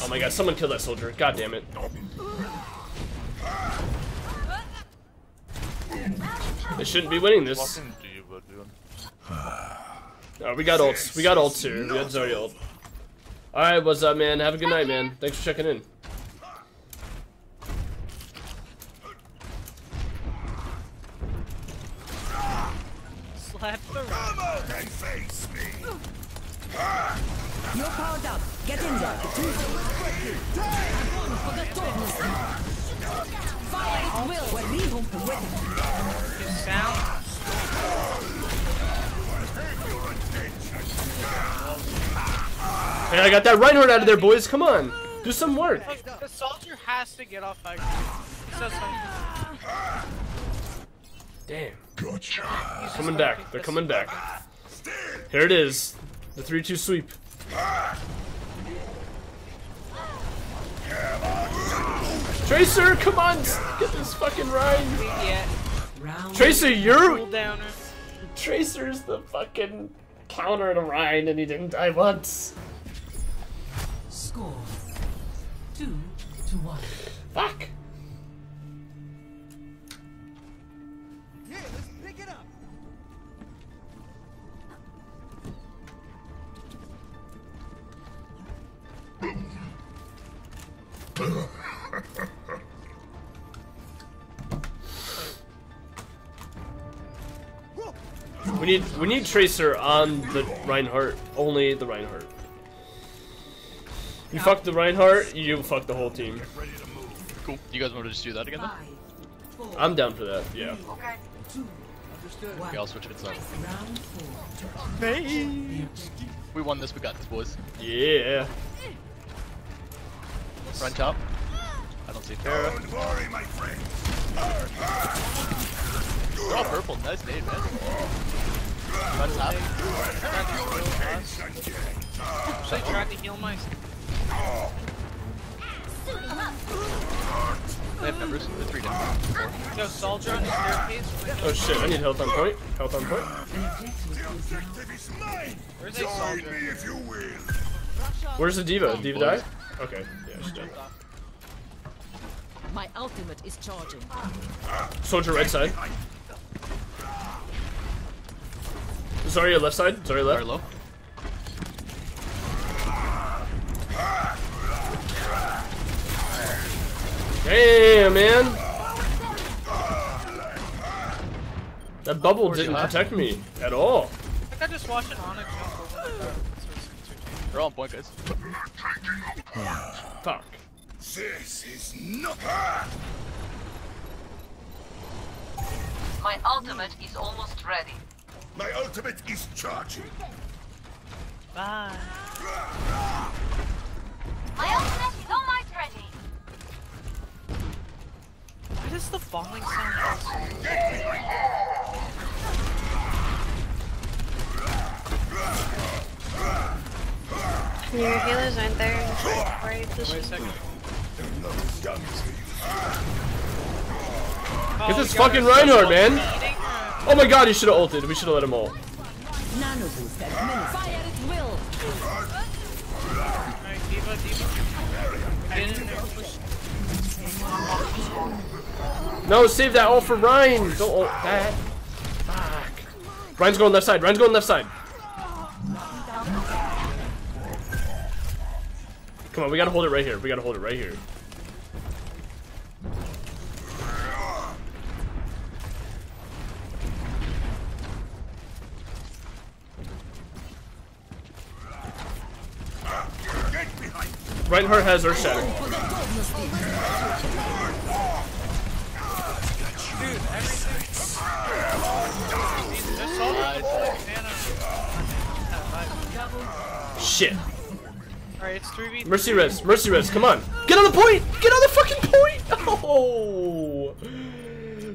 Oh my god, someone killed that soldier. God damn it. They shouldn't be winning this. Oh, we got ults. We got ults here. We got Zarya ult. Alright, what's up, man? Have a good night, man. Thanks for checking in. Slap the Come out and face me. You're powered up. Get in there. Fire at will. We're leaving with His sound. Hey, I got that Reinhardt out of there, boys. Come on. Do some work. Look, the soldier has to get off fire. He says something. Damn. Gotcha. Coming back. They're coming back. Here it is. The 3-2 sweep. Tracer, come on. Get this fucking Rein. Yeah. Tracer, you're... Cool downer. Tracer's the fucking counter to Rein and he didn't die once. Score two to one. Fuck. We need we need Tracer on the Reinhardt. Only the Reinhardt. You fuck the Reinhardt, you fuck the whole team. Cool. You guys want to just do that again then? I'm down for that, yeah. Okay. Okay, I'll switch it up. Round. We won this, we got this, boys. Yeah. Run top. I don't see Terra. Don't worry, my friend. They're all purple. Nice name, man. Run top. Actually tried to heal my. They have numbers. They're three down. Four. Yo, soldier on the staircase. Oh shit, I need health on point. Health on point. The objective is mine. Where's a Join soldier? me if you will. Where's the D.Va? D.Va die? Okay, yeah, she's dead. My ultimate is charging. Soldier right side. Zarya left side. Zarya left. low. Damn, man. That bubble didn't protect me at all. Like I just watched an Onyx jump over the They're all on point, guys. Fuck. This is not. My ultimate is almost ready. My ultimate is charging. Bye. My ultimate is almost ready. Why does the falling sound Your healers aren't there. Why are you pushing? Wait a second. Get this fucking Reinhardt, man. Oh my god, he should have ulted. We should have let him ult. Nano boost at minute. Fire at will. Alright, D.Va, D.Va. Get in there, push. No, save that ult for Rein. Don't ult that. Fuck. Rein's going left side. Rein's going left side. Come on, we gotta hold it right here. We gotta hold it right here. Reinhardt has Earthshatter. Dude. Shit. Alright, it's 3v3. Mercy res, mercy res, come on. Get on the point! Get on the fucking point! Oh!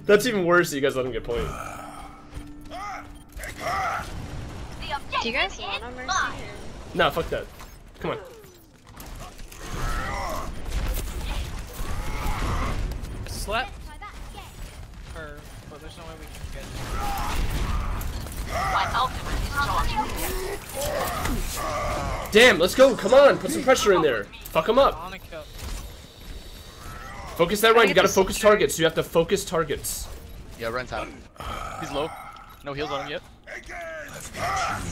That's even worse that you guys let him get point. Do you guys want a mercy? Nah, fuck that. Come on. Slap. Or, but there's no way we can get My ultimate is charging. Damn, let's go. Come on, put some pressure in there. Fuck him up. on a kill. Focus that Rein. You gotta focus targets. You have to focus targets. Yeah, Ren's out. He's low. No heals on him yet.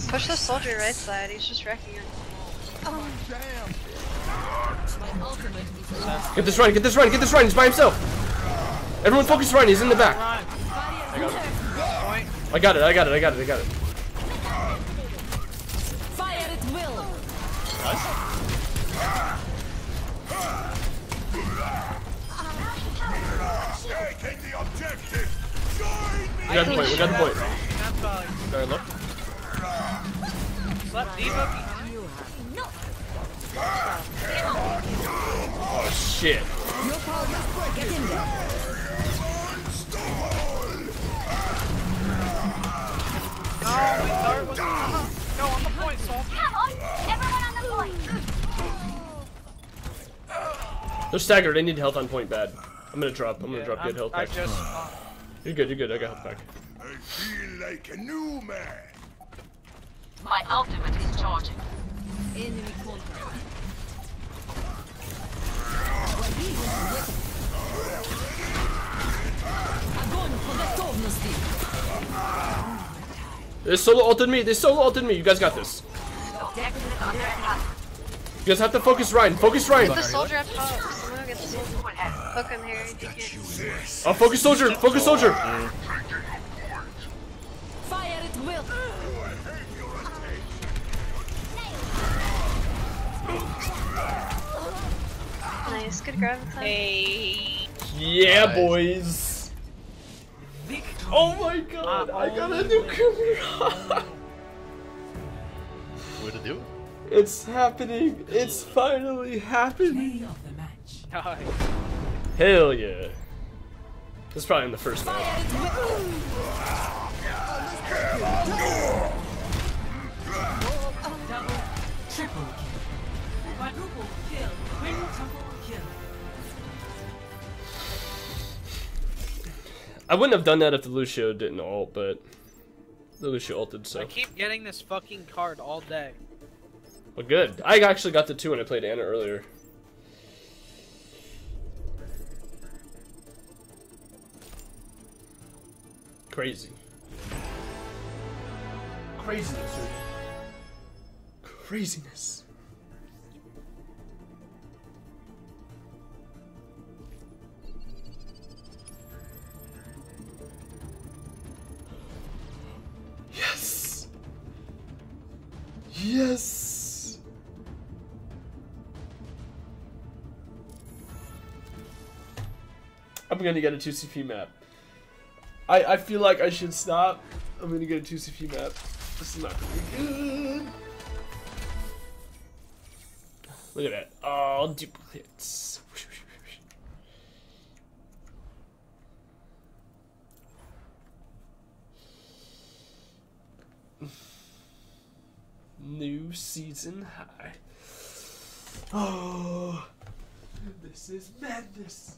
Push the soldier right side. He's just wrecking him. Oh damn. My ultimate is Get this Rein. Get this Rein. Get this Rein. He's by himself. Everyone focus Rein. He's in the back. I got it. I got it. I got it. I got it. Fire at will. Taking the objective. Join me. We got the point. We got the point. Very low. Slap D.Va. Oh shit. Your power must work. Get in there. No, my turret was Go on the point, Salt. Come on, everyone on the point. They're staggered. They need health on point bad. I'm gonna drop. I'm gonna drop. Get I'm- health I back. just. You're good. You're good. I got health back. I feel like a new man. My ultimate is charging. Enemy contact. Огонь по готовности. They solo ulted me. They solo ulted me. You guys got this. You guys have to focus Rein. Focus Rein. The soldier up top. Someone get the soldier. Hook him here. if you can. Oh, focus soldier. Focus soldier. Fire at will. Nice, good grab. Hey. Yeah, Nice. Boys. Oh my god, I got a new camera. Way to do it's happening. It's finally happening. of the match. Hell yeah. This is probably in the first match. Double, triple I wouldn't have done that if the Lucio didn't ult, but the Lucio ulted, so. I keep getting this fucking card all day. But good. I actually got the two when I played Ana earlier. Crazy. Craziness. Craziness. Yes. Yes. I'm gonna get a 2CP map. I, I feel like I should stop. I'm gonna get a 2CP map. This is not gonna be good. Look at that. All duplicates. New season high. Oh, this is madness.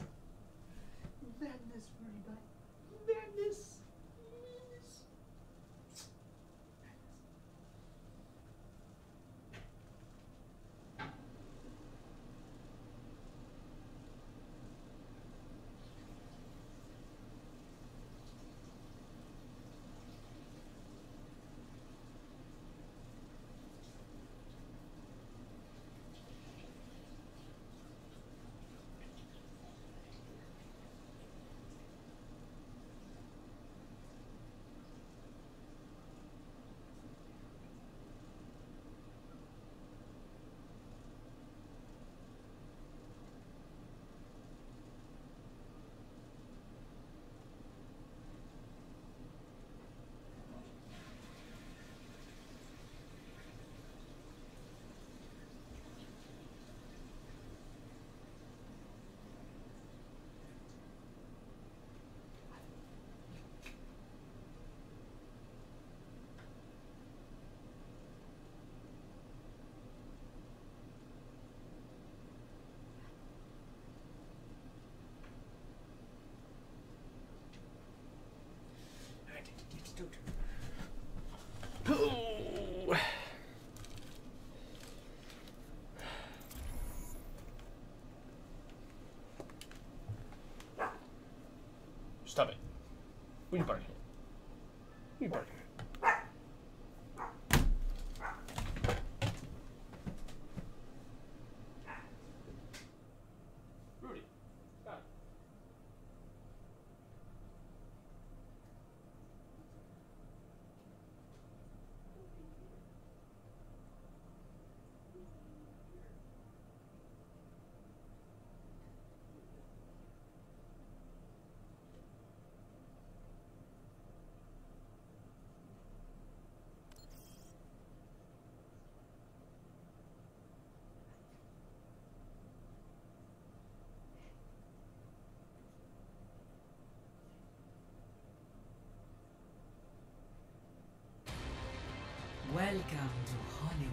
Welcome to Hollywood.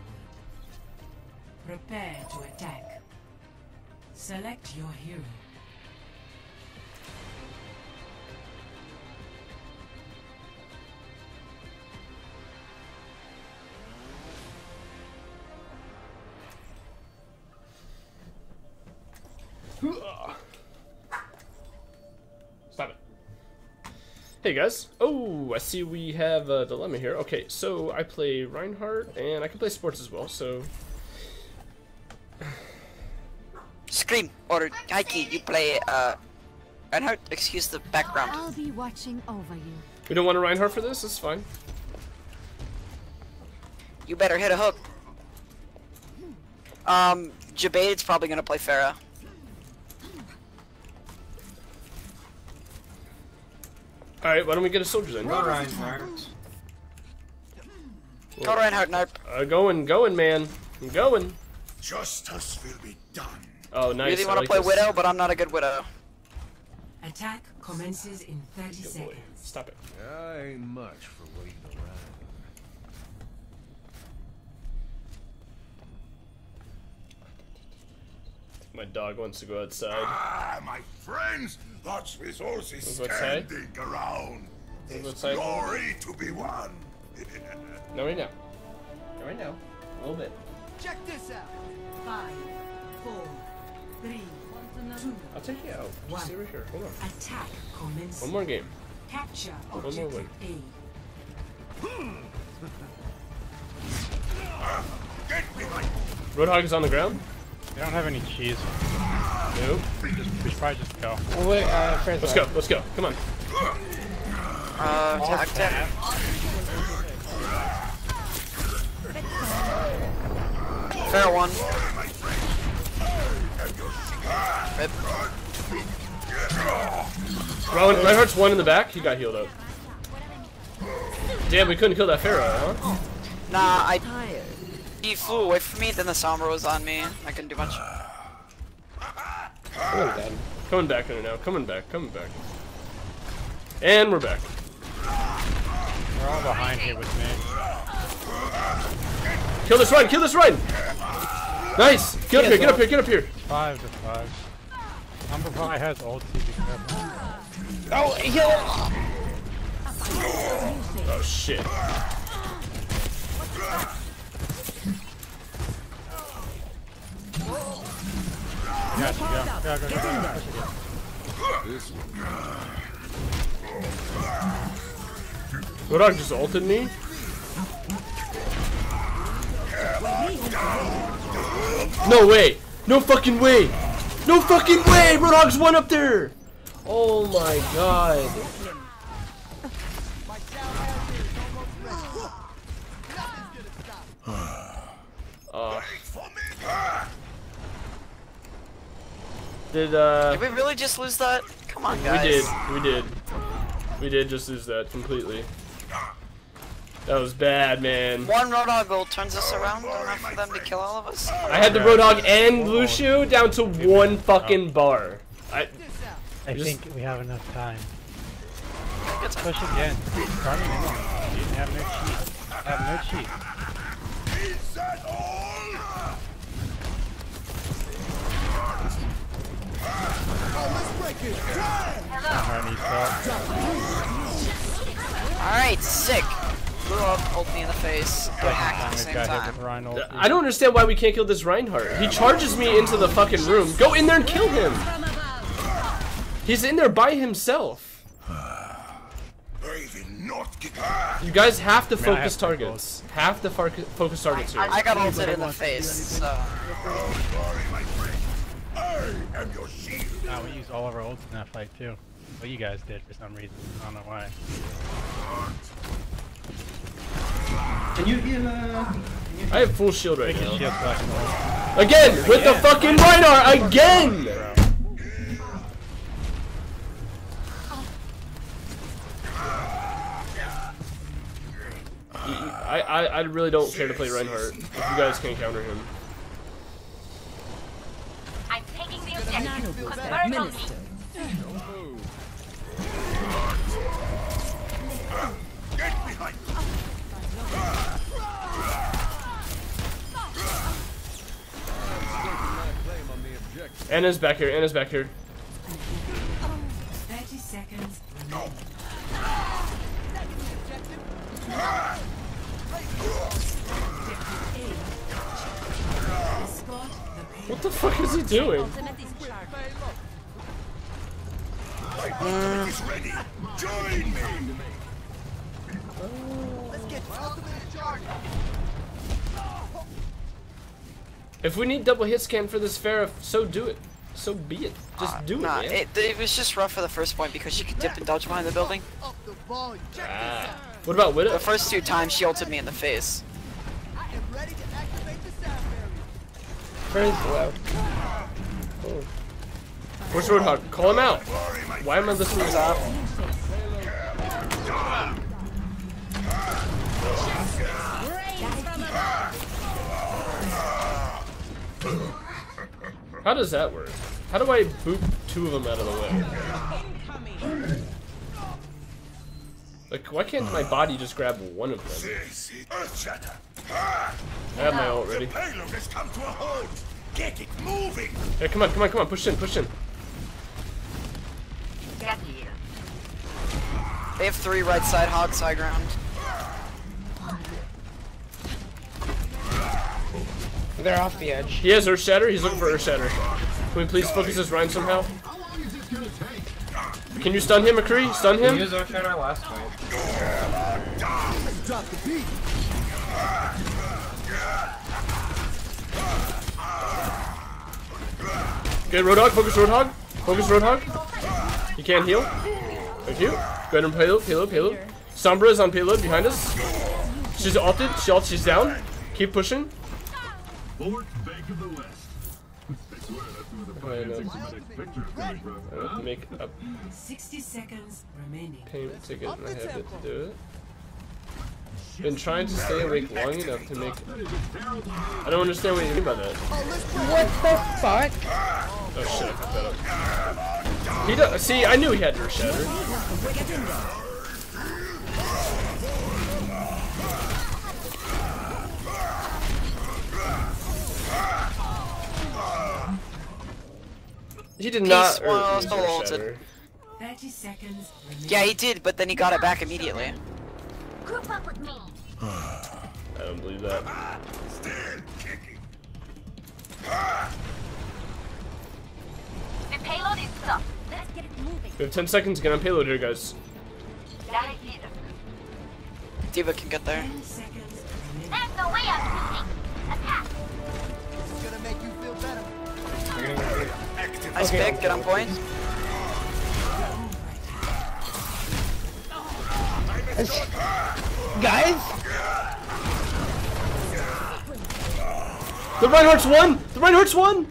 Prepare to attack. Select your hero. Hey guys. Oh, I see we have a dilemma here. Okay, so I play Reinhardt and I can play sports as well, so Scream or Heike, you play uh Reinhardt, excuse the background. I'll be watching over you. we don't want a Reinhardt for this, it's fine. You better hit a hook. Um Jabade's probably gonna play Pharah. Alright, why don't we get a soldier then? Go Reinhardt. Go Reinhardt, Narp. Uh, going, going, man. I'm going. Justice will be done. Oh, nice. really want to like play this. Widow, but I'm not a good Widow. Attack commences in 30 Good boy. seconds. Stop it. I ain't much for waiting around. My dog wants to go outside. Ah, my friends, that's resources Wanna outside? standing around. Wanna There's outside? glory to be won. No, right now. No, right now. A little bit. Check this out. Five, four, three, two, I'll take you out. one. Stay right here. Hold on. Attack commences. One more game. Capture One more win. Roadhog is on the ground. They don't have any cheese. Nope. We, just, we should probably just go. Oh, wait, uh, Let's go. Let's go. Come on. Uh, tag tag. Fair one. Rip. Rowan, Reinhardt's one in the back. He got healed up. Damn, we couldn't kill that Pharah, huh? Nah, I. He flew away from me, then the Sombra was on me. I couldn't do much. Oh. Coming back in now. Coming back. Coming back. And we're back. We're all behind here with me. Kill this run. Kill this run. Nice. Get up here. Get up here. Get up here. Five to five. Number five has ulti. Be careful. Oh, heal! Oh shit. Yeah, yeah, go, go, go, go, yeah. This just ulted me. No way. No fucking way. No fucking way. Roadhog's one up there. Oh my god. Uh, did uh Did we really just lose that? Come on, guys. we did we did we did just lose that completely that was bad man One Roadhog ult turns us around enough for them to kill all of us. I had the Roadhog and Lucio down to one fucking bar I I just- think we have enough time. Push again. Start it again. You have no cheat. Have no cheat. Is that all? Alright, needs help. Alright, sick. Blew up, ult me in the face, hack at the same time. I don't understand why we can't kill this Reinhardt. He charges me into the fucking room. Go in there and kill him. He's in there by himself. You guys have to I mean, focus have my targets. have to focus targets here I got ulted in the face, so. Nah, we used all of our ults in that fight too. Well, you guys did for some reason. I don't know why. Can you heal, uh... I have full shield right now shield flash. Again, with the fucking Reinhardt again! I, I, I really don't care to play Reinhardt if you guys can't counter him. I'm taking the objective. Convert on me. Get behind Ana's back here, Ana's back here. 30 seconds remaining. What the fuck is he doing? My ultimate is ready. Join me. Let's get ultimate charge. If we need double hit scan for this Pharah, so do it. So be it. Just do it, Nah, man. it, it was just rough for the first point because she could dip and dodge behind the building. Up the volume. Check Ah. What about Widow? The first two times she ulted me in the face. I am ready to activate the sound Where's low? Oh. Where's Roadhog? Call him out. Why am I listening to that? How does that work? How do I boot two of them out of the way? Like, why can't my body just grab one of them? Earthshatter. I have my ult ready. The payload has come to a halt. Get it moving. Yeah, come on, come on, come on, push in, push in. They have three right side, hogs high ground. They're off the edge. He has Earth Shatter. He's looking for Earth Shatter. Can we please focus this Rein somehow? Can you stun him, McCree? Stun him? We used our shadow last fight. Drop the beat. Good, Roadhog. Focus Roadhog. Focus Roadhog. He can't heal. Thank you. Go ahead and payload, payload, payload. Sombra is on payload behind us. She's ulted. She ulted. She's down. Keep pushing. Fort Bank of the West. I. I make a 60 seconds remaining. payment ticket and I have to do it. Been trying to stay awake long enough to make. I don't understand what you mean by that. What the fuck? Oh shit! I fucked that up. He does. See, I knew he had Earth Shatter. He did not. Peace was Earth- Earth ulted. Shatter. 30 seconds. Yeah, he did, but then he got it back immediately. Group up with me. I don't believe that. The payload is stuck. Let's get it moving. We have 10 seconds to get on payload here, guys. That is it. D.Va can get there. There's no way I'm losing. Attack. Nice Okay. pick, get on point. Guys? The Reinhardt's won! The Reinhardt's won!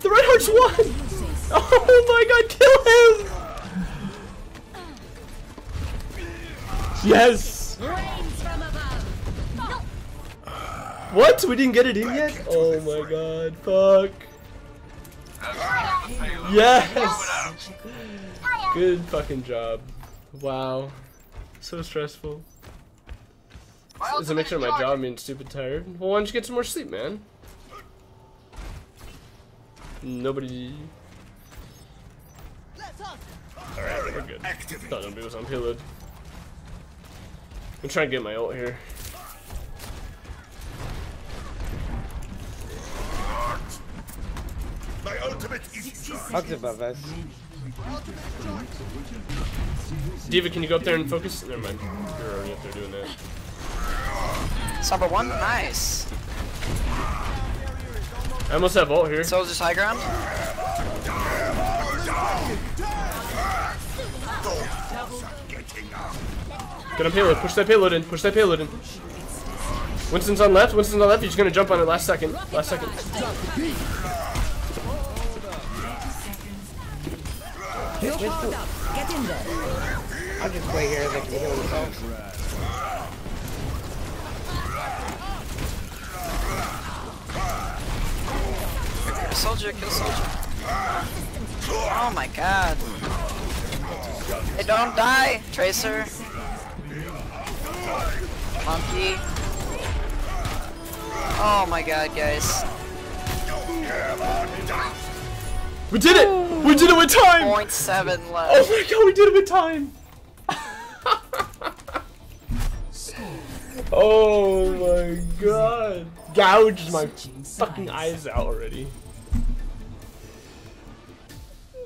The Reinhardt's won! Oh my god, kill him! Yes! What? We didn't get it in yet? Oh my god, fuck. Yes! Good fucking job. Wow. So stressful. It's a mixture of my job being stupid tired. Well, why don't you get some more sleep, man? Nobody. Alright, we're good. Thought nobody was on payload. I'm trying to get my ult here. My ultimate is Hugs above us. D.Va, can you go up there and focus? Never mind. You're already up there doing that. Summer one, nice. I almost have ult here. Soldier's high ground. Get on payload. Push that payload in. Push that payload in. Winston's on left. Winston's on left. He's gonna jump on it last second. Last second. Winston, get in there. I'll just wait here. They can heal themselves. Kill soldier, kill soldier. Oh my god. Hey, don't die, Tracer. Monkey. Oh my god, guys. We did it! We did it with time! Point seven Oh left. Oh my god, we did it with time! oh my god. Gouged my fucking eyes out already.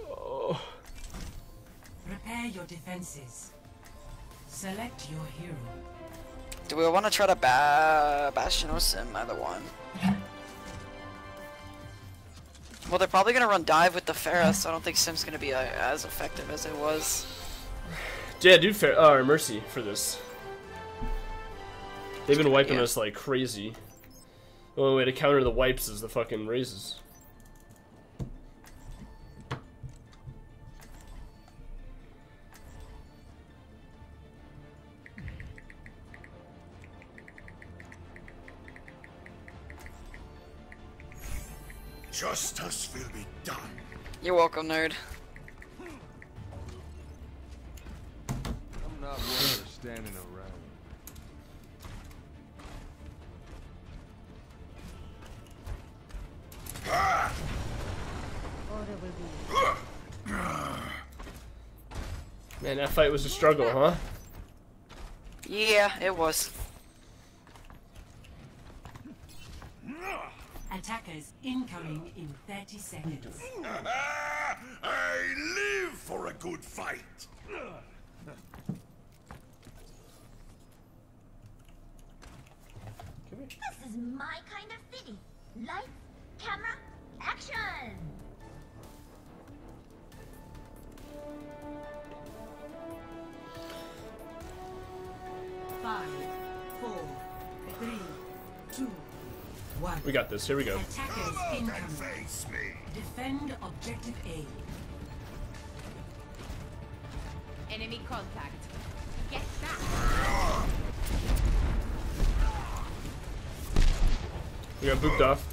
Oh. Prepare your defenses. Select your hero. Do we want to try to ba Bastion or Sym? Either one. Well, they're probably gonna run dive with the Pharah, so I don't think Sym's gonna be uh, as effective as it was. Yeah, dude, fair, uh, Mercy for this. They've been wiping Yeah. us like crazy. The only way to counter the wipes is the fucking raises. Justice will be done. You're welcome, nerd. I'm not one for standing around. Man, that fight was a struggle, huh? Yeah, it was. Attackers incoming in 30 seconds. I live for a good fight. This is my kind of city. Lights, camera, We got this. Here we go. Attackers incoming. Defend objective A. Enemy contact. Get back. We got booped off.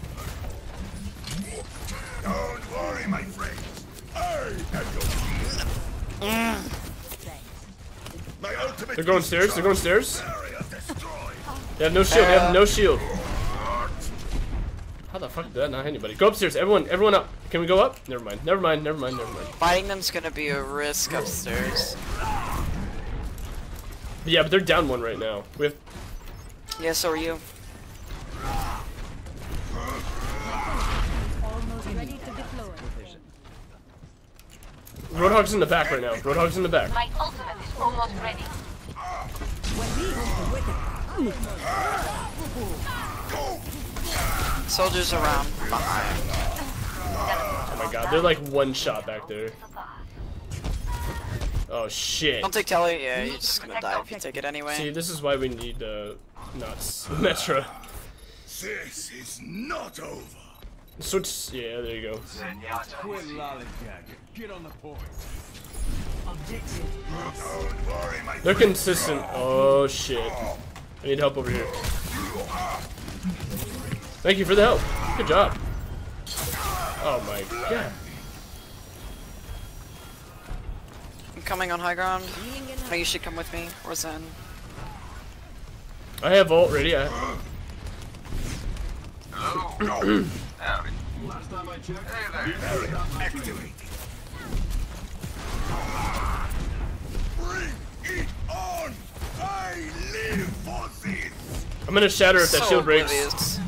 Don't worry, my friends. I have your shield. They're going stairs. They're going stairs. They have no shield. They have no shield. How the fuck did that not hit anybody? Go upstairs. Everyone, everyone up. Can we go up? Never mind. Never mind. Never mind. Never mind. Fighting them's gonna be a risk upstairs. Yeah, but they're down one right now. We have. Yeah, so are you. Almost ready to deploy. Roadhog's in the back right now. Roadhog's in the back. My ultimate is almost ready. Soldiers around behind. Oh my god, they're like one shot back there. Oh shit. Don't take telly. Yeah, you're just gonna die if you take it anyway. See, this is why we need uh, not s- Metra. This is not over. Switch. Yeah, there you go. Quit lollygagging. Get on the point. Objective. Don't worry, my They're consistent. Oh shit. I need help over here. Thank you for the help. Good job. Oh my god. I'm coming on high ground. Oh, you should come with me. Or Zen. I have ult ready. I... Last time I checked, barrier activated. Bring it on! I live for this! I'm gonna shatter if that So shield breaks. oblivious.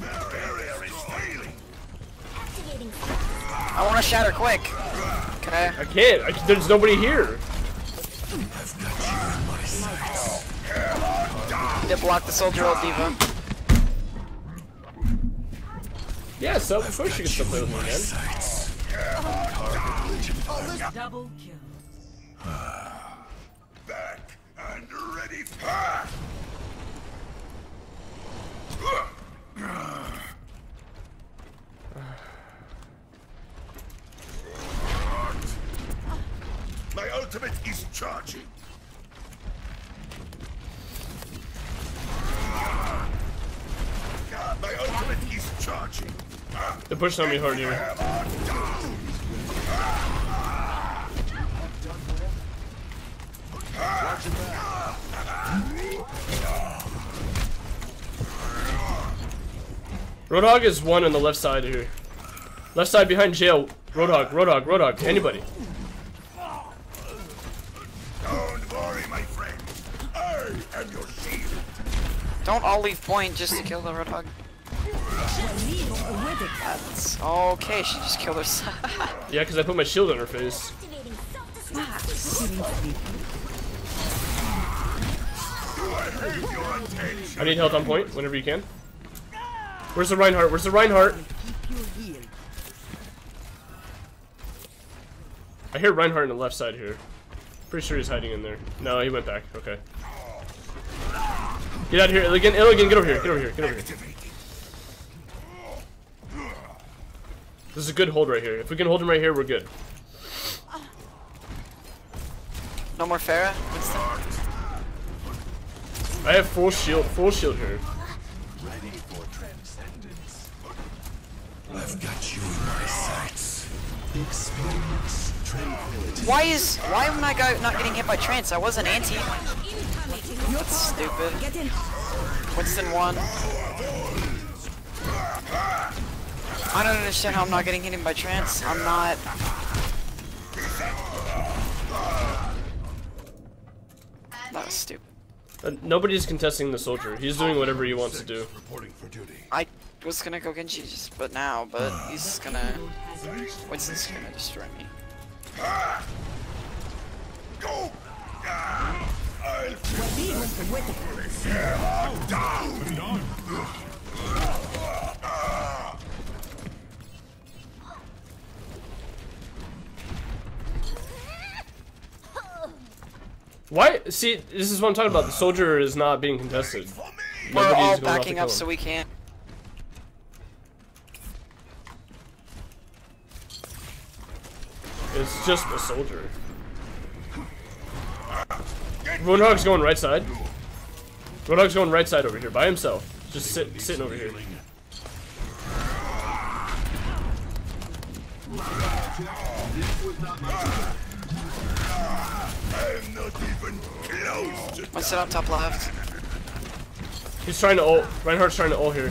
Barrier is failing. I want to shatter quick. Can I? I can't. I, there's nobody here. Need to block the soldier old D.Va. Yeah, so of course you can still play with me, man. Double kill. Back and ready. My ultimate is charging. My ultimate is charging. They're pushing on me hard here. Roadhog is one on the left side here. Left side behind jail. Roadhog, Roadhog, Roadhog. Anybody. Don't worry, my friend. I am your shield. Don't all leave point just to kill the roadhog. That's okay. She just killed herself. Yeah, because I put my shield on her face. I need health on point whenever you can. Where's the Reinhardt? Where's the Reinhardt? I hear Reinhardt on the left side here. Pretty sure he's hiding in there. No, he went back. Okay. Get out of here, Illigan. Illigan, get over here. Get over here. Get over here. This is a good hold right here. If we can hold him right here, we're good. No more Pharah. I have full shield, full shield here. I've got you in my sights. Experience tranquility. Why is why am I go, not getting hit by trance? I wasn't anti. That's stupid. Winston won. I don't understand how I'm not getting hit by trance. I'm not. That was stupid. Uh, nobody's contesting the soldier. He's doing whatever he wants to do was gonna go Genji's, but now, but he's gonna. Winston's gonna destroy me. Go! I'll? See, this is what I'm talking about. The soldier is not being contested. We're Nobody's all backing up so we can't. just a soldier. Roadhog's going right side. Roadhog's going right side over here by himself. Just sit, sitting over here. I that up top left? He's trying to ult. Reinhardt's trying to ult here.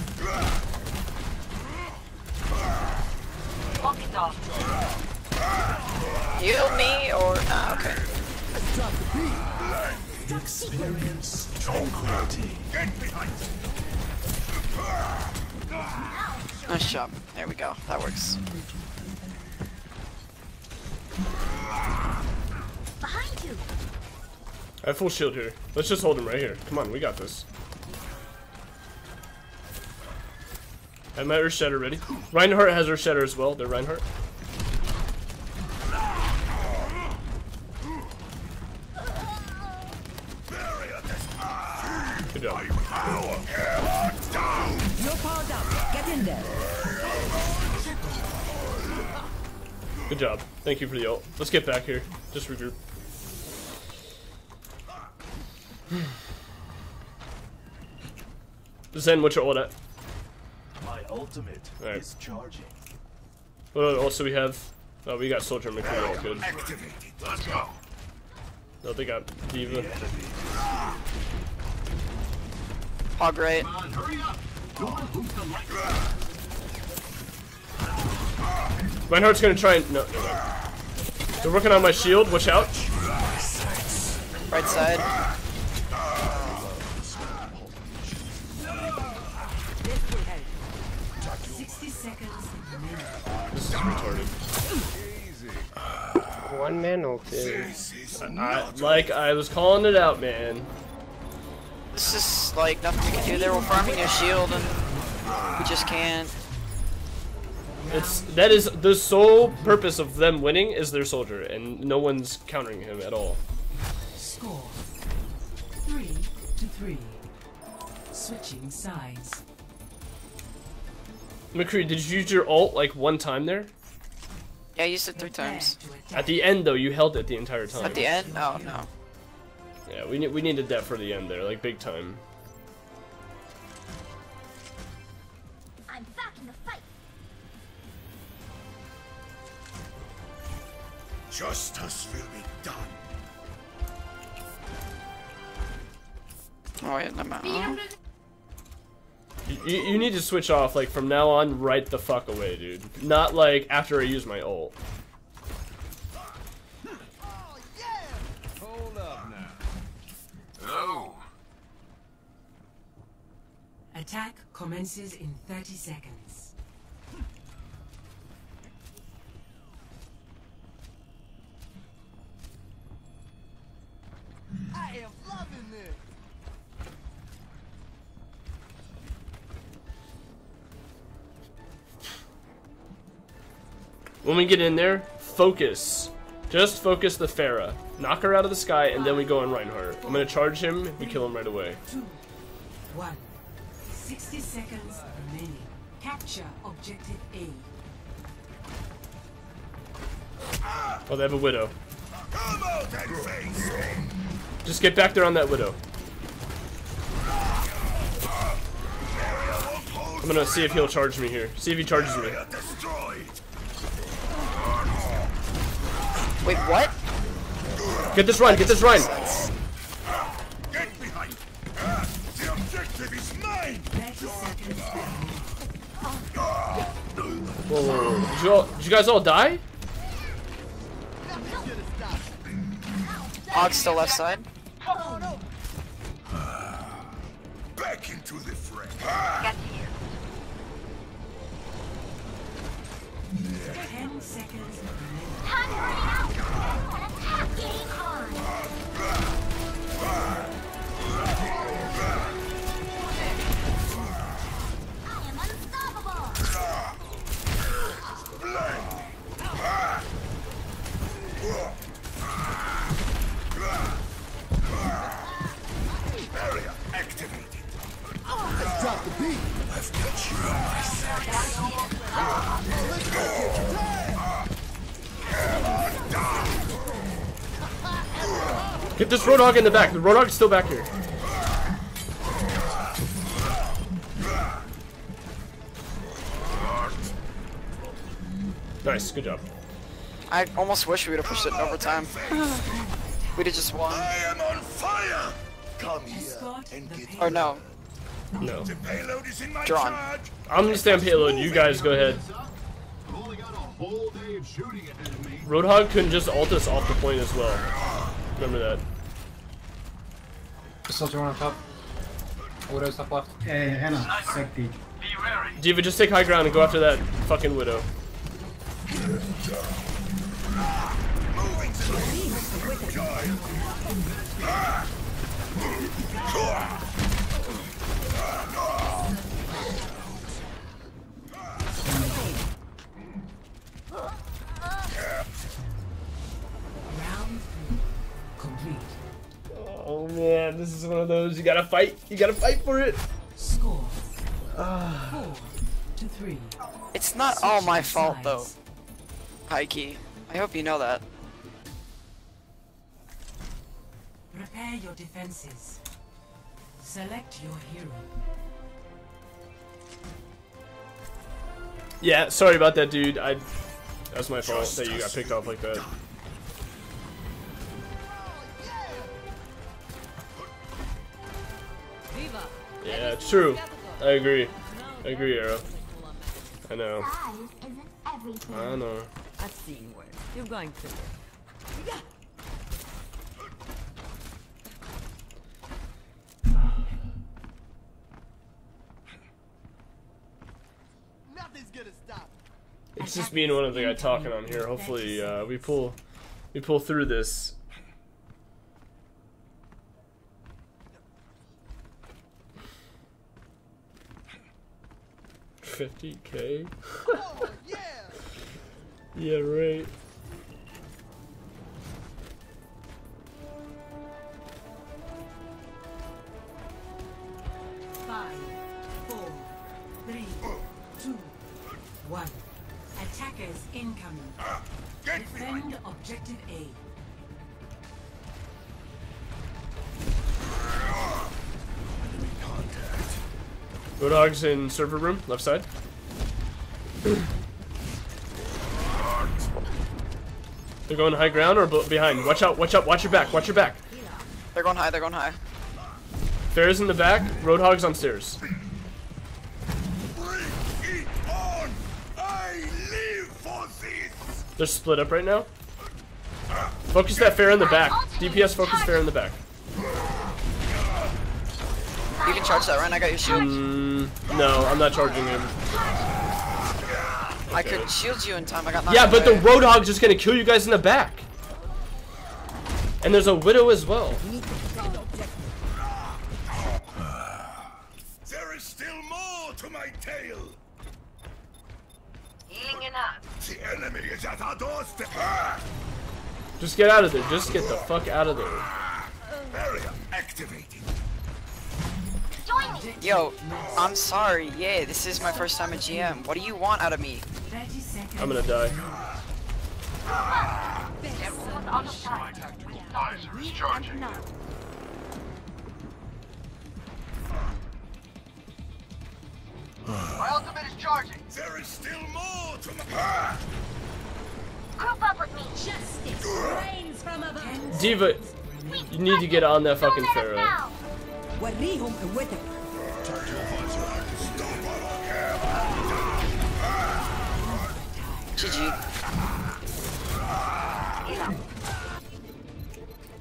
you me or nah, okay. Experience tranquility. Nice job. There we go. That works. Behind you. I have full shield here. Let's just hold him right here. Come on, we got this. I have my Shatter ready. Reinhardt has her Shatter as well. They're Reinhardt. Thank you for the ult. Let's get back here. Just regroup. Zen, what's your ult at? My ultimate All right. is charging. What other we have? Oh, we got Soldier McCree All good. Activated. Let's go. No, they got D.Va. Hog right. Come on, hurry up. Reinhardt's gonna try and- no, no, no. They're working on my shield, watch out. Right side. This is retarded. One man ulted. I, like, I was calling it out, man. This is like nothing we can do there. We're farming a shield and we just can't. It's that is the sole purpose of them winning is their soldier, and no one's countering him at all. Score three to three. Switching sides. McCree, did you use your alt like one time there? Yeah, I used it three times. At the end though, you held it the entire time. At the end? Oh no. Yeah, we need we needed that for the end there, like big time. Justice will be done. Oh, yeah, no matter. You, you need to switch off, like, from now on, right the fuck away, dude. Not, like, after I use my ult. Oh. Attack commences in 30 seconds. I am loving this. When we get in there, focus. Just focus the Pharah. Knock her out of the sky, and then we go on Reinhardt. I'm gonna charge him, we kill him right away. Two, one. 60 seconds remaining. Capture objective A. Oh, they have a widow. Just get back there on that Widow. I'm gonna see if he'll charge me here. See if he charges me. Wait, what? Get this run, get this run! Get behind! The objective is mine! Whoa, whoa, whoa. Did, you all, did you guys all die? Og's still left side. Oh, no. Back into the fray. Get here. Ten seconds. Time running out. Attack game on. I am unstoppable. Blade. I dropped the beat. I've got you on my Get this Roadhog in the back. The Roadhog's still back here. Nice, good job. I almost wish we would have pushed it in overtime. We'd have just won. I am on fire. Come here and get Or no. No. The payload is in my Drawn. I'm gonna stay on payload. You guys go ahead. Roadhog couldn't just ult us off the point as well. Remember that. Soldier on top. Widow's top left. Eh, hey, Ana, sec D. D.Va, just take high ground and go after that fucking widow. Oh man, this is one of those you gotta fight. You gotta fight for it. Score. Four to three. It's not all my fault though. Heike. I hope you know that. Prepare your defenses. Select your hero. Yeah, sorry about that, dude. I that's my fault that you got picked off like that. Yeah, it's true. I agree. I agree, Arrow. I know. Size isn't everything. I know. I've seen worse. You're going to live. Nothing's gonna stop. It's just me and one other guy talking on here. Hopefully, uh, we pull we pull through this. Fifty k. yeah, right. Five, four, three, two, one. Attackers incoming. Defend objective A. Roadhog's in server room, left side. They're going high ground or behind. Watch out! Watch out! Watch your back! Watch your back! They're going high, they're going high. Fair's in the back. Roadhog's on stairs. On. I live for this. They're split up right now. Focus that fair in the back. DPS focus fair in the back. You can charge that, right? I got your shield. Mm, no, I'm not charging him. I could shield you in time. I got knocked Yeah, but the away. Roadhog's just gonna kill you guys in the back. And there's a widow as well. There is still more to my tale. Healing enough. The enemy is at our doorstep. Just get out of there. Just get the fuck out of there. Barrier activated. Join me. Yo, I'm sorry. Yeah, this is my first time at GM. What do you want out of me? I'm gonna die. Everyone's on the side. And none. My ultimate is charging. There is still more to my. Ah! Group up with me. Justice reigns from above. D.Va, you need to get on that fucking Pharah. وريهم قوتك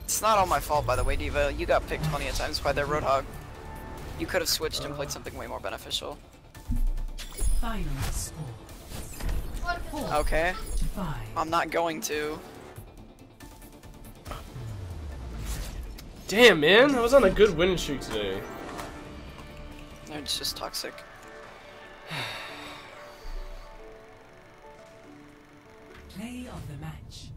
It's not all my fault, by the way, D.Va. You got picked plenty of times by their Roadhog. You could have switched and played something way more beneficial. Okay. I'm not going to. Damn, man, I was on a good winning streak today. It's just toxic. Play of the match.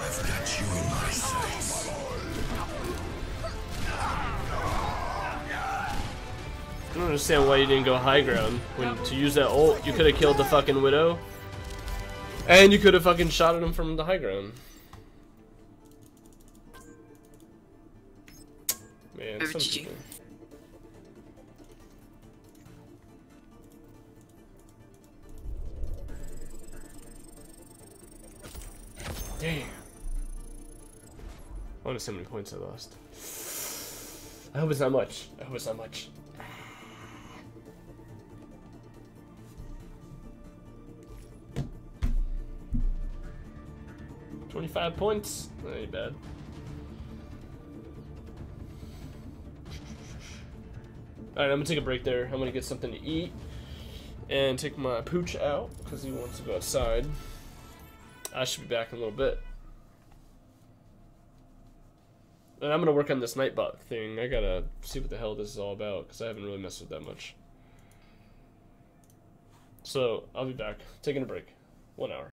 I've got you in my sights. I don't understand why you didn't go high ground. When to use that ult, you could have killed the fucking widow. And you could have fucking shot at him from the high ground. Man, some people- Damn. I wonder how many points I lost. I hope it's not much. I hope it's not much. Twenty-five points. That ain't bad. Alright, I'm gonna take a break there. I'm gonna get something to eat and take my pooch out because he wants to go outside. I should be back in a little bit. And I'm gonna work on this Nightbot thing. I gotta see what the hell this is all about because I haven't really messed with that much. So I'll be back. Taking a break. One hour.